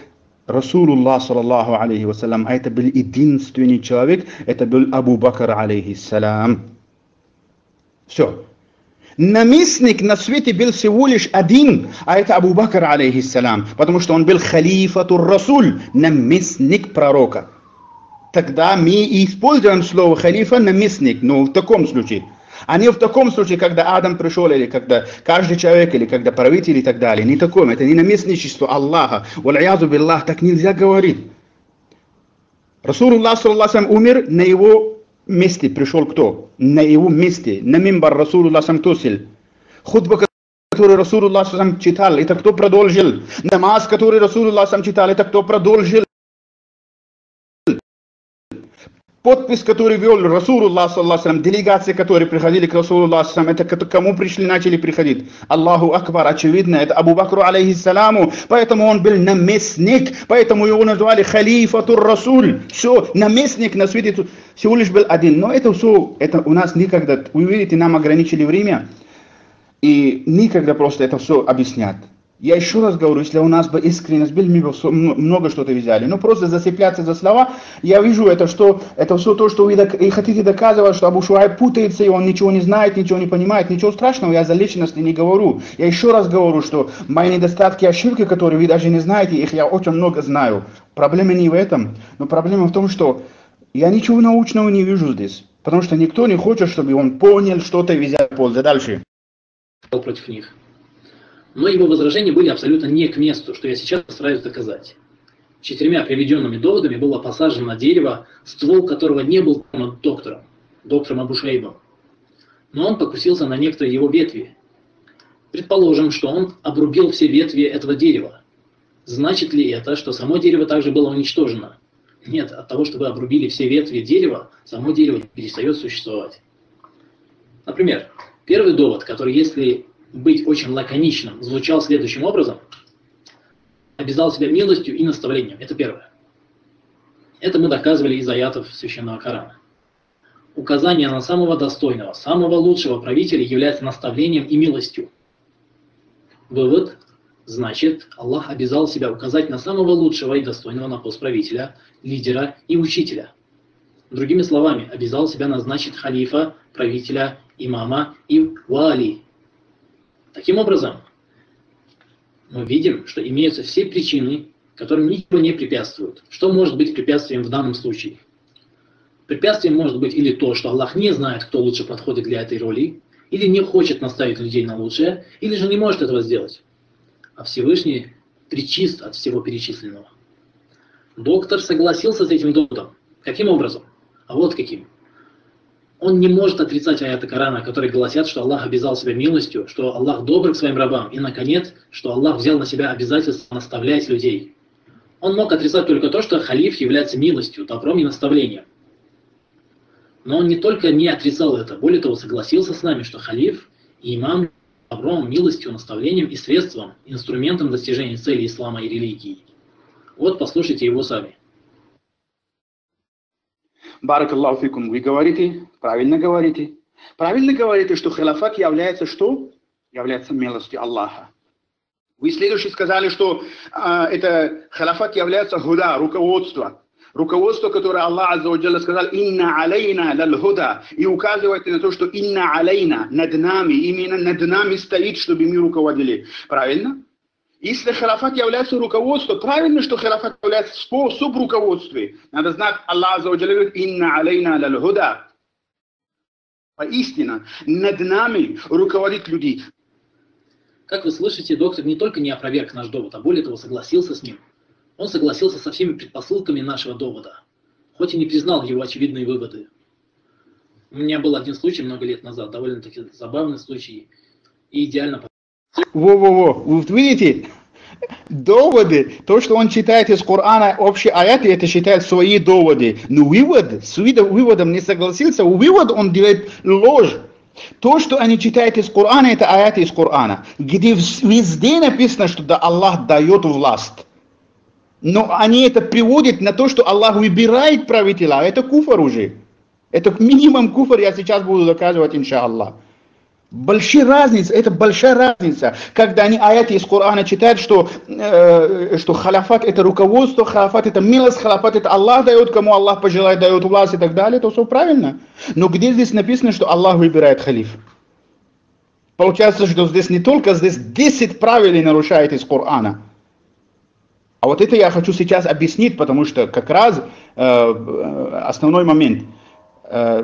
Расулуллах, саллаллаху алейхи вассалям, а это был единственный человек, это был Абу Бакр, алейхиссалям. Все. Наместник на свете был всего лишь один, а это Абу Бакр, алейхиссалям, потому что он был халифатур Расуль, наместник пророка. Тогда мы используем слово халифа наместник, но в таком случае – а не в таком случае, когда Адам пришел, или когда каждый человек, или когда правитель и так далее. Не таком, это не наместничество Аллаха. Валязу биллах, так нельзя говорить. Расулуллах, саллаху умер, на его ميستي بريشولكتو نيو ميستي نمنبر رسول الله سم توسل خطبة katero je Rasulullah sam čital, je tako to predolžil, namaz, katero je Rasulullah sam čital, je tako to predolžil, подпись, который вел Расулуллах, делегации, которые приходили к Расулуллах, это кому пришли, начали приходить. Аллаху Акбар, очевидно, это Абу Бакру, алейхиссаляму, поэтому он был наместник, поэтому его назвали халифатур Расуль. Все, наместник на свете всего лишь был один. Но это все, это у нас никогда, вы видите, нам ограничили время, и никогда просто это все объяснять. Я еще раз говорю, если у нас бы искренность была, мы бы много что-то взяли. Но просто зацепляться за слова, я вижу это, что это все то, что вы и хотите доказывать, что Абу Шуай путается, и он ничего не знает, ничего не понимает. Ничего страшного, я за личность не говорю. Я еще раз говорю, что мои недостатки, ошибки, которые вы даже не знаете, их я очень много знаю. Проблема не в этом, но проблема в том, что я ничего научного не вижу здесь. Потому что никто не хочет, чтобы он понял что-то и взял пользу. Дальше. Против них. Но его возражения были абсолютно не к месту, что я сейчас постараюсь доказать. Четырьмя приведенными доводами было посажено дерево, ствол которого не был доктором, доктором Абушейбом. Но он покусился на некоторые его ветви. Предположим, что он обрубил все ветви этого дерева. Значит ли это, что само дерево также было уничтожено? Нет, от того, что вы обрубили все ветви дерева, само дерево перестает существовать. Например, первый довод, который если быть очень лаконичным, звучал следующим образом. Обязал себя милостью и наставлением. Это первое. Это мы доказывали из аятов Священного Корана. Указание на самого достойного, самого лучшего правителя является наставлением и милостью. Вывод. Значит, Аллах обязал себя указать на самого лучшего и достойного на пост правителя, лидера и учителя. Другими словами, обязал себя назначить халифа, правителя, имама и вали, Таким образом, мы видим, что имеются все причины, которым ничего не препятствуют. Что может быть препятствием в данном случае? Препятствием может быть или то, что Аллах не знает, кто лучше подходит для этой роли, или не хочет наставить людей на лучшее, или же не может этого сделать. А Всевышний причист от всего перечисленного. Доктор согласился с этим доводом. Каким образом? А вот каким он не может отрицать аяты Корана, которые гласят, что Аллах обязал себя милостью, что Аллах добр к своим рабам, и, наконец, что Аллах взял на себя обязательство наставлять людей. Он мог отрицать только то, что халиф является милостью, добром и наставлением. Но он не только не отрицал это, более того, согласился с нами, что халиф и имам добром, милостью, наставлением и средством, инструментом достижения цели ислама и религии. Вот послушайте его сами. Барак Аллаху фикум. Вы говорите, правильно говорите. Правильно говорите, что халафат является что? Является милостью Аллаха. Вы следующий сказали, что э, это халафат является худа, руководство. Руководство, которое Аллах Азза сказал, «Инна алейна лал худа». И указывает на то, что «Инна алейна» над нами, именно над нами стоит, чтобы мы руководили. Правильно? Если халафат является руководством, правильно, что халафат является способ руководства. Надо знать, Аллах говорит, «Инна алейна лал худа». Поистине, над нами руководит людей. Как вы слышите, доктор не только не опроверг наш довод, а более того согласился с ним. Он согласился со всеми предпосылками нашего довода, хоть и не признал его очевидные выводы. У меня был один случай много лет назад, довольно-таки забавный случай, и идеально во-во-во, вы видите, доводы, то, что он читает из Корана, общие аяты, это считает свои доводы. Но вывод, с выводом не согласился, вывод он делает ложь. То, что они читают из Корана, это аяты из Корана, где везде написано, что да, Аллах дает власть. Но они это приводят на то, что Аллах выбирает правителя. Это куфар уже. Это минимум куфар я сейчас буду доказывать, иншаллах. Большая разница, это большая разница, когда они аяты из Корана читают, что, э, что халяфат это руководство, халяфат это милость, халяфат это Аллах дает, кому Аллах пожелает, дает власть и так далее, то все правильно. Но где здесь написано, что Аллах выбирает халиф? Получается, что здесь не только, здесь 10 правил нарушает из Корана. А вот это я хочу сейчас объяснить, потому что как раз э, э основной момент. Э,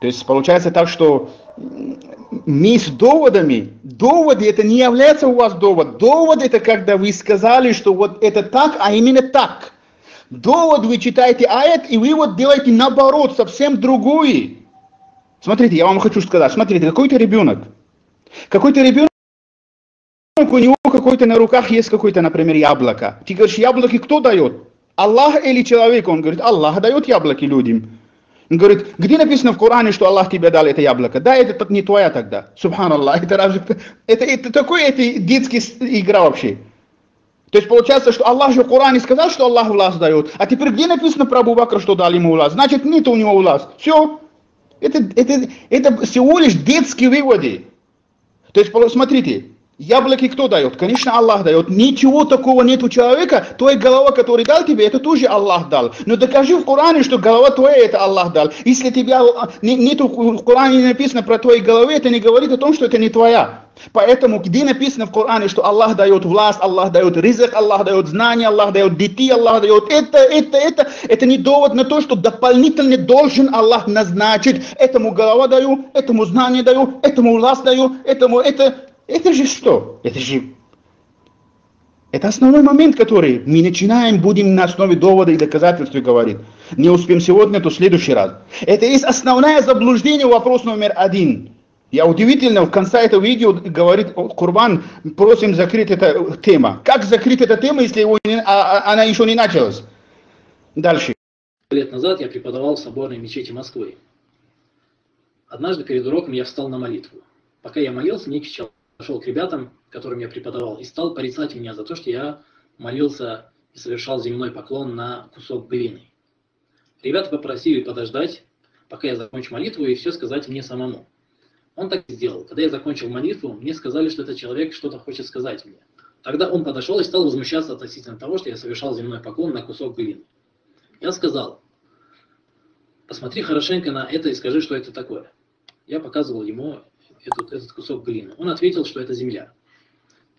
то есть получается так, что мы с доводами, доводы это не является у вас довод. Довод это когда вы сказали, что вот это так, а именно так. Довод вы читаете аят, и вы вот делаете наоборот, совсем другой. Смотрите, я вам хочу сказать, смотрите, какой-то ребенок, какой-то ребенок, у него какой-то на руках есть какой-то, например, яблоко. Ты говоришь, яблоки кто дает? Аллах или человек? Он говорит, Аллах дает яблоки людям. Он говорит, где написано в Коране, что Аллах тебе дал это яблоко? Да, это не твоя тогда. Субханаллах. Это, разве, это, это такой это детский игра вообще. То есть получается, что Аллах же в Коране сказал, что Аллах власть дает. А теперь где написано про Абу Бакра, что дали ему власть? Значит, нет у него власть. Все. Это, это, это всего лишь детские выводы. То есть, смотрите, Яблоки кто дает? Конечно, Аллах дает. Ничего такого нет у человека. Твоя голова, который дал тебе, это тоже Аллах дал. Но докажи в Коране, что голова твоя, это Аллах дал. Если тебя нет в Коране не написано про твоей голове, это не говорит о том, что это не твоя. Поэтому, где написано в Коране, что Аллах дает власть, Аллах дает ризык, Аллах дает знания, Аллах дает детей, Аллах дает это, это, это, это не довод на то, что дополнительно должен Аллах назначить. Этому голова даю, этому знание даю, этому власть даю, этому это. Это же что? Это же... Это основной момент, который мы начинаем, будем на основе довода и доказательств говорить. Не успеем сегодня, то в следующий раз. Это есть основное заблуждение, вопрос номер один. Я удивительно, в конце этого видео говорит Курбан, просим закрыть эту тему. Как закрыть эту тему, если его не, а, а, она еще не началась? Дальше. Лет назад я преподавал в соборной мечети Москвы. Однажды перед уроком я встал на молитву. Пока я молился, некий человек пошел к ребятам, которым я преподавал, и стал порицать меня за то, что я молился и совершал земной поклон на кусок глины. Ребята попросили подождать, пока я закончу молитву, и все сказать мне самому. Он так и сделал. Когда я закончил молитву, мне сказали, что этот человек что-то хочет сказать мне. Тогда он подошел и стал возмущаться относительно того, что я совершал земной поклон на кусок глины. Я сказал, посмотри хорошенько на это и скажи, что это такое. Я показывал ему этот, этот кусок глины? Он ответил, что это земля.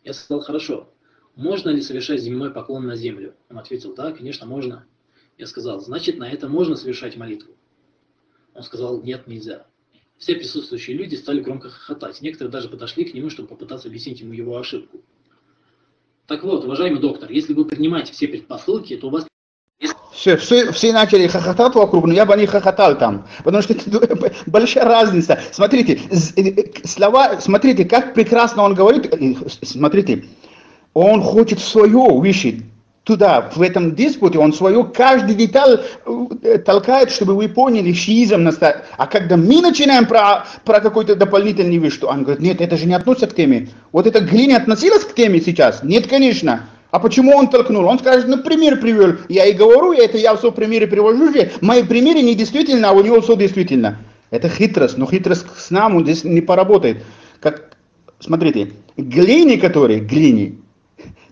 Я сказал, хорошо, можно ли совершать земной поклон на землю? Он ответил, да, конечно, можно. Я сказал, значит, на это можно совершать молитву? Он сказал, нет, нельзя. Все присутствующие люди стали громко хохотать. Некоторые даже подошли к нему, чтобы попытаться объяснить ему его ошибку. Так вот, уважаемый доктор, если вы принимаете все предпосылки, то у вас все, все, все начали хохотать вокруг, но я бы не хохотал там, потому что большая разница. Смотрите, э, слова, смотрите, как прекрасно он говорит, э, смотрите, он хочет свое вещи туда, в этом диспуте, он свое, каждый деталь э, толкает, чтобы вы поняли шиизм. А когда мы начинаем про, про какой-то дополнительный вещь, что он говорит, нет, это же не относится к теме. Вот эта глина относилась к теме сейчас? Нет, конечно. А почему он толкнул? Он скажет, ну пример привел. Я и говорю, это я все примеры привожу же. Мои примеры не действительно, а у него все действительно. Это хитрость, но хитрость с нами здесь не поработает. Как, смотрите, глине, который, глине,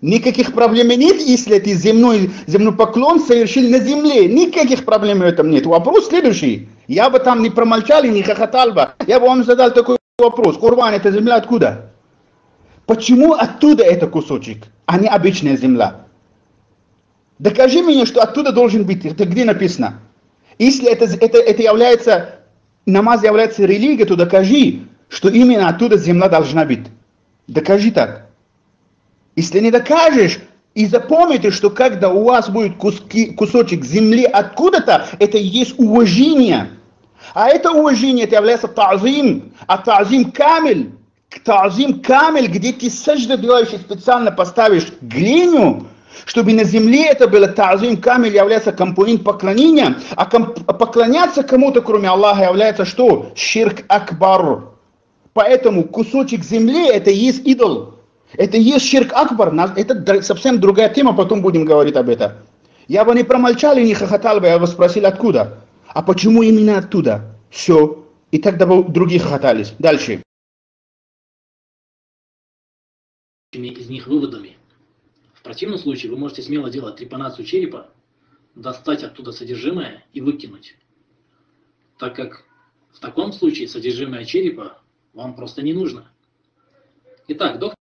никаких проблем нет, если ты земной, земной поклон совершил на земле. Никаких проблем в этом нет. Вопрос следующий. Я бы там не промолчал и не хохотал бы. Я бы вам задал такой вопрос. Курбан, это земля откуда? Почему оттуда это кусочек? а не обычная земля. Докажи мне, что оттуда должен быть. Это где написано? Если это, это, это является, намаз является религией, то докажи, что именно оттуда земля должна быть. Докажи так. Если не докажешь, и запомните, что когда у вас будет куски, кусочек земли откуда-то, это есть уважение. А это уважение, это является тазим, а тазим камель тазим камель, где ты сажда делаешь и специально поставишь глину, чтобы на земле это было тазим камель является компонент поклонения, а поклоняться кому-то кроме Аллаха является что? Ширк акбар. Поэтому кусочек земли это и есть идол. Это и есть ширк акбар. Это совсем другая тема, потом будем говорить об этом. Я бы не промолчал и не хохотал бы, я бы спросил откуда. А почему именно оттуда? Все. И тогда бы других хватались. Дальше. Из них выводами. В противном случае вы можете смело делать трепанацию черепа, достать оттуда содержимое и выкинуть. Так как в таком случае содержимое черепа вам просто не нужно. Итак, доктор...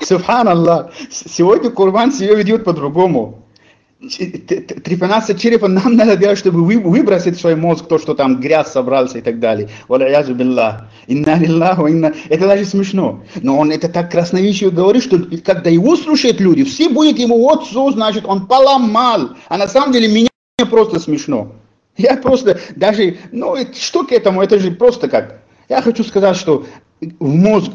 Субханаллах. Сегодня Курбан себя ведет по-другому. Трепанация черепа нам надо делать, чтобы выбросить свой мозг то, что там грязь собрался и так далее. Валяязу биллах. Инна лиллаху, инна... Это даже смешно. Но он это так красноречиво говорит, что когда его слушают люди, все будет ему все, значит, он поломал. А на самом деле меня просто смешно. Я просто даже, ну что к этому, это же просто как. Я хочу сказать, что в мозг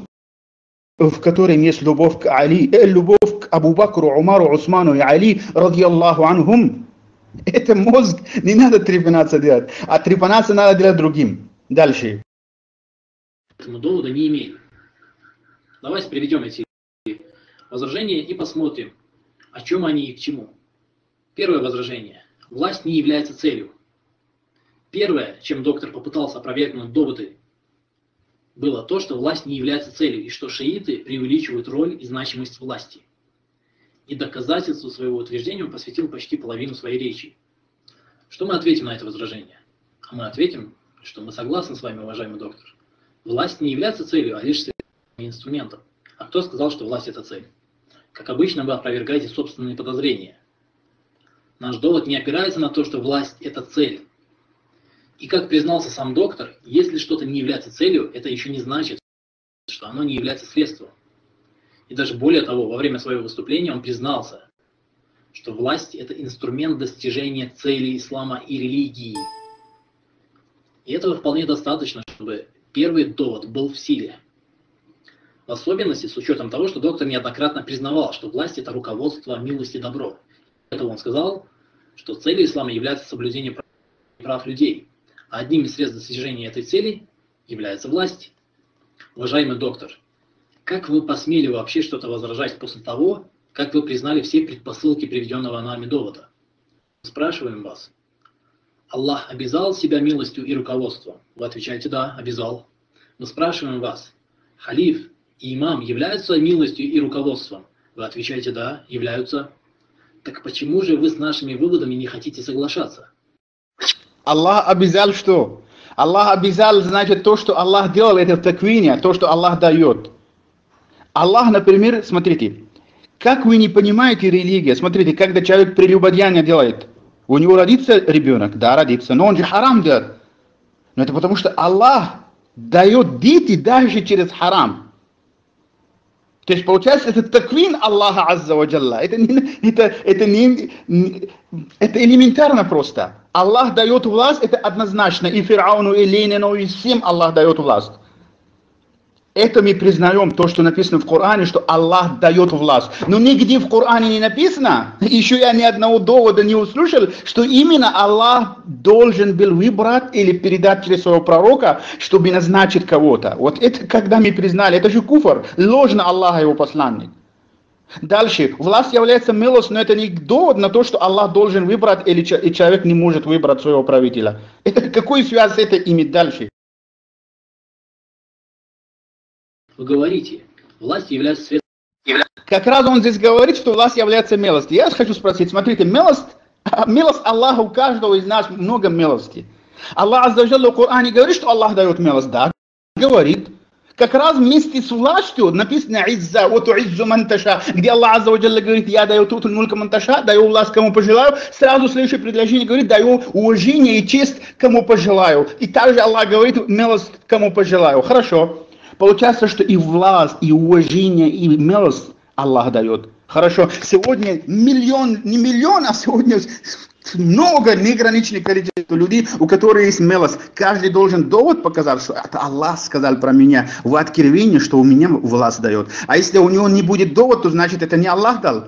в котором есть любовь к Али, э, любовь Абу Бакру, Умару, Усману и Али, ради Аллаху анхум. Это мозг, не надо трепанаться делать, а трепанаться надо делать другим. Дальше. Мы довода не имеем. Давайте приведем эти возражения и посмотрим, о чем они и к чему. Первое возражение. Власть не является целью. Первое, чем доктор попытался опровергнуть доводы было то, что власть не является целью, и что шииты преувеличивают роль и значимость власти. И доказательству своего утверждения он посвятил почти половину своей речи. Что мы ответим на это возражение? А мы ответим, что мы согласны с вами, уважаемый доктор. Власть не является целью, а лишь инструментом. А кто сказал, что власть это цель? Как обычно, вы опровергаете собственные подозрения. Наш довод не опирается на то, что власть это цель, и как признался сам доктор, если что-то не является целью, это еще не значит, что оно не является средством. И даже более того, во время своего выступления он признался, что власть – это инструмент достижения целей ислама и религии. И этого вполне достаточно, чтобы первый довод был в силе. В особенности с учетом того, что доктор неоднократно признавал, что власть – это руководство, милость и добро. Это он сказал, что целью ислама является соблюдение прав людей – одним из средств достижения этой цели является власть. Уважаемый доктор, как вы посмели вообще что-то возражать после того, как вы признали все предпосылки приведенного нами довода? Спрашиваем вас. Аллах обязал себя милостью и руководством? Вы отвечаете «да, обязал». Мы спрашиваем вас. Халиф и имам являются милостью и руководством? Вы отвечаете «да, являются». Так почему же вы с нашими выводами не хотите соглашаться? Аллах обязал что? Аллах обязал, значит, то, что Аллах делал, это в таквине, то, что Аллах дает. Аллах, например, смотрите, как вы не понимаете религия, смотрите, когда человек прелюбодеяние делает, у него родится ребенок, да, родится, но он же харам делает. Но это потому, что Аллах дает дети даже через харам. То есть получается, это таквин Аллаха Азза ва Это, не, это, это, не, это элементарно просто. Аллах дает власть, это однозначно. И Фирауну, и Ленину, и всем Аллах дает власть. Это мы признаем, то, что написано в Коране, что Аллах дает власть. Но нигде в Коране не написано, еще я ни одного довода не услышал, что именно Аллах должен был выбрать или передать через своего пророка, чтобы назначить кого-то. Вот это когда мы признали, это же куфар, ложно Аллаха его посланник. Дальше, власть является милость, но это не довод на то, что Аллах должен выбрать или человек не может выбрать своего правителя. Это какую связь это имеет дальше? Вы говорите, власть является средством. Как раз он здесь говорит, что власть является милостью. Я хочу спросить, смотрите, милость, милость Аллаха у каждого из нас много милости. Аллах Аззаджалла в Коране говорит, что Аллах дает милость, да, говорит как раз вместе с властью написано «Изза, вот иззу манташа», где Аллах Азza говорит «Я даю тут мулька манташа, даю власть кому пожелаю». Сразу следующее предложение говорит «Даю уважение и честь кому пожелаю». И также Аллах говорит «Милость кому пожелаю». Хорошо. Получается, что и власть, и уважение, и милость Аллах дает. Хорошо. Сегодня миллион, не миллион, а сегодня много, неограниченное количество людей, у которых есть милость. Каждый должен довод показать, что это Аллах сказал про меня в откровении, что у меня власть дает. А если у него не будет довод, то значит это не Аллах дал.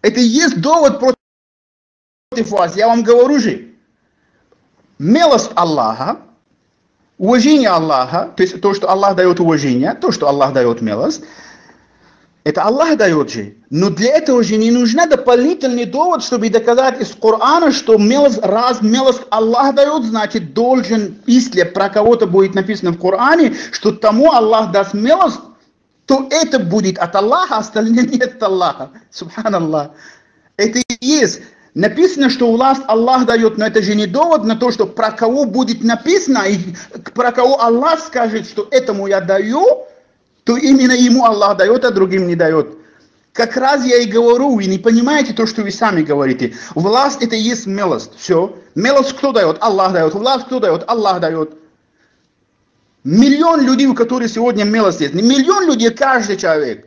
Это и есть довод против вас. Я вам говорю же. Милость Аллаха, уважение Аллаха, то есть то, что Аллах дает уважение, то, что Аллах дает милость, Это Аллах дает же. Но для этого же не нужна дополнительный довод, чтобы доказать из Корана, что милость, раз милость Аллах дает, значит должен, если про кого-то будет написано в Коране, что тому Аллах даст милость, то это будет от Аллаха, а остальное нет от Аллаха. Субханаллах. Это и есть. Написано, что власть Аллах дает, но это же не довод на то, что про кого будет написано, и про кого Аллах скажет, что этому я даю, то именно ему Аллах дает, а другим не дает. Как раз я и говорю, вы не понимаете то, что вы сами говорите. Власть это есть милость. Все. Милость кто дает? Аллах дает. Власть кто дает? Аллах дает. Миллион людей, у которых сегодня милость есть. Миллион людей, каждый человек.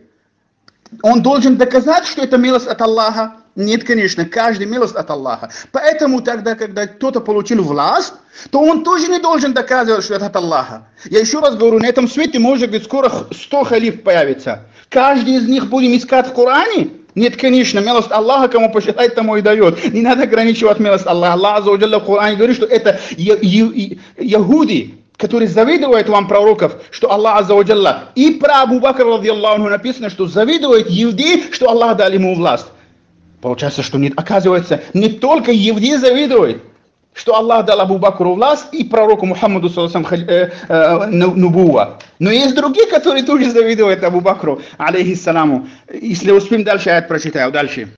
Он должен доказать, что это милость от Аллаха. Нет, конечно, каждый милость от Аллаха. Поэтому тогда, когда кто-то получил власть, то он тоже не должен доказывать, что это от Аллаха. Я еще раз говорю, на этом свете может быть скоро 100 халиф появится. Каждый из них будем искать в Коране? Нет, конечно, милость Аллаха, кому пожелает, тому и дает. Не надо ограничивать милость Аллаха. Аллах в Коране говорит, что это ягуди, которые завидуют вам пророков, что Аллах Аззаваджалла. И про Абу Бакр, радиаллаху написано, что завидует евдей, что Аллах дал ему власть. Получается, что не, оказывается, не только евреи завидуют, что Аллах дал Абу Бакру власть и пророку Мухаммаду э, э, Нубуа. Но есть другие, которые тоже завидуют Абу Бакру, алейхиссаламу. Если успеем дальше, я прочитаю дальше.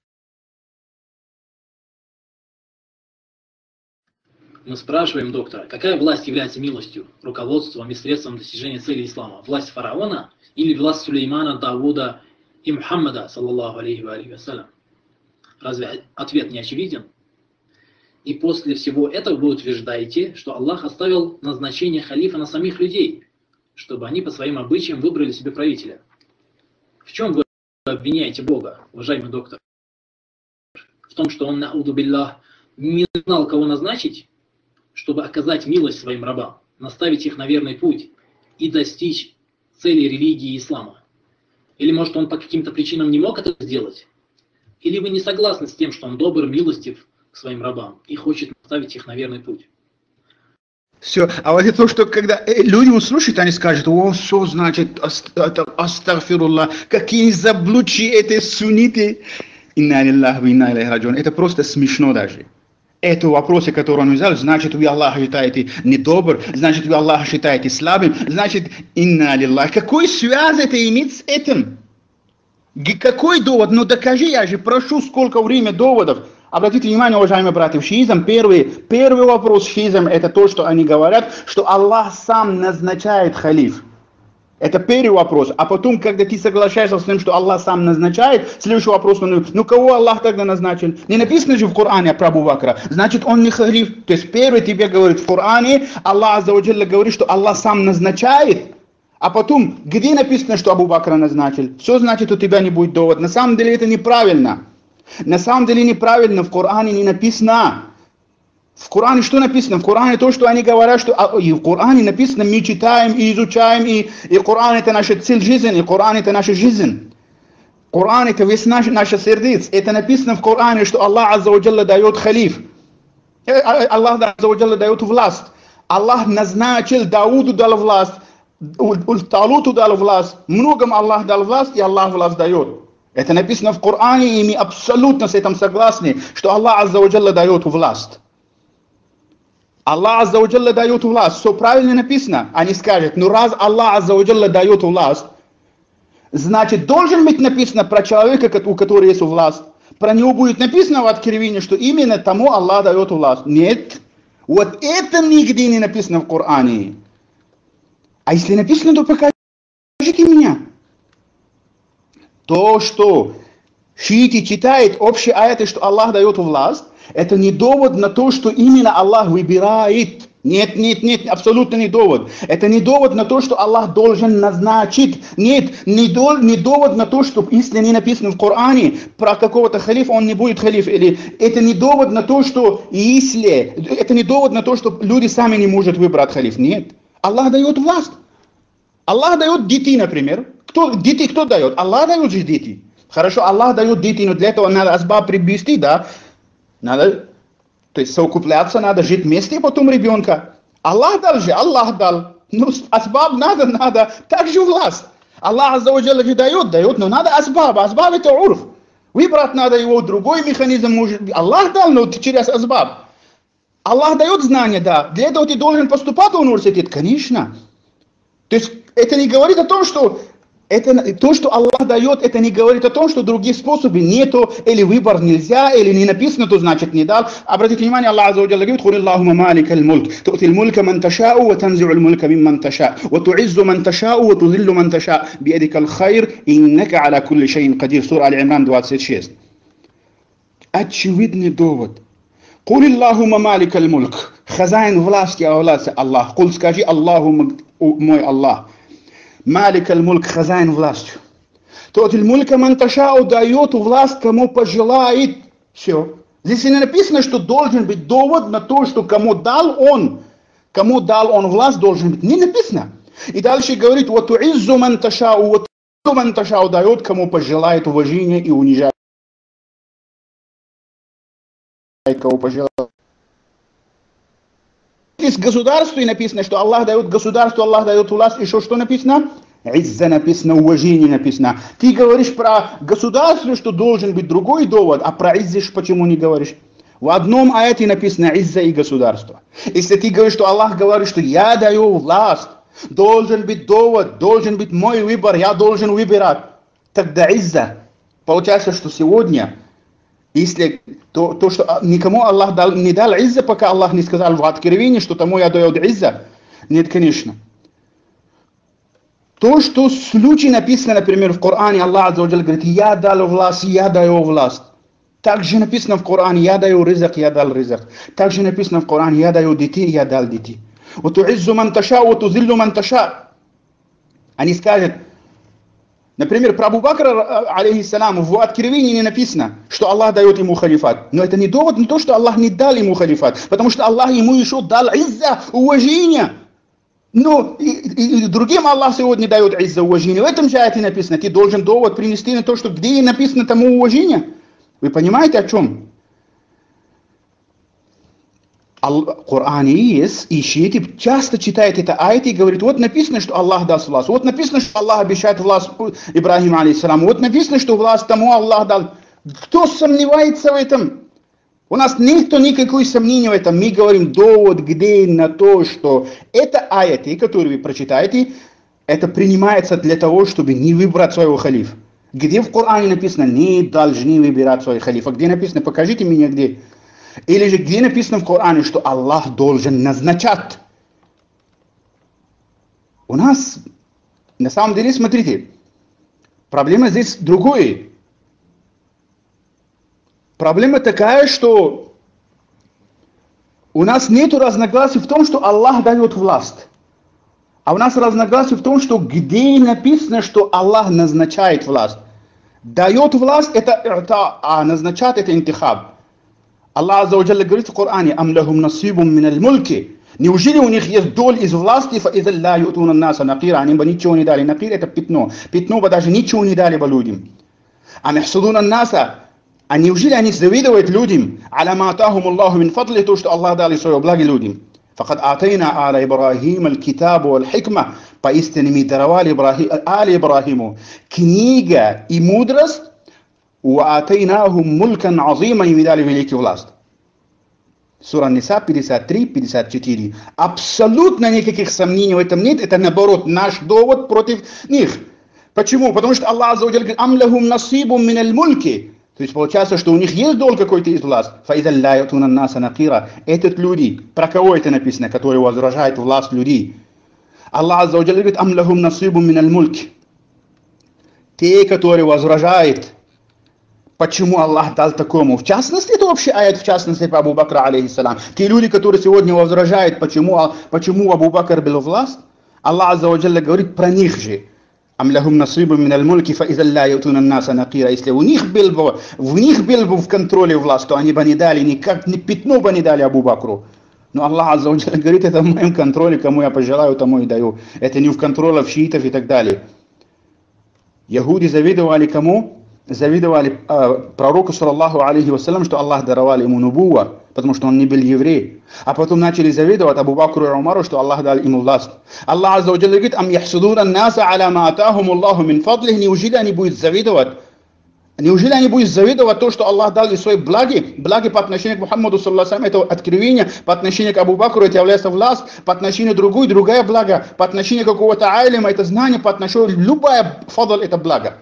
Мы спрашиваем доктора, какая власть является милостью, руководством и средством достижения цели ислама? Власть фараона или власть Сулеймана, Давуда и Мухаммада, саллаллаху алейхи ва вассалям? Разве ответ не очевиден? И после всего этого вы утверждаете, что Аллах оставил назначение халифа на самих людей, чтобы они по своим обычаям выбрали себе правителя. В чем вы обвиняете Бога, уважаемый доктор? В том, что он, науду биллах, не знал, кого назначить, чтобы оказать милость своим рабам, наставить их на верный путь и достичь цели религии ислама. Или, может, он по каким-то причинам не мог это сделать? Или вы не согласны с тем, что он добр, милостив к своим рабам и хочет наставить их на верный путь? Все. А вот это то, что когда э, люди услышат, они скажут, о, что значит астагфируллах, какие заблудшие эти сунниты. Инна лиллах. Это просто смешно даже. Это вопросы, которые он взял, значит, вы Аллаха считаете недобр, значит, вы Аллаха считаете слабым, значит, инна лиллах. Какой связь это имеет с этим? Какой довод? Ну докажи, я же прошу, сколько время доводов. Обратите внимание, уважаемые братья, в шиизм первый, первый вопрос шиизм это то, что они говорят, что Аллах сам назначает халиф. Это первый вопрос. А потом, когда ты соглашаешься с тем, что Аллах сам назначает, следующий вопрос, ну, ну кого Аллах тогда назначил? Не написано же в Коране про Абу Бакра. Значит, он не халиф. То есть первый тебе говорит в Коране, Аллах Аззаваджалла говорит, что Аллах сам назначает. А потом, где написано, что Абу Бакра назначил? Все значит, у тебя не будет довод. На самом деле это неправильно. На самом деле неправильно, в Коране не написано. В Коране что написано? В Коране то, что они говорят, что а, и в Коране написано, мы читаем и изучаем, и, и Коран это наша цель жизни, и Коран это наша жизнь. Коран это весь наш, наше сердец. Это написано в Коране, что Аллах Аззаваджалла дает халиф. Э, а, Аллах Аззаваджалла дает власть. Аллах назначил Дауду дал власть. Талуту дал власть, многим Аллах дал власть, и Аллах власть дает. Это написано в Коране, и мы абсолютно с этим согласны, что Аллах Аззаваджалла дает власть. Аллах Аззаваджалла дает власть. Все правильно написано. Они скажут, ну раз Аллах Аззаваджалла дает власть, значит должен быть написано про человека, у которого есть власть. Про него будет написано в Откровении, что именно тому Аллах дает власть. Нет. Вот это нигде не написано в Коране. А если написано, то покажите меня. То, что шиити читает общие аяты, что Аллах дает власть, это не довод на то, что именно Аллах выбирает. Нет, нет, нет, абсолютно не довод. Это не довод на то, что Аллах должен назначить. Нет, не, до, не довод на то, что если не написано в Коране про какого-то халифа, он не будет халиф. Или это не довод на то, что если... Это не довод на то, что люди сами не могут выбрать халиф. Нет. Аллах дает власть. Аллах дает детей, например. Кто, дети кто дает? Аллах дает же дети. Хорошо, Аллах дает дети, но для этого надо асбаб приобрести, да? Надо, то есть совокупляться, надо жить вместе, и потом ребенка. Аллах дал же, Аллах дал. Ну, асбаб надо, надо. Так же власть. Аллах Аззаваджалла же дает, дает, но надо асбаб. Асбаб это урф. Выбрать надо его, другой механизм может Аллах дал, но через асбаб. Аллах дает знания, да. Для этого ты должен поступать в университет, конечно. То есть это не говорит о том, что это, то, что Аллах дает, это не говорит о том, что другие способы нету, или выбор нельзя, или не написано, то значит не дал. Обратите внимание, Аллах Азza говорит, «Хули Аллахума малика аль-мульк, тути аль-мулька ман ташау, ва танзи'у аль-мулька мимман таша, ва ту'иззу ман ташау, ва тузиллу ман таша, биядика аль-хайр, иннака аля кулли шейн кадир». Сура Аль-Имран 26. Очевидный довод. «Кули Аллахума малика аль-мульк, хозяин власти, а власти Аллах. Кул скажи Аллаху мой Аллах. Малик аль-мульк, хозяин властью. Тот мулька манташау дает власть, кому пожелает. Все. Здесь не написано, что должен быть довод на то, что кому дал он, кому дал он власть, должен быть. Не написано. И дальше говорит, вот иззу манташау, вот манташау дает, кому пожелает уважения и унижает, кого пожелает. Из государства написано, что Аллах дает государству, Аллах дает власть, еще что написано? Изза написано, уважение написано. Ты говоришь про государство, что должен быть другой довод, а про иззиш почему не говоришь? В одном аяте написано изза и государство. Если ты говоришь, что Аллах говорит, что я даю власть, должен быть довод, должен быть мой выбор, я должен выбирать, тогда изза. Получается, что сегодня если то, то что никому Аллах дал, не дал изза, пока Аллах не сказал в Откровении, что тому я даю изза. Нет, конечно. То, что случай написано, например, в Коране, Аллах говорит, я дал власть, я даю власть. Также написано в Коране, я даю рызак, я дал рызак. Также написано в Коране, я даю детей, я дал детей. Вот туиззу ман таша, вот тузиллу ман таша. Они скажут, Например, про Абу Бакра, алейхиссалам, в Откровении не написано, что Аллах дает ему халифат. Но это не довод на то, что Аллах не дал ему халифат, потому что Аллах ему еще дал изза, уважение. Но и, и, и другим Аллах сегодня дает изза уважение. В этом же аяте написано, ты должен довод принести на то, что где написано тому уважение. Вы понимаете о чем? Коране есть, ищите, часто читает это айт и говорит, вот написано, что Аллах даст власть, вот написано, что Аллах обещает власть Ибрахиму алейхиссалам, вот написано, что власть тому Аллах дал. Кто сомневается в этом? У нас никто никакой сомнений в этом. Мы говорим довод, где на то, что это аяты, которые вы прочитаете, это принимается для того, чтобы не выбрать своего халифа. Где в Коране написано, не должны выбирать своего халифа? Где написано, покажите мне где. Или же где написано в Коране, что Аллах должен назначать? У нас, на самом деле, смотрите, проблема здесь другой. Проблема такая, что у нас нет разногласий в том, что Аллах дает власть. А у нас разногласия в том, что где написано, что Аллах назначает власть. Дает власть, это, это а назначает это интихаб. الله عز وجل قال في القرآن ام لهم نصيب من الملك؟ نيوجيلي ونيخ يدول از فلاستي فاذا لا يؤتون الناس نقيرا. يعني بنيتشوني دالي نقيرا تبتنو بتنو بداش نيتشوني دالي بلودم ام يحسدون الناس ان يوجيلي ان يزدويدوا لودم على ما اتاهم الله من فضله توشت الله دالي سوى بلاغي لودم فقد اعطينا ال إبراهيم الكتاب والحكمه. باستنمي دروال إبراهيم. ال إبراهيم. كنيجا اي مدرس «Уаатайнахум мулькан азима» им дали великую власть. Сура Ниса 53-54. Абсолютно никаких сомнений в этом нет. Это наоборот наш довод против них. Почему? Потому что Аллах Аззаваджаль говорит «Амляхум насибум миналь мульки». То есть получается, что у них есть долг какой-то из власт. власть. «Фаизалляютуна наса накира». Этот люди, про кого это написано, который возражает власть людей? Аллах Аззаваджаль говорит «Амляхум насибум миналь мульки». Те, которые возражают Почему Аллах дал такому? В частности, это вообще аят, в частности, по Абу Бакра, алейхиссалам. Те люди, которые сегодня возражают, почему, почему Абу Бакр был власть, Аллах Аззаваджалла говорит про них же. Ам лахум насибу мин аль-мульки фа иза ла ютуна наса накира. Если у них был бы, в них был бы в контроле власть, то они бы не дали, никак, ни пятно бы не дали Абу Бакру. Но Аллах Аззаваджалла говорит, это в моем контроле, кому я пожелаю, тому и даю. Это не в контроле в шиитов и так далее. Ягуди завидовали кому? Завидовали э, пророку, саллаллаху алейхи вассалям, что Аллах даровал ему нубуа, потому что он не был еврей. А потом начали завидовать Абу Бакру и Умару, что Аллах дал ему власть. Аллах Азza говорит, ам яхсудуна наса аля ма атахум Аллаху мин фадлих, неужели они будут завидовать Неужели они будут завидовать то, что Аллах дал из своей благи, благи по отношению к Мухаммаду, саллаху это откровение, по отношению к Абу Бакру, это является власть, по отношению к другой, другая благо, по отношению к какого-то айлима, это знание, по отношению, любая фадл, это благо.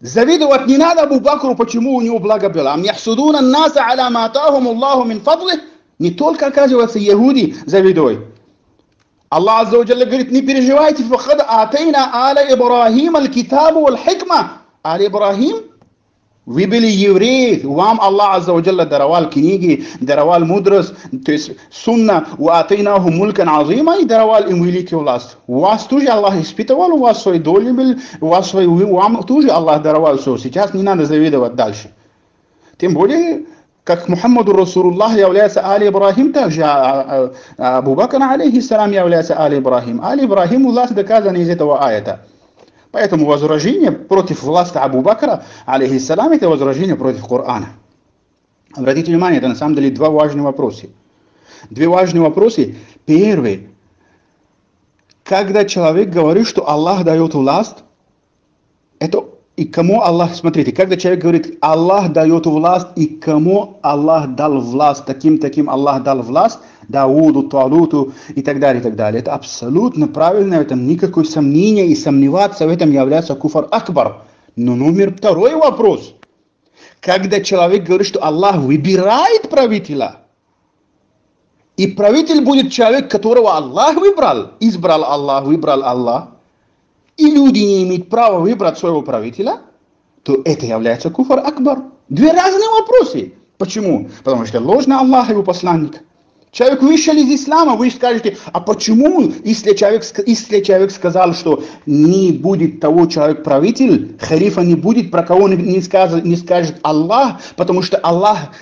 Завидовать не надо Абу Бакру, почему у него благо было. Ам яхсудуна наса аля матахум Аллаху мин фадлих. Не только, оказывается, Ягуди завидуй. Аллах Азza говорит, не переживайте, фахад атайна аля Ибрахим аль-китабу валь-хикма. Аля Ибрахим, вы были евреи, вам Аллах Азza даровал книги, даровал мудрость, то есть сунна, wa атайнаху мулькан азима и даровал им великий власть. У вас тоже Аллах испытывал, у вас свой доли был, у вас свой, вам тоже Аллах даровал все. Сейчас не надо завидовать дальше. Тем более, как Мухаммаду Расулуллах является Али Ибрахим, также Абу Бакр, алейхиссалам, является Али Ибрахим. Али Ибрахим власть доказана из этого аята. Поэтому возражение против власти Абу Бакра, алейхиссалам, это возражение против Корана. Обратите внимание, это на самом деле два важных вопроса. Две важные вопросы. Первый. Когда человек говорит, что Аллах дает власть, и кому Аллах, смотрите, когда человек говорит, Аллах дает власть, и кому Аллах дал власть, таким-таким Аллах дал власть, Дауду, Талуту и так далее, и так далее. Это абсолютно правильно, в этом никакой сомнения, и сомневаться в этом является куфар акбар. Но номер второй вопрос. Когда человек говорит, что Аллах выбирает правителя, и правитель будет человек, которого Аллах выбрал, избрал Аллах, выбрал Аллах, и люди не имеют права выбрать своего правителя, то это является куфар акбар. Две разные вопросы. Почему? Потому что ложно Аллах его посланник. Человек вышел из ислама, вы скажете, а почему, если человек, если человек сказал, что не будет того человек правитель, халифа не будет, про кого не скажет, не скажет Аллах, потому что Аллах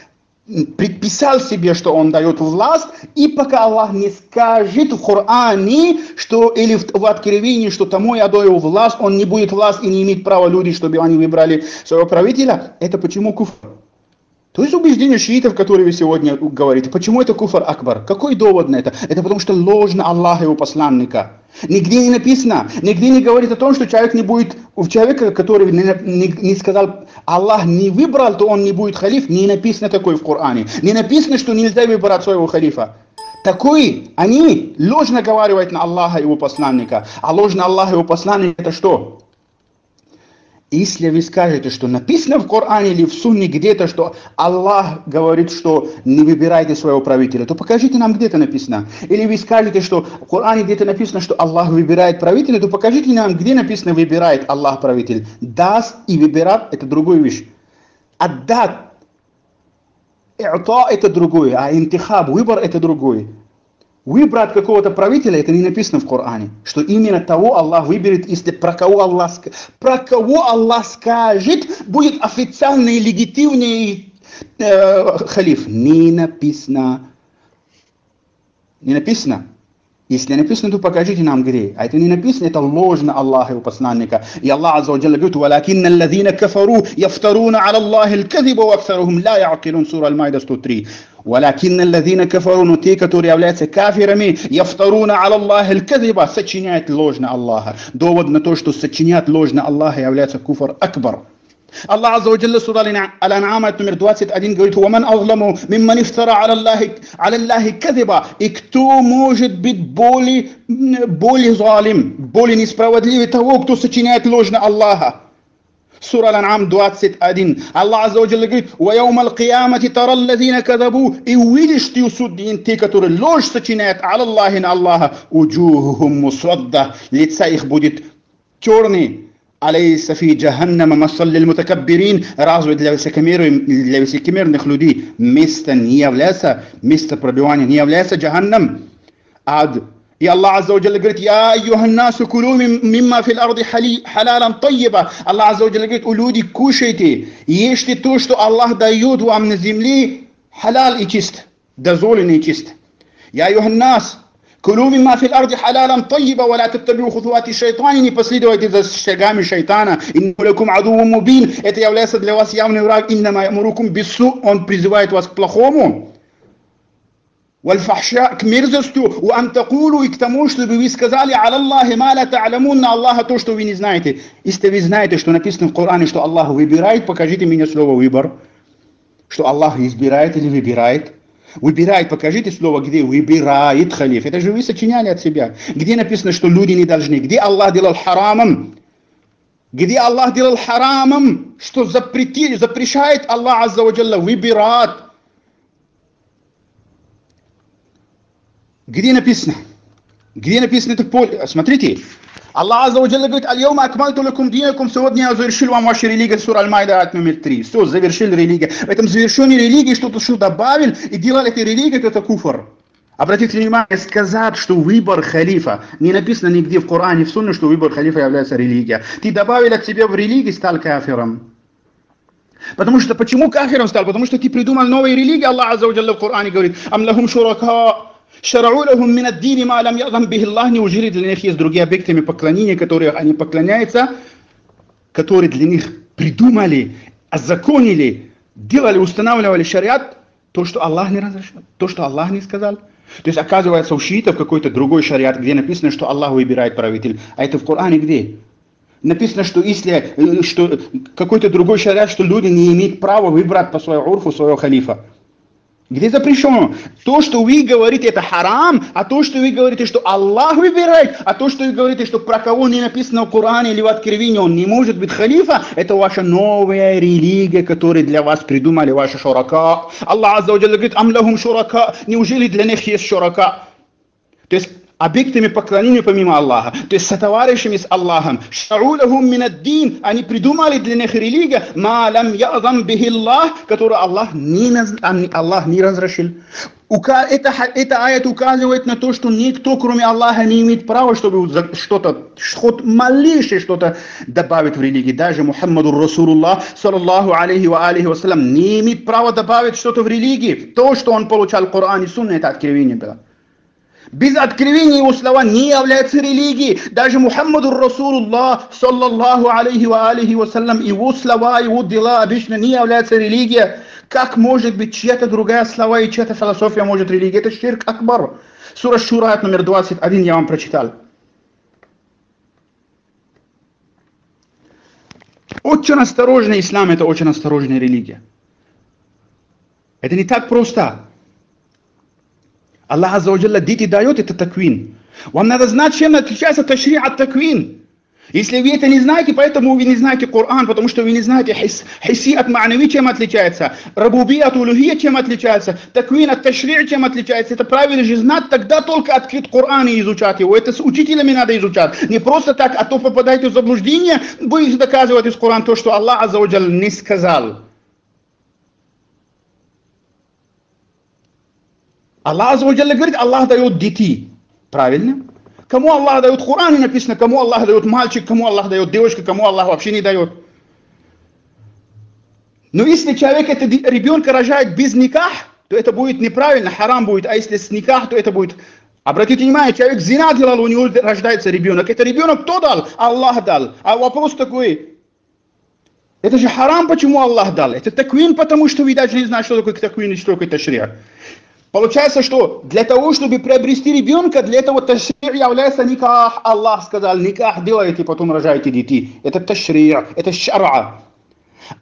предписал себе, что он дает власть, и пока Аллах не скажет в Коране, что, или в, в Откровении, что тому я даю власть, он не будет власть и не имеет права люди, чтобы они выбрали своего правителя, это почему куфр? То есть убеждение шиитов, которые вы сегодня говорите, почему это куфар акбар? Какой довод на это? Это потому что ложно Аллаха его посланника. Нигде не написано, нигде не говорит о том, что человек не будет, у человека, который не, не, не сказал, Аллах не выбрал, то он не будет халиф, не написано такое в Коране. Не написано, что нельзя выбрать своего халифа. Такой, они ложно говорят на Аллаха его посланника. А ложно Аллаха его посланника это что? Если вы скажете, что написано в Коране или в Сунне где-то, что Аллах говорит, что не выбирайте своего правителя, то покажите нам, где это написано. Или вы скажете, что в Коране где-то написано, что Аллах выбирает правителя, то покажите нам, где написано выбирает Аллах правитель. Даст и выбирать – это другая вещь. Отдать, это другое, а интихаб, выбор – это другое. Выбрать какого-то правителя, это не написано в Коране, что именно того Аллах выберет, если про кого Аллах, про кого Аллах скажет, будет официальный, легитимный э, халиф. Не написано. Не написано. Если написано, то покажите нам где. А это не написано, это ложно Аллаха его посланника. И Аллах Азza wa говорит, «Валакинна аллазина кафару яфтаруна аля Аллахи аль-кадиба ва аксарухум ла яакилун» Сура Аль-Майда 103. ولكن الذين كفروا но те, которые являются кафирами, яфтаруна аля Аллахи аль-кадиба, сочиняют ложно Аллаха. Довод на то, что сочинять ложно Аллаха является куфр акбар. الله عز وجل سورة الأنعام номер 21 говорит ومن أظلم ممن افترى على الله على الله كذبا и кто может быть более более залим более несправедливый того кто сочиняет ложно Аллаха Сура Ал-Ан'ам 21. Аллах Азza wa Jalla говорит, وَيَوْمَ الْقِيَامَةِ تَرَى الَّذِينَ كَذَبُوا И увидишь ты у судьин, те, которые ложь сочиняют, على Аллахе на Аллаха, уджухум мусвадда, лица их будет черный, أليس في جهنم مثل للمتكبرين разве для высокомерных, для высокомерных людей место не является, место пробивания не является джаханнам, ад. И Аллах Азza wa Jalla говорит, «Я, айюханнасу, кулу мимма фил арди халалам тайиба». Аллах Азza wa Jalla говорит, «У люди кушайте, ешьте то, что Аллах дает вам на земле, халал и чист, дозволенный и чист». «Я, айюханнас, Кулю мимма фил арди халялам тайиба, ва ла таттабиу хутуати шайтани, не последуйте за шагами шайтана. Инну лакум адуву мубин, это является для вас явный враг, иннама ямурукум бису, он призывает вас к плохому. Вальфахша к мерзостью, у антакулу и к тому, чтобы вы сказали Аллахе мала та'ламун на Аллаха то, что вы не знаете. Если вы знаете, что написано в Коране, что Аллах выбирает, покажите мне слово выбор. Что Аллах избирает или выбирает. Выбирает, покажите слово, где выбирает халиф. Это же вы сочиняли от себя. Где написано, что люди не должны. Где Аллах делал харамом. Где Аллах делал харамом, что запретили, запрещает Аллах Азза выбирать. Где написано? Где написано это поле? Смотрите. Азza wa Jalla говорит, «Альйома акмальту лакум динакум, сегодня я завершил вам вашу религию, сура Аль-Майда, ат номер 3». Все, завершил религию. В этом завершении религии что-то что добавил и делал этой религией, это куфр. Обратите внимание, сказать, что выбор халифа, не написано нигде в Коране, в Сунне, что выбор халифа является религией. Ты добавил от себя в религии, стал кафиром. Потому что, почему кафиром стал? Потому что ты придумал новые религии, Аллах wa в Коране говорит, «Ам лахум шурака, Шарау лахум мин ад-дини ма лам ядам бихи Аллах, неужели для них есть другие объекты поклонения, которые они поклоняются, которые для них придумали, озаконили, делали, устанавливали шариат, то, что Аллах не разрешил, то, что Аллах не сказал. То есть, оказывается, у шиитов какой-то другой шариат, где написано, что Аллах выбирает правитель. А это в Коране где? Написано, что если что какой-то другой шариат, что люди не имеют права выбрать по своему урфу своего халифа. Где запрещено? То, что вы говорите, это харам, а то, что вы говорите, что Аллах выбирает, а то, что вы говорите, что про кого не написано в Коране или в Откровении, он не может быть халифа, это ваша новая религия, которую для вас придумали ваши шурака. Аллах Азza говорит, амлахум шурака, неужели для них есть шурака? То есть объектами поклонения помимо Аллаха, то есть сотоварищами с Аллахом. Шаулахум минаддин, они придумали для них религию, ма лам язам бихи Аллах, которую Аллах не, Аллах не разрешил. Это, это аят указывает на то, что никто, кроме Аллаха, не имеет права, чтобы что-то, хоть малейшее что-то добавить в религии. Даже Мухаммаду Расулуллах, саллаллаху алейхи ва алейхи вассалям, не имеет права добавить что-то в религии. То, что он получал в Коране и Сунне, это откровение было. Без откровения его слова не является религией. Даже Мухаммаду Расулуллах, саллаллаху алейхи ва алейхи вассалям, его слова, его дела обычно не являются религией. Как может быть чья-то другая слова и чья-то философия может религия? Это ширк акбар. Сура Шура, номер 21 я вам прочитал. Очень осторожный ислам, это очень осторожная религия. Это не так просто. Аллах wa дети дает это таквин. Вам надо знать, чем отличается ташри от таквин. Если вы это не знаете, поэтому вы не знаете Коран, потому что вы не знаете хис, хиси от ма'нави, чем отличается, рабуби от улухия, чем отличается, таквин от ташри, чем отличается. Это правильно же знать, тогда только открыть Коран и изучать его. Это с учителями надо изучать. Не просто так, а то попадаете в заблуждение, будете доказывать из Корана то, что Аллах Азza не сказал. Аллах Аззаваджалля говорит, Аллах дает детей. Правильно? Кому Аллах дает в Коране написано, кому Аллах дает мальчик, кому Аллах дает девочка, кому Аллах вообще не дает. Но если человек это ребенка рожает без никах, то это будет неправильно, харам будет. А если с никах, то это будет... Обратите внимание, человек зина делал, у него рождается ребенок. Это ребенок кто дал? Аллах дал. А вопрос такой, это же харам, почему Аллах дал? Это таквин, потому что вы даже не знаете, что такое таквин и что такое ташрия. Получается, что для того, чтобы приобрести ребенка, для этого ташри является никах. Аллах сказал, никах делаете, потом рожаете детей. Это ташри, это шара.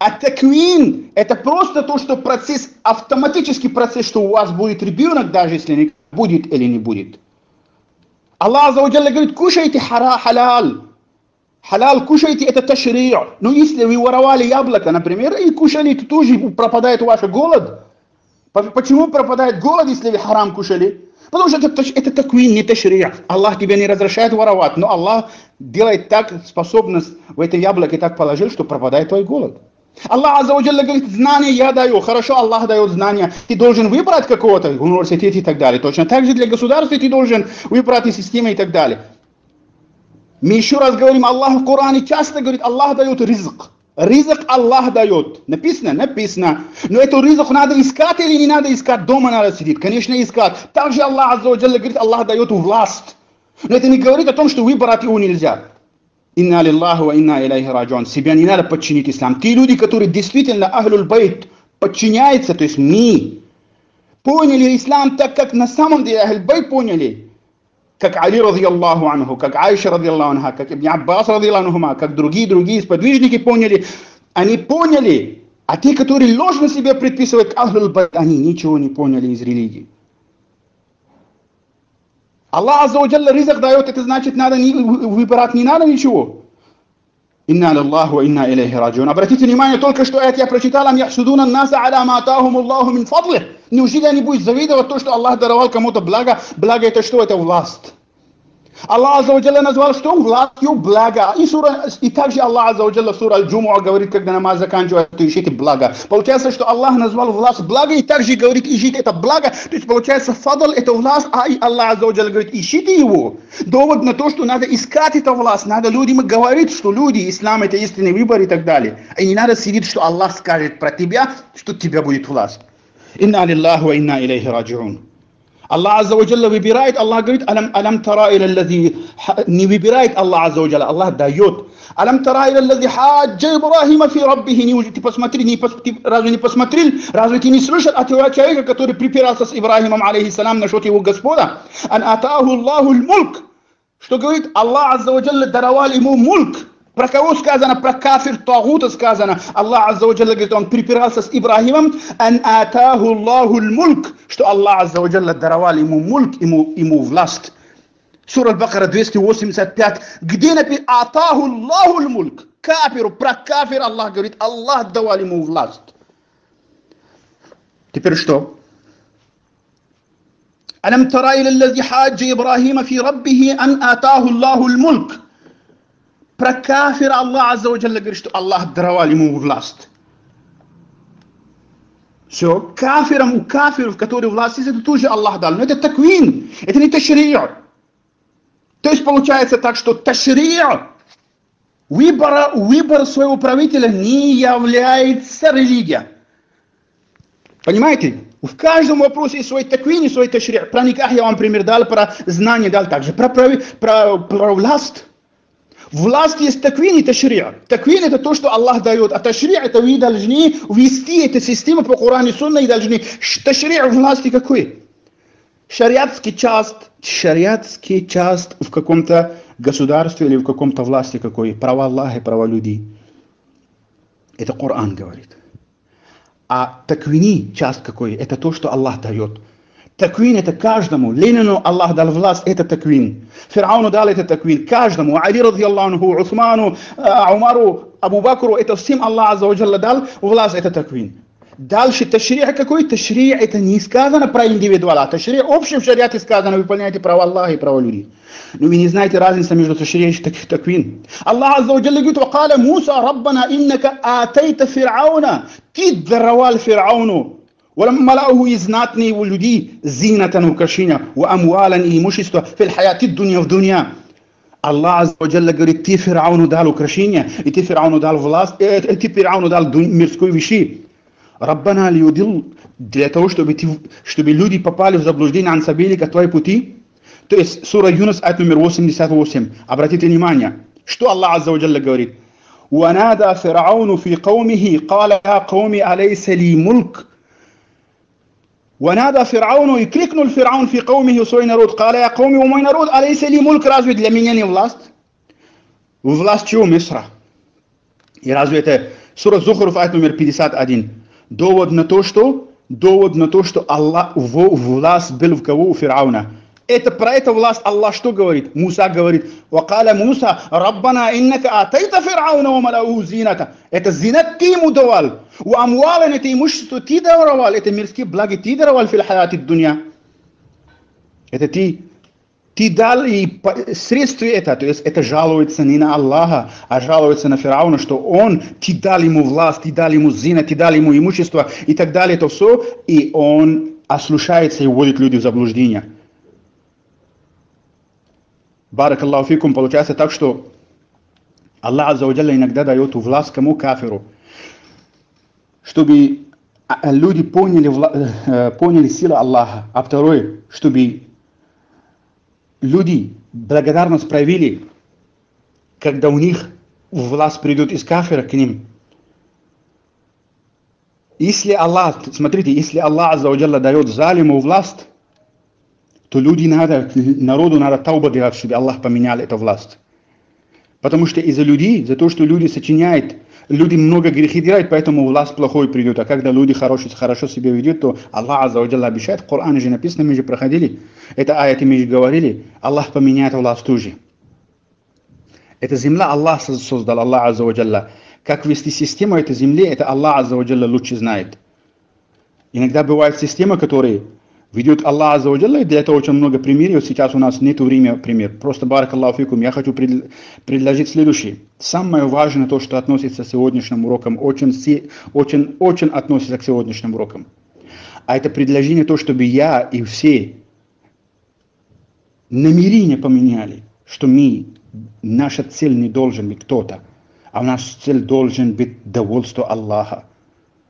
А таквин – это просто то, что процесс, автоматический процесс, что у вас будет ребенок, даже если не будет или не будет. Аллах Аззаваджалля говорит, кушайте хара, халал. Халал кушайте, это ташри. Но если вы воровали яблоко, например, и кушали, то тоже пропадает ваш голод. Почему пропадает голод, если вы харам кушали? Потому что это, это таквин, не ташрия. Аллах тебе не разрешает воровать, но Аллах делает так способность в это яблоко так положил, что пропадает твой голод. Аллах Аззаваджалля говорит, знание я даю. Хорошо, Аллах дает знания. Ты должен выбрать какого-то университет и так далее. Точно так же для государства ты должен выбрать и системы и так далее. Мы еще раз говорим, Аллах в Коране часто говорит, Аллах дает ризк. Ризок Аллах дает. Написано? Написано. Но эту ризок надо искать или не надо искать? Дома надо сидеть. Конечно, искать. Также Аллах عز говорит, Аллах дает власть. Но это не говорит о том, что выбрать его нельзя. إنا لله وإنا إليه راجعون. Себя не надо подчинить ислам. Те люди, которые действительно أهل البيت подчиняются, то есть мы, поняли ислам так, как на самом деле أهل البيت поняли. Как Али رضي الله عنه, как Айша رضي الله عنها, как Ибн Аббас رضي الله как другие, другие сподвижники поняли. Они поняли, а те, которые ложно себе предписывают أهل البيت, они ничего не поняли из религии. Аллах عز وجل ризак дает, это значит, надо не, выбирать не надо ничего. إنا لله إنا إليه راجعون. Обратите внимание, только что это я прочитал, أم يحسدون الناس على ما آتاهم الله من فضله. Неужели они будут завидовать то, что Аллах даровал кому-то благо? Благо это что? Это власть. Аллах عز وجل назвал что? Властью блага. И, сура, и также Аллах عز وجل в сура Аль-Джумуа говорит, когда намаз заканчивается, ищите благо. Получается, что Аллах назвал власть благо и также говорит, ищите это благо. То есть получается, فضل это власть, а и Аллах عز وجل говорит, ищите его. Довод на то, что надо искать это власть. Надо людям говорить, что люди, ислам это истинный выбор и так далее. И не надо сидеть, что Аллах скажет про тебя, что тебя будет власть. Инна лиллаху ва инна илейхи раджиун. Allah Azza wa Jalla выбирает, Allah говорит, алам, алам тара иля лази, не выбирает Allah Azza wa Jalla, Allah дает. Алам тара иля лази хаджа Ибрахима фи раббихи, не, ты посмотри, не, ты разве не посмотрел, разве ты не слышал от того человека, который припирался с Ибрахимом, алейхиссалам, насчет его Господа? Ан атаху Аллаху мульк, что говорит, Allah Azza wa Jalla даровал ему мульк, про кого сказано? Про кафир Тагута сказано. Аллах Азза Ваджалла говорит, он припирался с Ибрахимом, ан атаху Аллаху мульк, что Аллах Азза Ваджалла даровал ему мульк, ему, ему власть. Сура Бакара 285, где написано «Атаху Аллаху мульк». Кафиру, про кафир Аллах говорит, Аллах давал ему власть. Теперь что? ألم ترى إلى الذي حاج إبراهيم في ربه أن آتاه الله الملك про кафира Аллах Азза говорит, что Аллах даровал ему власть. Все, кафирам, у кафиров, которые власть есть, это тоже Аллах дал. Но это таквин, это не ташрия. То есть получается так, что ташрия, выбора, выбор своего правителя не является религия. Понимаете? В каждом вопросе есть свой таквин и свой ташрия. Про никах я вам пример дал, про знание дал также. Про, про, про, про власть. Власть есть таквин и ташрия. Таквин это то, что Аллах дает, а ташрия это вы должны ввести эту систему по Коране Сунна и должны. Ташрия власти какой? Шариатский часть, шариатский часть в каком-то государстве или в каком-то власти какой? Права Аллаха и права людей. Это Коран говорит. А таквини часть какой? Это то, что Аллах дает. Таквин это каждому. Ленину Аллах дал власть, это таквин. Фирауну дал это таквин. Каждому. Али, ради Аллаху, Усману, Умару, Абу Бакру, это всем Аллах Азза дал власть, это таквин. Дальше ташрия какой? Ташрия это не сказано про индивидуала. Ташрия общем шариате сказано, выполняйте права Аллаха и права людей. Но вы не знаете разницы между ташрия и таквин. Аллах Азза говорит, وقال موسى ربنا إنك آتيت فرعون ты даровал Фирауну ولما لقوه يزناتني ولدي زينة وكشينة وأموالا إيموشيستو في الحياة الدنيا في دنيا الله عز وجل говорит, ты Фирауну дал украшения, и ты Фирауну дал власть, и ты Фирауну дал мирскую вещи. Раббана лиудил, для того, чтобы, ты, чтобы люди попали в заблуждение ансабилика твои пути. То есть, сура Юнус, ает номер 88. Обратите внимание, что Аллах Азза Ваджалла говорит. ونادى فرعون في قومه قال يا قوم أليس لي ملك ونادى фирауну и крикнул фираун фи قومه и свой народ, قال يا قومي о мой народ, алейса ли мульк, разве для меня не власть? Власть чего Мисра? И разве это сура Зухаров, аят номер 51. Довод на то, что довод на то, что Аллах, власть был в кого? У фирауна. Это про это власть Аллах что говорит? Муса говорит, «Вакаля Муса, Раббана иннака атайта фирауна ва малау зината». Это зинат ты ему давал. Амвален это имущество ты даровал. Это мирские благи ты даровал в хаяти дуня. Это ты ты дал и средства это, то есть это жалуется не на Аллаха, а жалуется на Фирауна, что он, ты дал ему власть, ты дал ему зина, ты дал ему имущество и так далее, это все, и он ослушается и вводит людей в заблуждение. Барак Аллаху фикум, получается так, что Аллах Аззаваджалля иногда дает власть кому кафиру, чтобы а, а, люди поняли, э, поняли силу Аллаха, а второе, чтобы люди благодарность проявили, когда у них власть придет из кафира к ним. Если Аллах, смотрите, если Аллах Аззаваджалла дает залиму власть, то люди надо, народу надо тауба делать, чтобы Аллах поменял эту власть. Потому что из-за людей, за то, что люди сочиняют, люди много грехи делают, поэтому власть плохой придет. А когда люди хорошо, хорошо себя ведут, то Аллах Аззаваджалла обещает, в Коране же написано, мы же проходили, это аяты мы же говорили, Аллах поменяет власть тоже. Это земля Аллах создал, Аллах Аззаваджалла. Как вести систему этой земли, это Аллах Аззаваджалла лучше знает. Иногда бывают системы, которые ведет Аллах Аззаваджалла, и для этого очень много примеров. Сейчас у нас нет времени пример. Просто, барак Аллаху фикум, я хочу пред, предложить следующее. Самое важное то, что относится к сегодняшним урокам, очень, очень, очень относится к сегодняшним урокам. А это предложение то, чтобы я и все намерение поменяли, что мы, наша цель не должен быть кто-то, а наша цель должен быть довольство Аллаха.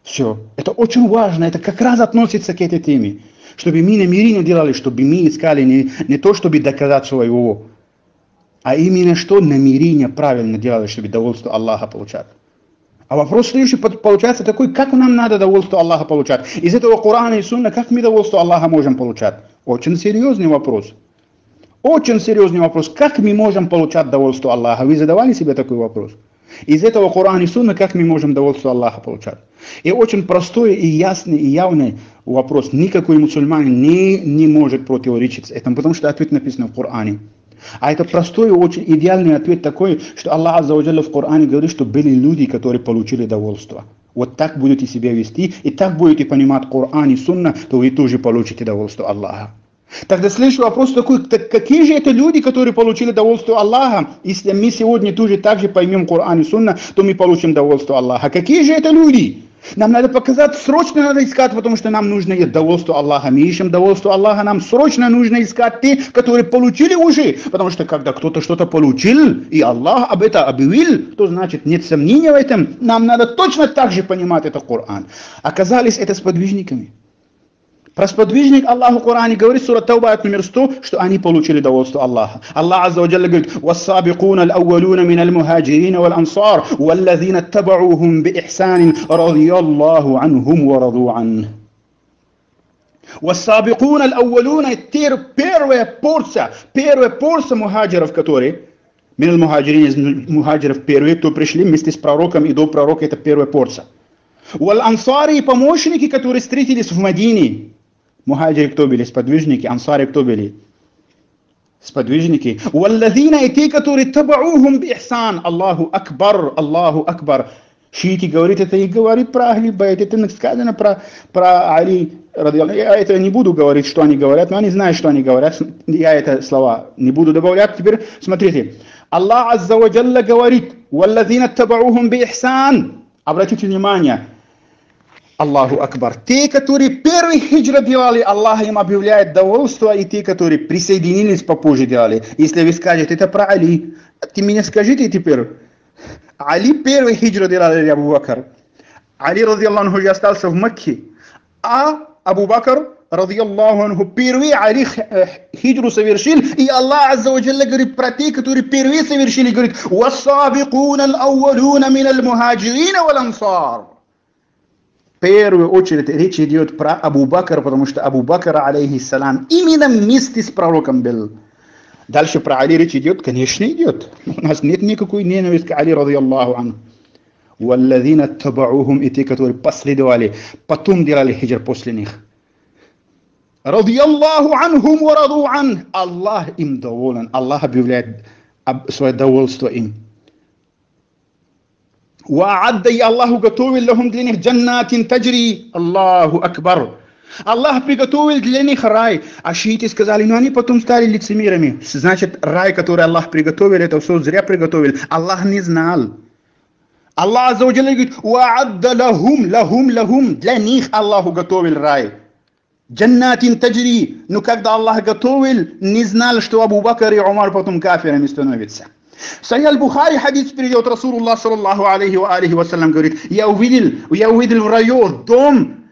Все. Это очень важно, это как раз относится к этой теме чтобы мы намерение делали, чтобы мы искали не, не то, чтобы доказать своего, а именно что намерение правильно делали, чтобы довольство Аллаха получать. А вопрос следующий получается такой, как нам надо довольство Аллаха получать? Из этого Корана и Сунна, как мы довольство Аллаха можем получать? Очень серьезный вопрос. Очень серьезный вопрос. Как мы можем получать довольство Аллаха? Вы задавали себе такой вопрос? Из этого Корана и Сунна, как мы можем довольство Аллаха получать? И очень простой и ясный и явный вопрос. Никакой мусульманин не, не может противоречить этому, потому что ответ написан в Коране. А это простой и очень идеальный ответ такой, что Аллах Аззаваджалля в Коране говорит, что были люди, которые получили довольство. Вот так будете себя вести, и так будете понимать Коран и Сунна, то вы тоже получите довольство Аллаха. Тогда следующий вопрос такой, так какие же это люди, которые получили довольство Аллаха? Если мы сегодня тоже так же поймем Коран и Сунна, то мы получим довольство Аллаха. Какие же это люди? Нам надо показать, срочно надо искать, потому что нам нужно довольство Аллаха. Мы ищем довольство Аллаха, нам срочно нужно искать те, которые получили уже. Потому что когда кто-то что-то получил, и Аллах об этом объявил, то значит нет сомнения в этом. Нам надо точно так же понимать это Коран. Оказались это сподвижниками. Про сподвижник Аллаху в Коране говорит, сура Тауба, от номер 100, что они получили довольство Аллаха. Аллах Азза wa Jalla говорит, «Вассабикуна al-awwaluna min al-muhajirin wal-ansar, wal-lazina taba'uhum bi-ihsanin, radiyallahu anhum wa radu an». «Вассабикуна al-awwaluna» – первая порция, первая порция мухаджиров, которые Мин аль-мухаджирин из мухаджиров первые, кто пришли вместе с пророком и до пророка, это первая порция. Вал-ансари помощники, которые встретились в Мадине, Мухаджири кто были? Сподвижники. Ансари кто были? Сподвижники. Валлазина и те, которые табаухум би ихсан. Аллаху Акбар, Аллаху Акбар. Шиити говорит это и говорит про Ахли Байт. Это сказано про, про Али. Я это не буду говорить, что они говорят, но они знают, что они говорят. Я это слова не буду добавлять. Теперь смотрите. Аллах Азза ва говорит, «Валлазина табаухум би ихсан». Обратите внимание, Аллаху Акбар. Те, которые первый хиджра делали, Аллах им объявляет довольство, и те, которые присоединились попозже делали. Если вы скажете, это про Али, ты мне скажите теперь. Али первый хиджра делали или Абу Бакр? Али, ради Аллаху, остался в Мекке. А Абу Бакр, ради Аллаху, первый Али хиджру совершил, и Аллах Азза ва говорит про те, которые первые совершили, говорит, «Вассабикун ал-ауалуна мин ал-мухаджирина вал-ансар» первую очередь речь идет про Абу Бакра, потому что Абу Бакр, алейхиссалам, именно вместе с пророком был. Дальше про Али речь идет, конечно, идет. У нас нет никакой ненависти к Али, ради Аллаху анху. والذين اتبعوهم и те, которые последовали, потом делали хиджр после них. رضي الله عنهم ورضوا عنه. Аллах им доволен. Аллах объявляет свое довольство им. وأعد يا الله готовил لهم для них جنات تجري الله أكبر Аллах приготовил для них рай. А шииты сказали, ну они потом стали лицемерами. Значит, рай, который Аллах приготовил, это все зря приготовил. Аллах не знал. Аллах за говорит, وَعَدَّ لَهُمْ لَهُمْ لَهُمْ Для них Аллах готовил рай. Джаннатин таджри. Но когда Аллах готовил, не знал, что Абу Бакр и Умар потом кафирами становятся. Сахih Аль-Бухари хадис перейдет Расулуллах саллаллаху алейхи ва алейхи вассалям говорит, я увидел, я увидел в раю дом,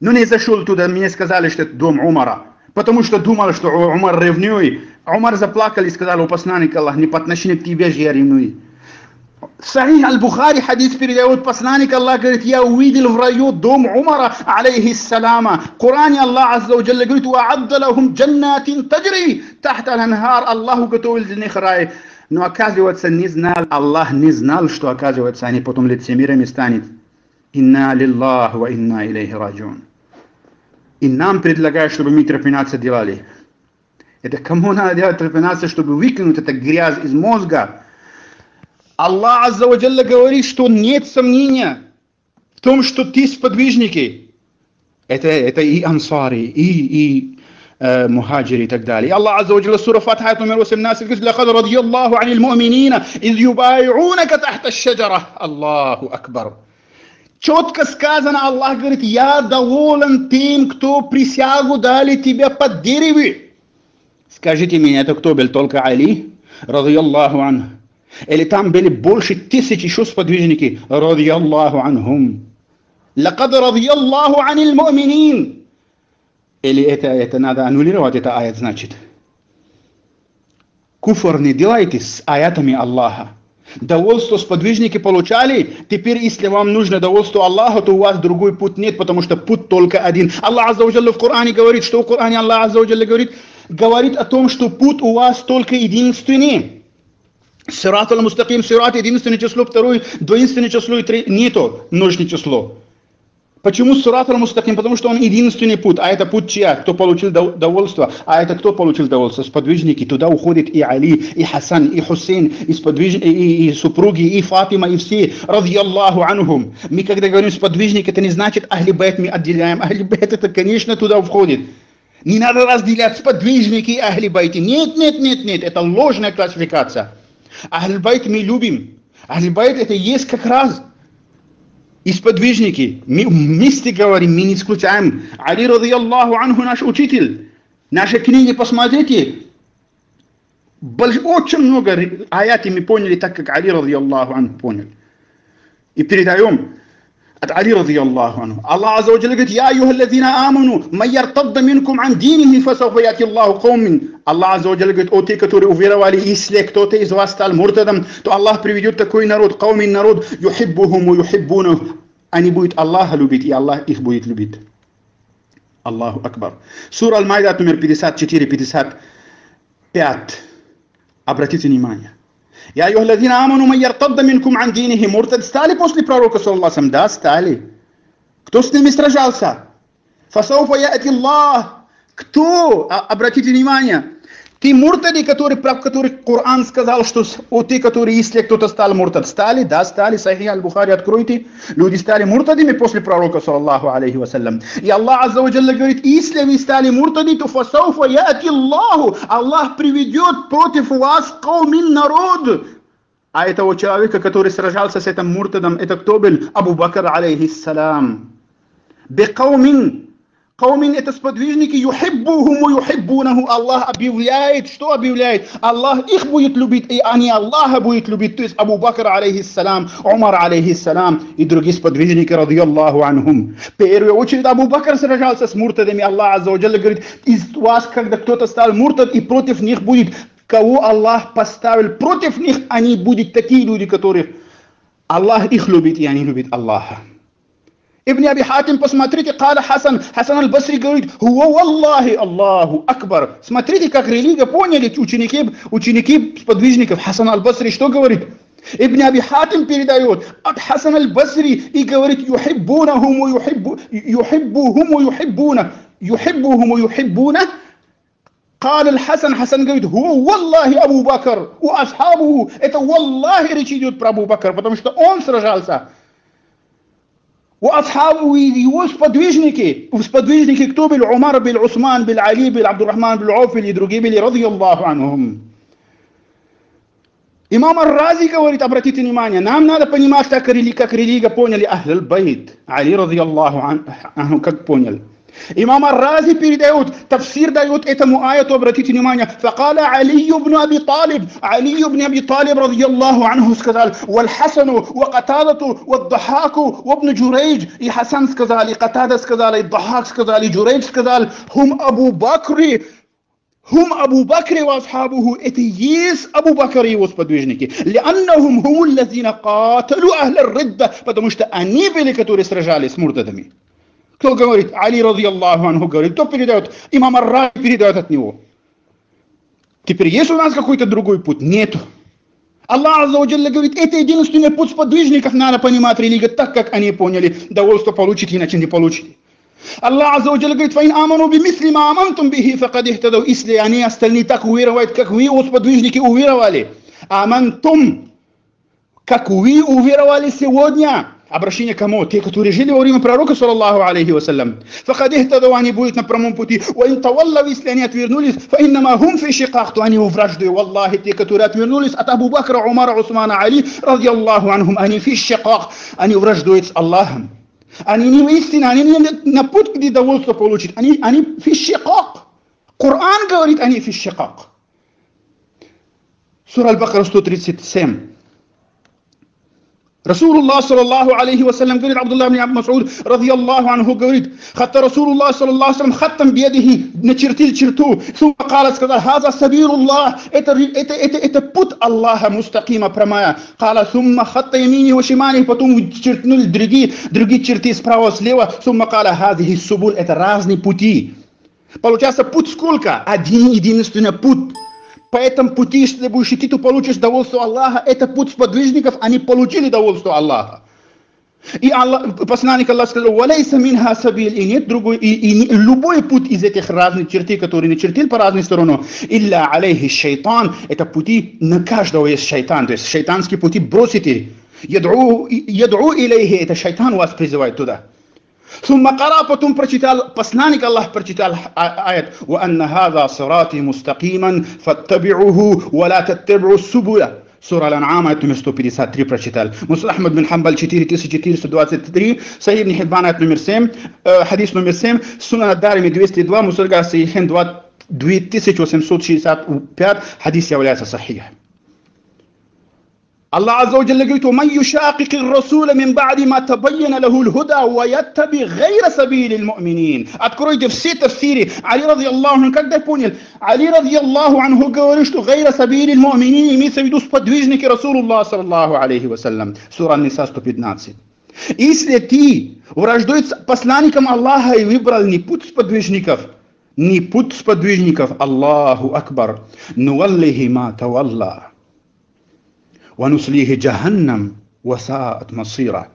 но не зашел туда, мне сказали, что это дом Умара, потому что думал, что Умар ревнует. Умар заплакал и сказал, у посланника Аллах, не по отношению к тебе же я ревную. Сахих Аль-Бухари хадис передает посланник Аллах, говорит, я увидел в раю дом Умара, алейхиссалама. В Коране Аллах Азza wa Jalla говорит, وَعَدَّ لَهُمْ جَنَّاتٍ تَجْرِي تحت الأنهار. Аллаху готовил для них рай. Но оказывается, не знал, Аллах не знал, что оказывается, они потом лицемерами станет. Инна лиллах ва инна илейхи раджун. И нам предлагают, чтобы мы трепинаться делали. Это кому надо делать трепинаться, чтобы выкинуть эту грязь из мозга? Аллах Азza говорит, что нет сомнения в том, что ты сподвижники. Это, это и ансари, и, и آه، مهاجر تقدالي الله عز وجل سورة فاتحة نمر الناس القسم لقد رضي الله عن المؤمنين إذ يبايعونك تحت الشجرة الله أكبر Четко сказано, Аллах говорит, я доволен тем, кто присягу дали тебе под дереве. Скажите мне, это кто был? Только Али? Ради Аллаху ан. Или там были больше тысяч еще сподвижники? Ради Аллаху анхум. لقد رضي الله عن المؤمنين Или это, это надо аннулировать, это аят значит. Куфр не делайте с аятами Аллаха. Довольство сподвижники получали, теперь если вам нужно довольство Аллаха, то у вас другой путь нет, потому что путь только один. Аллах Аззаваджалла в Коране говорит, что в Коране Аллах Аззаваджалла говорит, говорит о том, что путь у вас только единственный. Сират аль-Мустаким, сират единственное число, второе двоинственное число и три, нету множное число. Почему Сурат мустаким? Потому что он единственный путь, а это путь чья? Кто получил довольство? А это кто получил довольство? Сподвижники. Туда уходит и Али, и Хасан, и Хусейн, и, сподвиж... и, и супруги, и Фатима, и все. Ради Аллаху анхум. Мы когда говорим сподвижник, это не значит Ахли Байт мы отделяем. Ахли Байт это, конечно, туда входит. Не надо разделять сподвижники и Ахли Байти. Нет, нет, нет, нет. Это ложная классификация. Ахли Байт мы любим. Ахли Байт это есть как раз и сподвижники. Мы вместе говорим, мы не исключаем. Али, ради Аллаху анху, наш учитель. Наши книги посмотрите. Очень много аяты мы поняли, так как Али, ради Аллаху анху, понял. И передаем от Али, ради Аллаху анху. Аллах Азza wa говорит, «Я, юха الذين آمنوا, من يرتد منكم عن دينه, فسوف يأتي الله قوم». Аллах Азza wa говорит, «О те, которые уверовали, если кто-то из вас стал муртадом, то Аллах приведет такой народ, каумин народ, юхиббухум юхиббунах, они будут Аллаха любить, и Аллах их будет любить. Аллаху Акбар. Сура Аль-Майда номер 54-55. Обратите внимание. Я юхладина аману ман яртадда минкум ан динихи. Муртад стали после пророка, саллаху Да, стали. Кто с ними сражался? Фасауфа яти Аллах. Кто? Обратите внимание. Ты муртади, который, про который Коран сказал, что о, ты, который, если кто-то стал муртад, стали, да, стали, Сахи Аль-Бухари, откройте, люди стали муртадими после пророка, саллаху алейхи вассалям. И Аллах Ваджалла говорит, если вы стали муртади, то фасауфа яти Аллаху, Аллах приведет против вас каумин народ. А этого человека, который сражался с этим муртадом, это кто был? Абу Бакр, алейхиссалам. Бекаумин, Каумин это сподвижники, юхиббухум юхиббунаху. Аллах объявляет, что объявляет? Аллах их будет любить, и они Аллаха будет любить. То есть Абу Бакр, алейхиссалам, Умар, алейхиссалам и другие сподвижники, ради Аллаху анхум. В первую очередь Абу Бакр сражался с муртадами. Аллах Азza говорит, из вас, когда кто-то стал муртад, и против них будет, кого Аллах поставил против них, они будут такие люди, которых Аллах их любит, и они любят Аллаха. Ибн Аби Хатим, посмотрите, Каля Хасан, Хасан аль-Басри говорит, «Хуа Аллахи, Аллаху Акбар». Смотрите, как религия поняли ученики, ученики сподвижников. Хасан аль-Басри что говорит? Ибн Аби Хатим передает от Хасан аль-Басри и говорит, «Юхиббунахум юхиббу, юхиббухум юхиббуна». «Юхиббухум юхиббуна». Каля аль-Хасан, Хасан говорит, «Хуа Аллахи Абу Бакр, у асхабу». Это «Валлахи» речь идет про Абу Бакр, потому что он сражался. واصحابه его сподвижники сподвижники кто были Умар был Усман был Али был Абдуррахман был Ауф и другие были رضي الله عنهم Имам Ар-Рази говорит, обратите внимание, нам надо понимать, как, рели, как религия поняли Ахль Байт. Али, ради Аллаху анху, как понял. Имам Рази передает, тафсир дает этому аяту, обратите внимание, فقال علي بن أبي طالب, Али ибн Аби Талиб, رضي الله عنه, сказал, валь Хасану, ва Катадату, ва Дахаку, ва Ибн Джурейдж, и Хасан сказал, и Катада сказал, и Дахак сказал, и Джурейдж сказал, هم أبو بكر، هم أبو بكر وأصحابه, это есть Абу Бакр и его сподвижники. لأنهم هم الذين قاتلوا أهل الردة, потому что они были, которые сражались с муртадами. Кто говорит? Али, ради Аллаху анху, говорит. Кто передает? Имам Ар передает от него. Теперь есть у нас какой-то другой путь? Нету. Аллах Аззаваджалля говорит, это единственный путь сподвижников, надо понимать религию так, как они поняли. Довольство получите, иначе не получите. Аллах Аззаваджалля говорит, «Фаин аману би мисли ма амантум бихи факад ихтадау». Если они остальные так уверовать, как вы, сподвижники, уверовали. Амантум, как вы уверовали сегодня. Обращение к кому? Те, которые жили во время пророка, саллаллаху алейхи вассалям. Факад ихтадау, они будут на прямом пути. Уин таваллав, если они отвернулись, фаиннама хум фи шиках, то они враждуют. Валлахи, те, которые отвернулись от Абу Бакра, Умара, Усмана, Али, ради Аллаху анхум, они фи шиках, они враждуют с Аллахом. Они не истина, они не на путь, где довольство получить. Они, они фи шикак. Коран говорит, они фи шикак. Сура Аль-Бакара 137. Расулуллах, саллаллаху алейхи вассалям, говорит Абдуллах ибн Абд Мас'уд, радiyallahu анху, говорит, хатта Расулуллах, саллаллаху алейхи хаттам бедихи, начертил черту, сумма кала, сказал, хаза сабируллах, это, это, это, это путь Аллаха, мустакима, прямая. Кала, сумма хатта ямини ва шимани, потом чертнули другие, другие черты справа, слева, сумма кала, хазихи субуль, это разные пути. Получается, путь сколько? Один единственный путь. По этому пути, если будешь идти, ты получишь довольство Аллаха. Это путь сподвижников, они получили довольство Аллаха. И Аллах, посланник Аллах сказал, «Валейса минха сабиль», и нет другой, и, и, и любой путь из этих разных чертей, которые начертил по разным сторонам, «Илля алейхи шайтан», это пути, на каждого есть шайтан, то есть шайтанские пути бросите. «Ядру, ядру илейхи», это шайтан вас призывает туда. ثم قرأ بتم برشيتال بسنانك الله برشتال آية. وأن هذا صراطي مستقيما فاتبعوه ولا تتبعوا السبل. سورة الأنعام آية 153 برشتال مسل أحمد بن حنبل 4963 صحيح بن حبان آية نمير سيم. آه، حديث نمير سيم. سنن الدارمي 202 مسل قاسي 2865 حديث يا ولاية صحيح. الله عز وجل قلت ومن يشاقق الرسول من بعد ما تبين له الهدى ويتبع غير سبيل المؤمنين откройте все тafsири Али رضي الله عنه когда понял Али رضي الله عنه говорит что غير سبيل المؤمنين имеется в виду сподвижники Расулуллах صلى الله عليه وسلم сура Ниса 115 если ты враждуешь с посланником Аллаха и выбрал не путь сподвижников не путь сподвижников Аллаху Акбар нуаллихи ма тавалла ونسليه جهنم وساءت مصيره.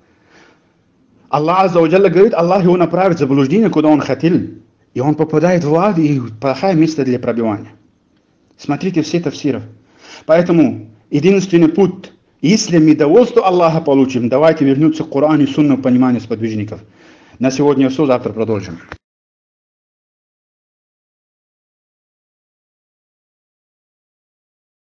Аллах Азza wa говорит, Аллах его направит в заблуждение, куда он хотел. И он попадает в ад, и плохое место для пробивания. Смотрите все тавсиров. Поэтому единственный путь, если мы довольство Аллаха получим, давайте вернуться к Корану и Сунну пониманию сподвижников. На сегодня все, завтра продолжим.